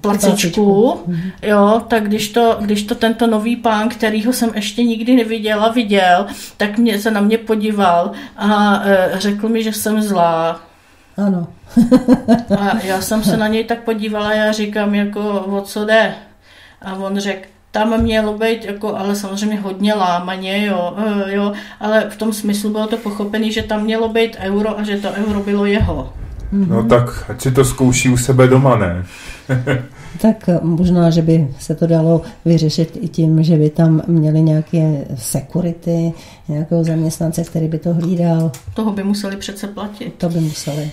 placičku, jo, tak když to, když to tento nový pán, kterýho jsem ještě nikdy neviděla, viděl, tak mě se na mě podíval a uh, řekl mi, že jsem zlá. Ano. a já jsem se na něj tak podívala, já říkám, jako o co jde. A on řekl, tam mělo být, jako, ale samozřejmě hodně lámaně, jo, eh, jo, ale v tom smyslu bylo to pochopené, že tam mělo být euro a že to euro bylo jeho. No tak, ať si to zkouší u sebe doma, ne? tak eh, možná, že by se to dalo vyřešit i tím, že by tam měli nějaké security, nějakého zaměstnance, který by to hlídal. Toho by museli přece platit. To by museli.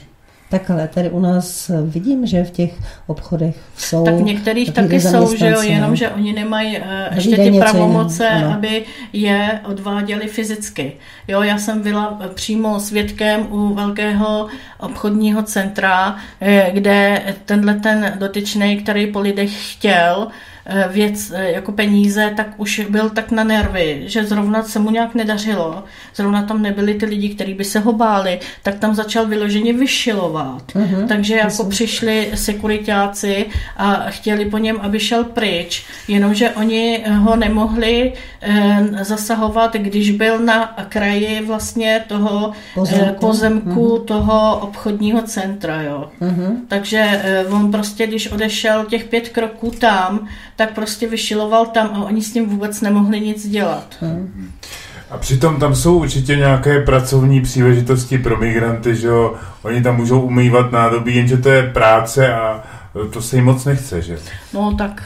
Tak ale tady u nás vidím, že v těch obchodech jsou. Tak v některých taky jsou, že jo, jenom, že oni nemají uh, ještě ty pravomoce, aby je odváděli fyzicky. Jo, já jsem byla přímo svědkem u velkého obchodního centra, eh, kde tenhle ten dotyčný, který po lidech chtěl, Eh, věc eh, jako peníze, tak už byl tak na nervy, že zrovna se mu nějak nedařilo, zrovna tam nebyli ty lidi, kteří by se ho báli, tak tam začal vyloženě vyšilovat. Uh-huh, Takže jako jsem... přišli sekuritáci a chtěli po něm, aby šel pryč, jenomže oni ho nemohli eh, zasahovat, když byl na kraji vlastně toho pozemku, pozemku uh-huh. toho obchodního centra. Jo. Uh-huh. Takže on prostě, když odešel těch pět kroků tam, tak prostě vyšiloval tam a oni s tím vůbec nemohli nic dělat. Hmm. A přitom tam jsou určitě nějaké pracovní příležitosti pro migranty, že jo? Oni tam můžou umývat nádobí, jenže to je práce a to se jim moc nechce, že? No tak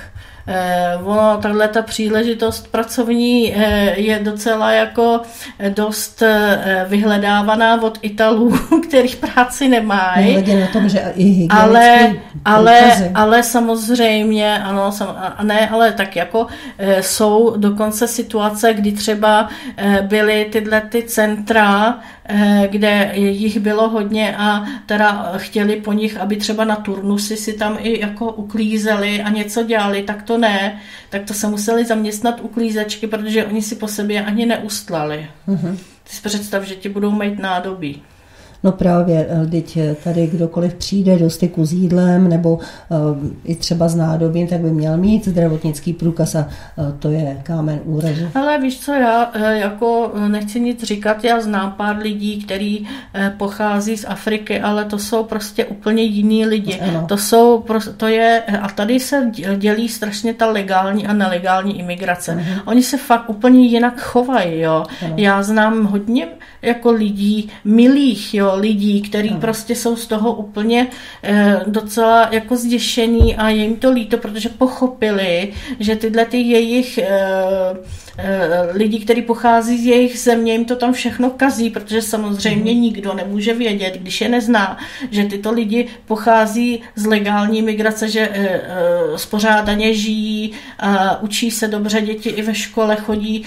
ono, tahle ta příležitost pracovní eh, je docela jako eh, dost vyhledávaná od Italů, kterých práci nemají. na tom, že i ale, ale, ale samozřejmě, ano, sam, ne, ale tak jako jsou dokonce situace, kdy třeba byly tyhle ty centra, Eh, kde jich bylo hodně a teda chtěli po nich, aby třeba na turnusy si tam i jako uklízeli a něco dělali, tak to ne, tak to se museli zaměstnat uklízečky, protože oni si po sobě ani neustlali. Uh-huh. Ty si představ, že ti budou mít nádobí. No právě, eh, teď eh, tady kdokoliv přijde do styku s jídlem nebo uh, i třeba s nádobím, tak by měl mít zdravotnický průkaz a to je kámen úrazu. Ale víš co, já jako nechci nic říkat, já znám pár lidí, který pochází z Afriky, ale to jsou prostě úplně jiní lidi. Ano. To jsou, to je, a tady se dělí strašně ta legální a nelegální imigrace. Ano. Mhm. Oni se fakt úplně jinak chovají, jo. Ano. Já znám hodně jako lidí, milých, jo, lidí, kteří hmm. prostě jsou z toho úplně eh, docela jako zděšení a je jim to líto, protože pochopili, že tyhle ty jejich eh, Eh, lidí, kteří pochází z jejich země, jim to tam všechno kazí, protože samozřejmě mhm. nikdo nemůže vědět, když je nezná, že tyto lidi pochází z legální migrace, že eh, eh, spořádaně žijí, učí se dobře, děti i ve škole chodí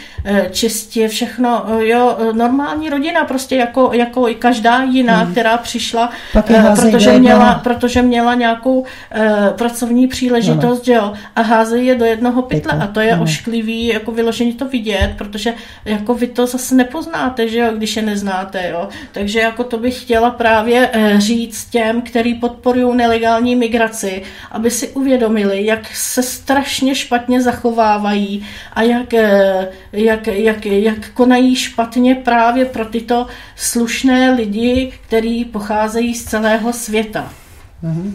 čistě, všechno, jo, normální rodina, prostě jako, jako i každá jiná, hmm. která přišla, protože měla, protože měla nějakou pracovní příležitost, no, no. jo, a házejí je do jednoho pytle a to je ošklivý, jako vyložení to vidět, protože jako vy to zase nepoznáte, že jo, když je neznáte, jo. Takže jako to bych chtěla právě eh, říct těm, který podporují nelegální migraci, aby si uvědomili, jak se strašně špatně zachovávají a jak, eh, jak, jak, jak konají špatně právě pro tyto slušné lidi, kteří pocházejí z celého světa. Mm-hmm.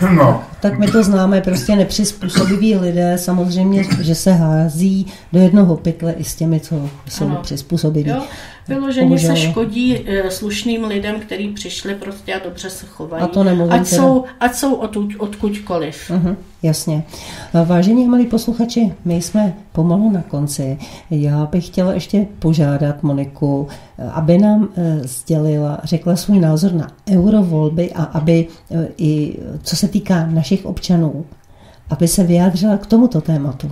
No. Tak my to známe, prostě nepřizpůsobiví lidé, samozřejmě, že se hází do jednoho pytle i s těmi, co jsou ano. přizpůsobiví. Jo, vyloženě se škodí e, slušným lidem, kteří přišli prostě a dobře se chovají. A to nemluvím ať, jsou, ať jsou odkud, odkudkoliv. Uh-huh, jasně. Vážení milí posluchači, my jsme pomalu na konci. Já bych chtěla ještě požádat Moniku, aby nám sdělila, řekla svůj názor na eurovolby a aby i co se týká našich občanů, aby se vyjádřila k tomuto tématu.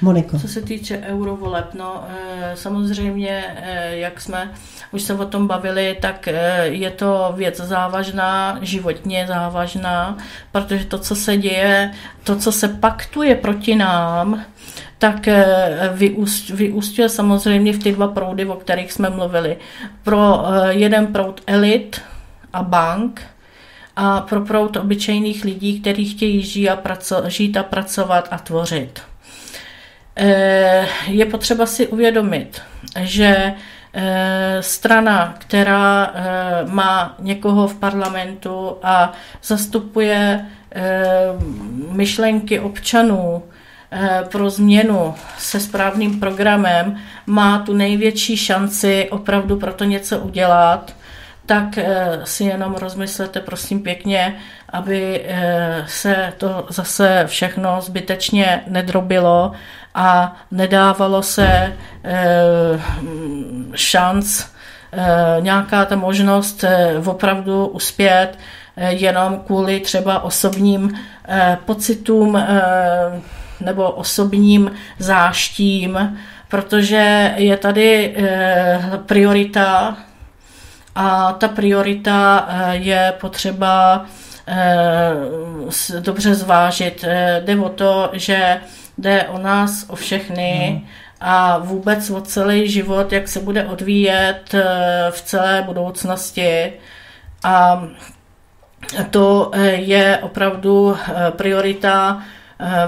Moniko. Co se týče eurovoleb, no eh, samozřejmě, eh, jak jsme už se o tom bavili, tak eh, je to věc závažná, životně závažná, protože to, co se děje, to, co se paktuje proti nám, tak vyústuje samozřejmě v ty dva proudy, o kterých jsme mluvili. Pro jeden proud elit a bank a pro proud obyčejných lidí, kteří chtějí žít a, praco- žít a pracovat a tvořit. Eh, je potřeba si uvědomit, že eh, strana, která eh, má někoho v parlamentu a zastupuje myšlenky občanů pro změnu se správným programem, má tu největší šanci opravdu pro to něco udělat, tak si jenom rozmyslete prosím pěkně, aby se to zase všechno zbytečně nedrobilo a nedávalo se eh, šanc, eh, nějaká ta možnost eh, opravdu uspět jenom kvůli třeba osobním pocitům nebo osobním záštím, protože je tady priorita a ta priorita je potřeba dobře zvážit. Jde o to, že jde o nás, o všechny no. a vůbec o celý život, jak se bude odvíjet eh, v celé budoucnosti. A to eh, je opravdu eh, priorita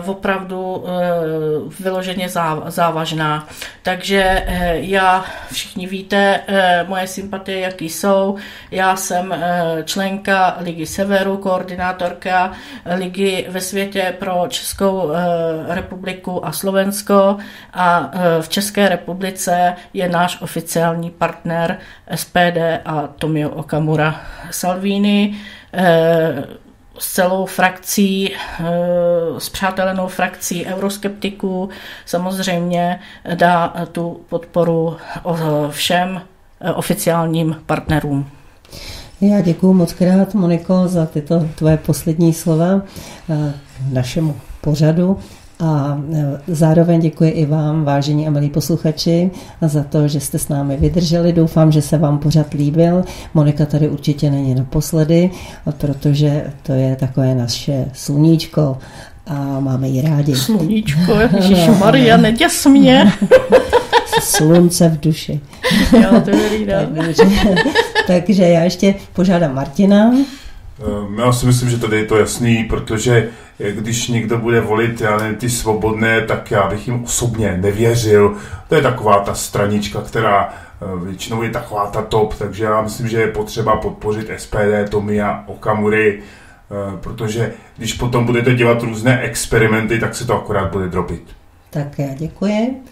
opravdu eh, vyloženě závažná. Takže eh, já, všichni víte, moje sympatie, jaký jsou. Já jsem členka Ligy Severu, koordinátorka Ligy ve světě pro Českou republiku a Slovensko a v České republice je náš oficiální partner SPD a Tomio Okamura Salvini s celou frakcí, eh, s přátelenou frakcí euroskeptiků samozřejmě dá tu podporu všem eh, oficiálním partnerům. Já děkuji moc krát, Moniko, za tyto tvoje poslední slova eh, našemu pořadu. A e, zároveň děkuji i vám, vážení a milí posluchači, za to, že jste s námi vydrželi. Doufám, že se vám pořad líbil. Monika tady určitě není naposledy, protože to je takové naše sluníčko a máme ji rádi. Sluníčko, Ježišu Maria, neděs mě. Slunce v duši. Jo, to je Takže já ještě požádám Martina. Ehm, já si myslím, že tady je to jasný, protože když někdo bude volit já nevím, ty svobodné, tak já bych jim osobně nevěřil. To je taková ta stranička, která eh, většinou je taková ta top, takže já myslím, že je potřeba podpořit SPD, Tomia, Okamury, eh, protože když potom budete dělat různé experimenty, tak se to akorát bude drobit. Tak já děkuji.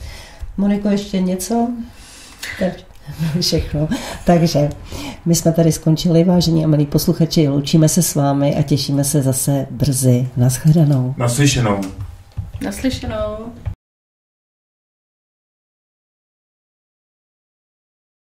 Moniko, ještě něco? Tak všechno. Takže my jsme tady skončili, vážení a milí posluchači, loučíme se s vámi a těšíme se zase brzy. Naschledanou. Naslyšenou. Naslyšenou.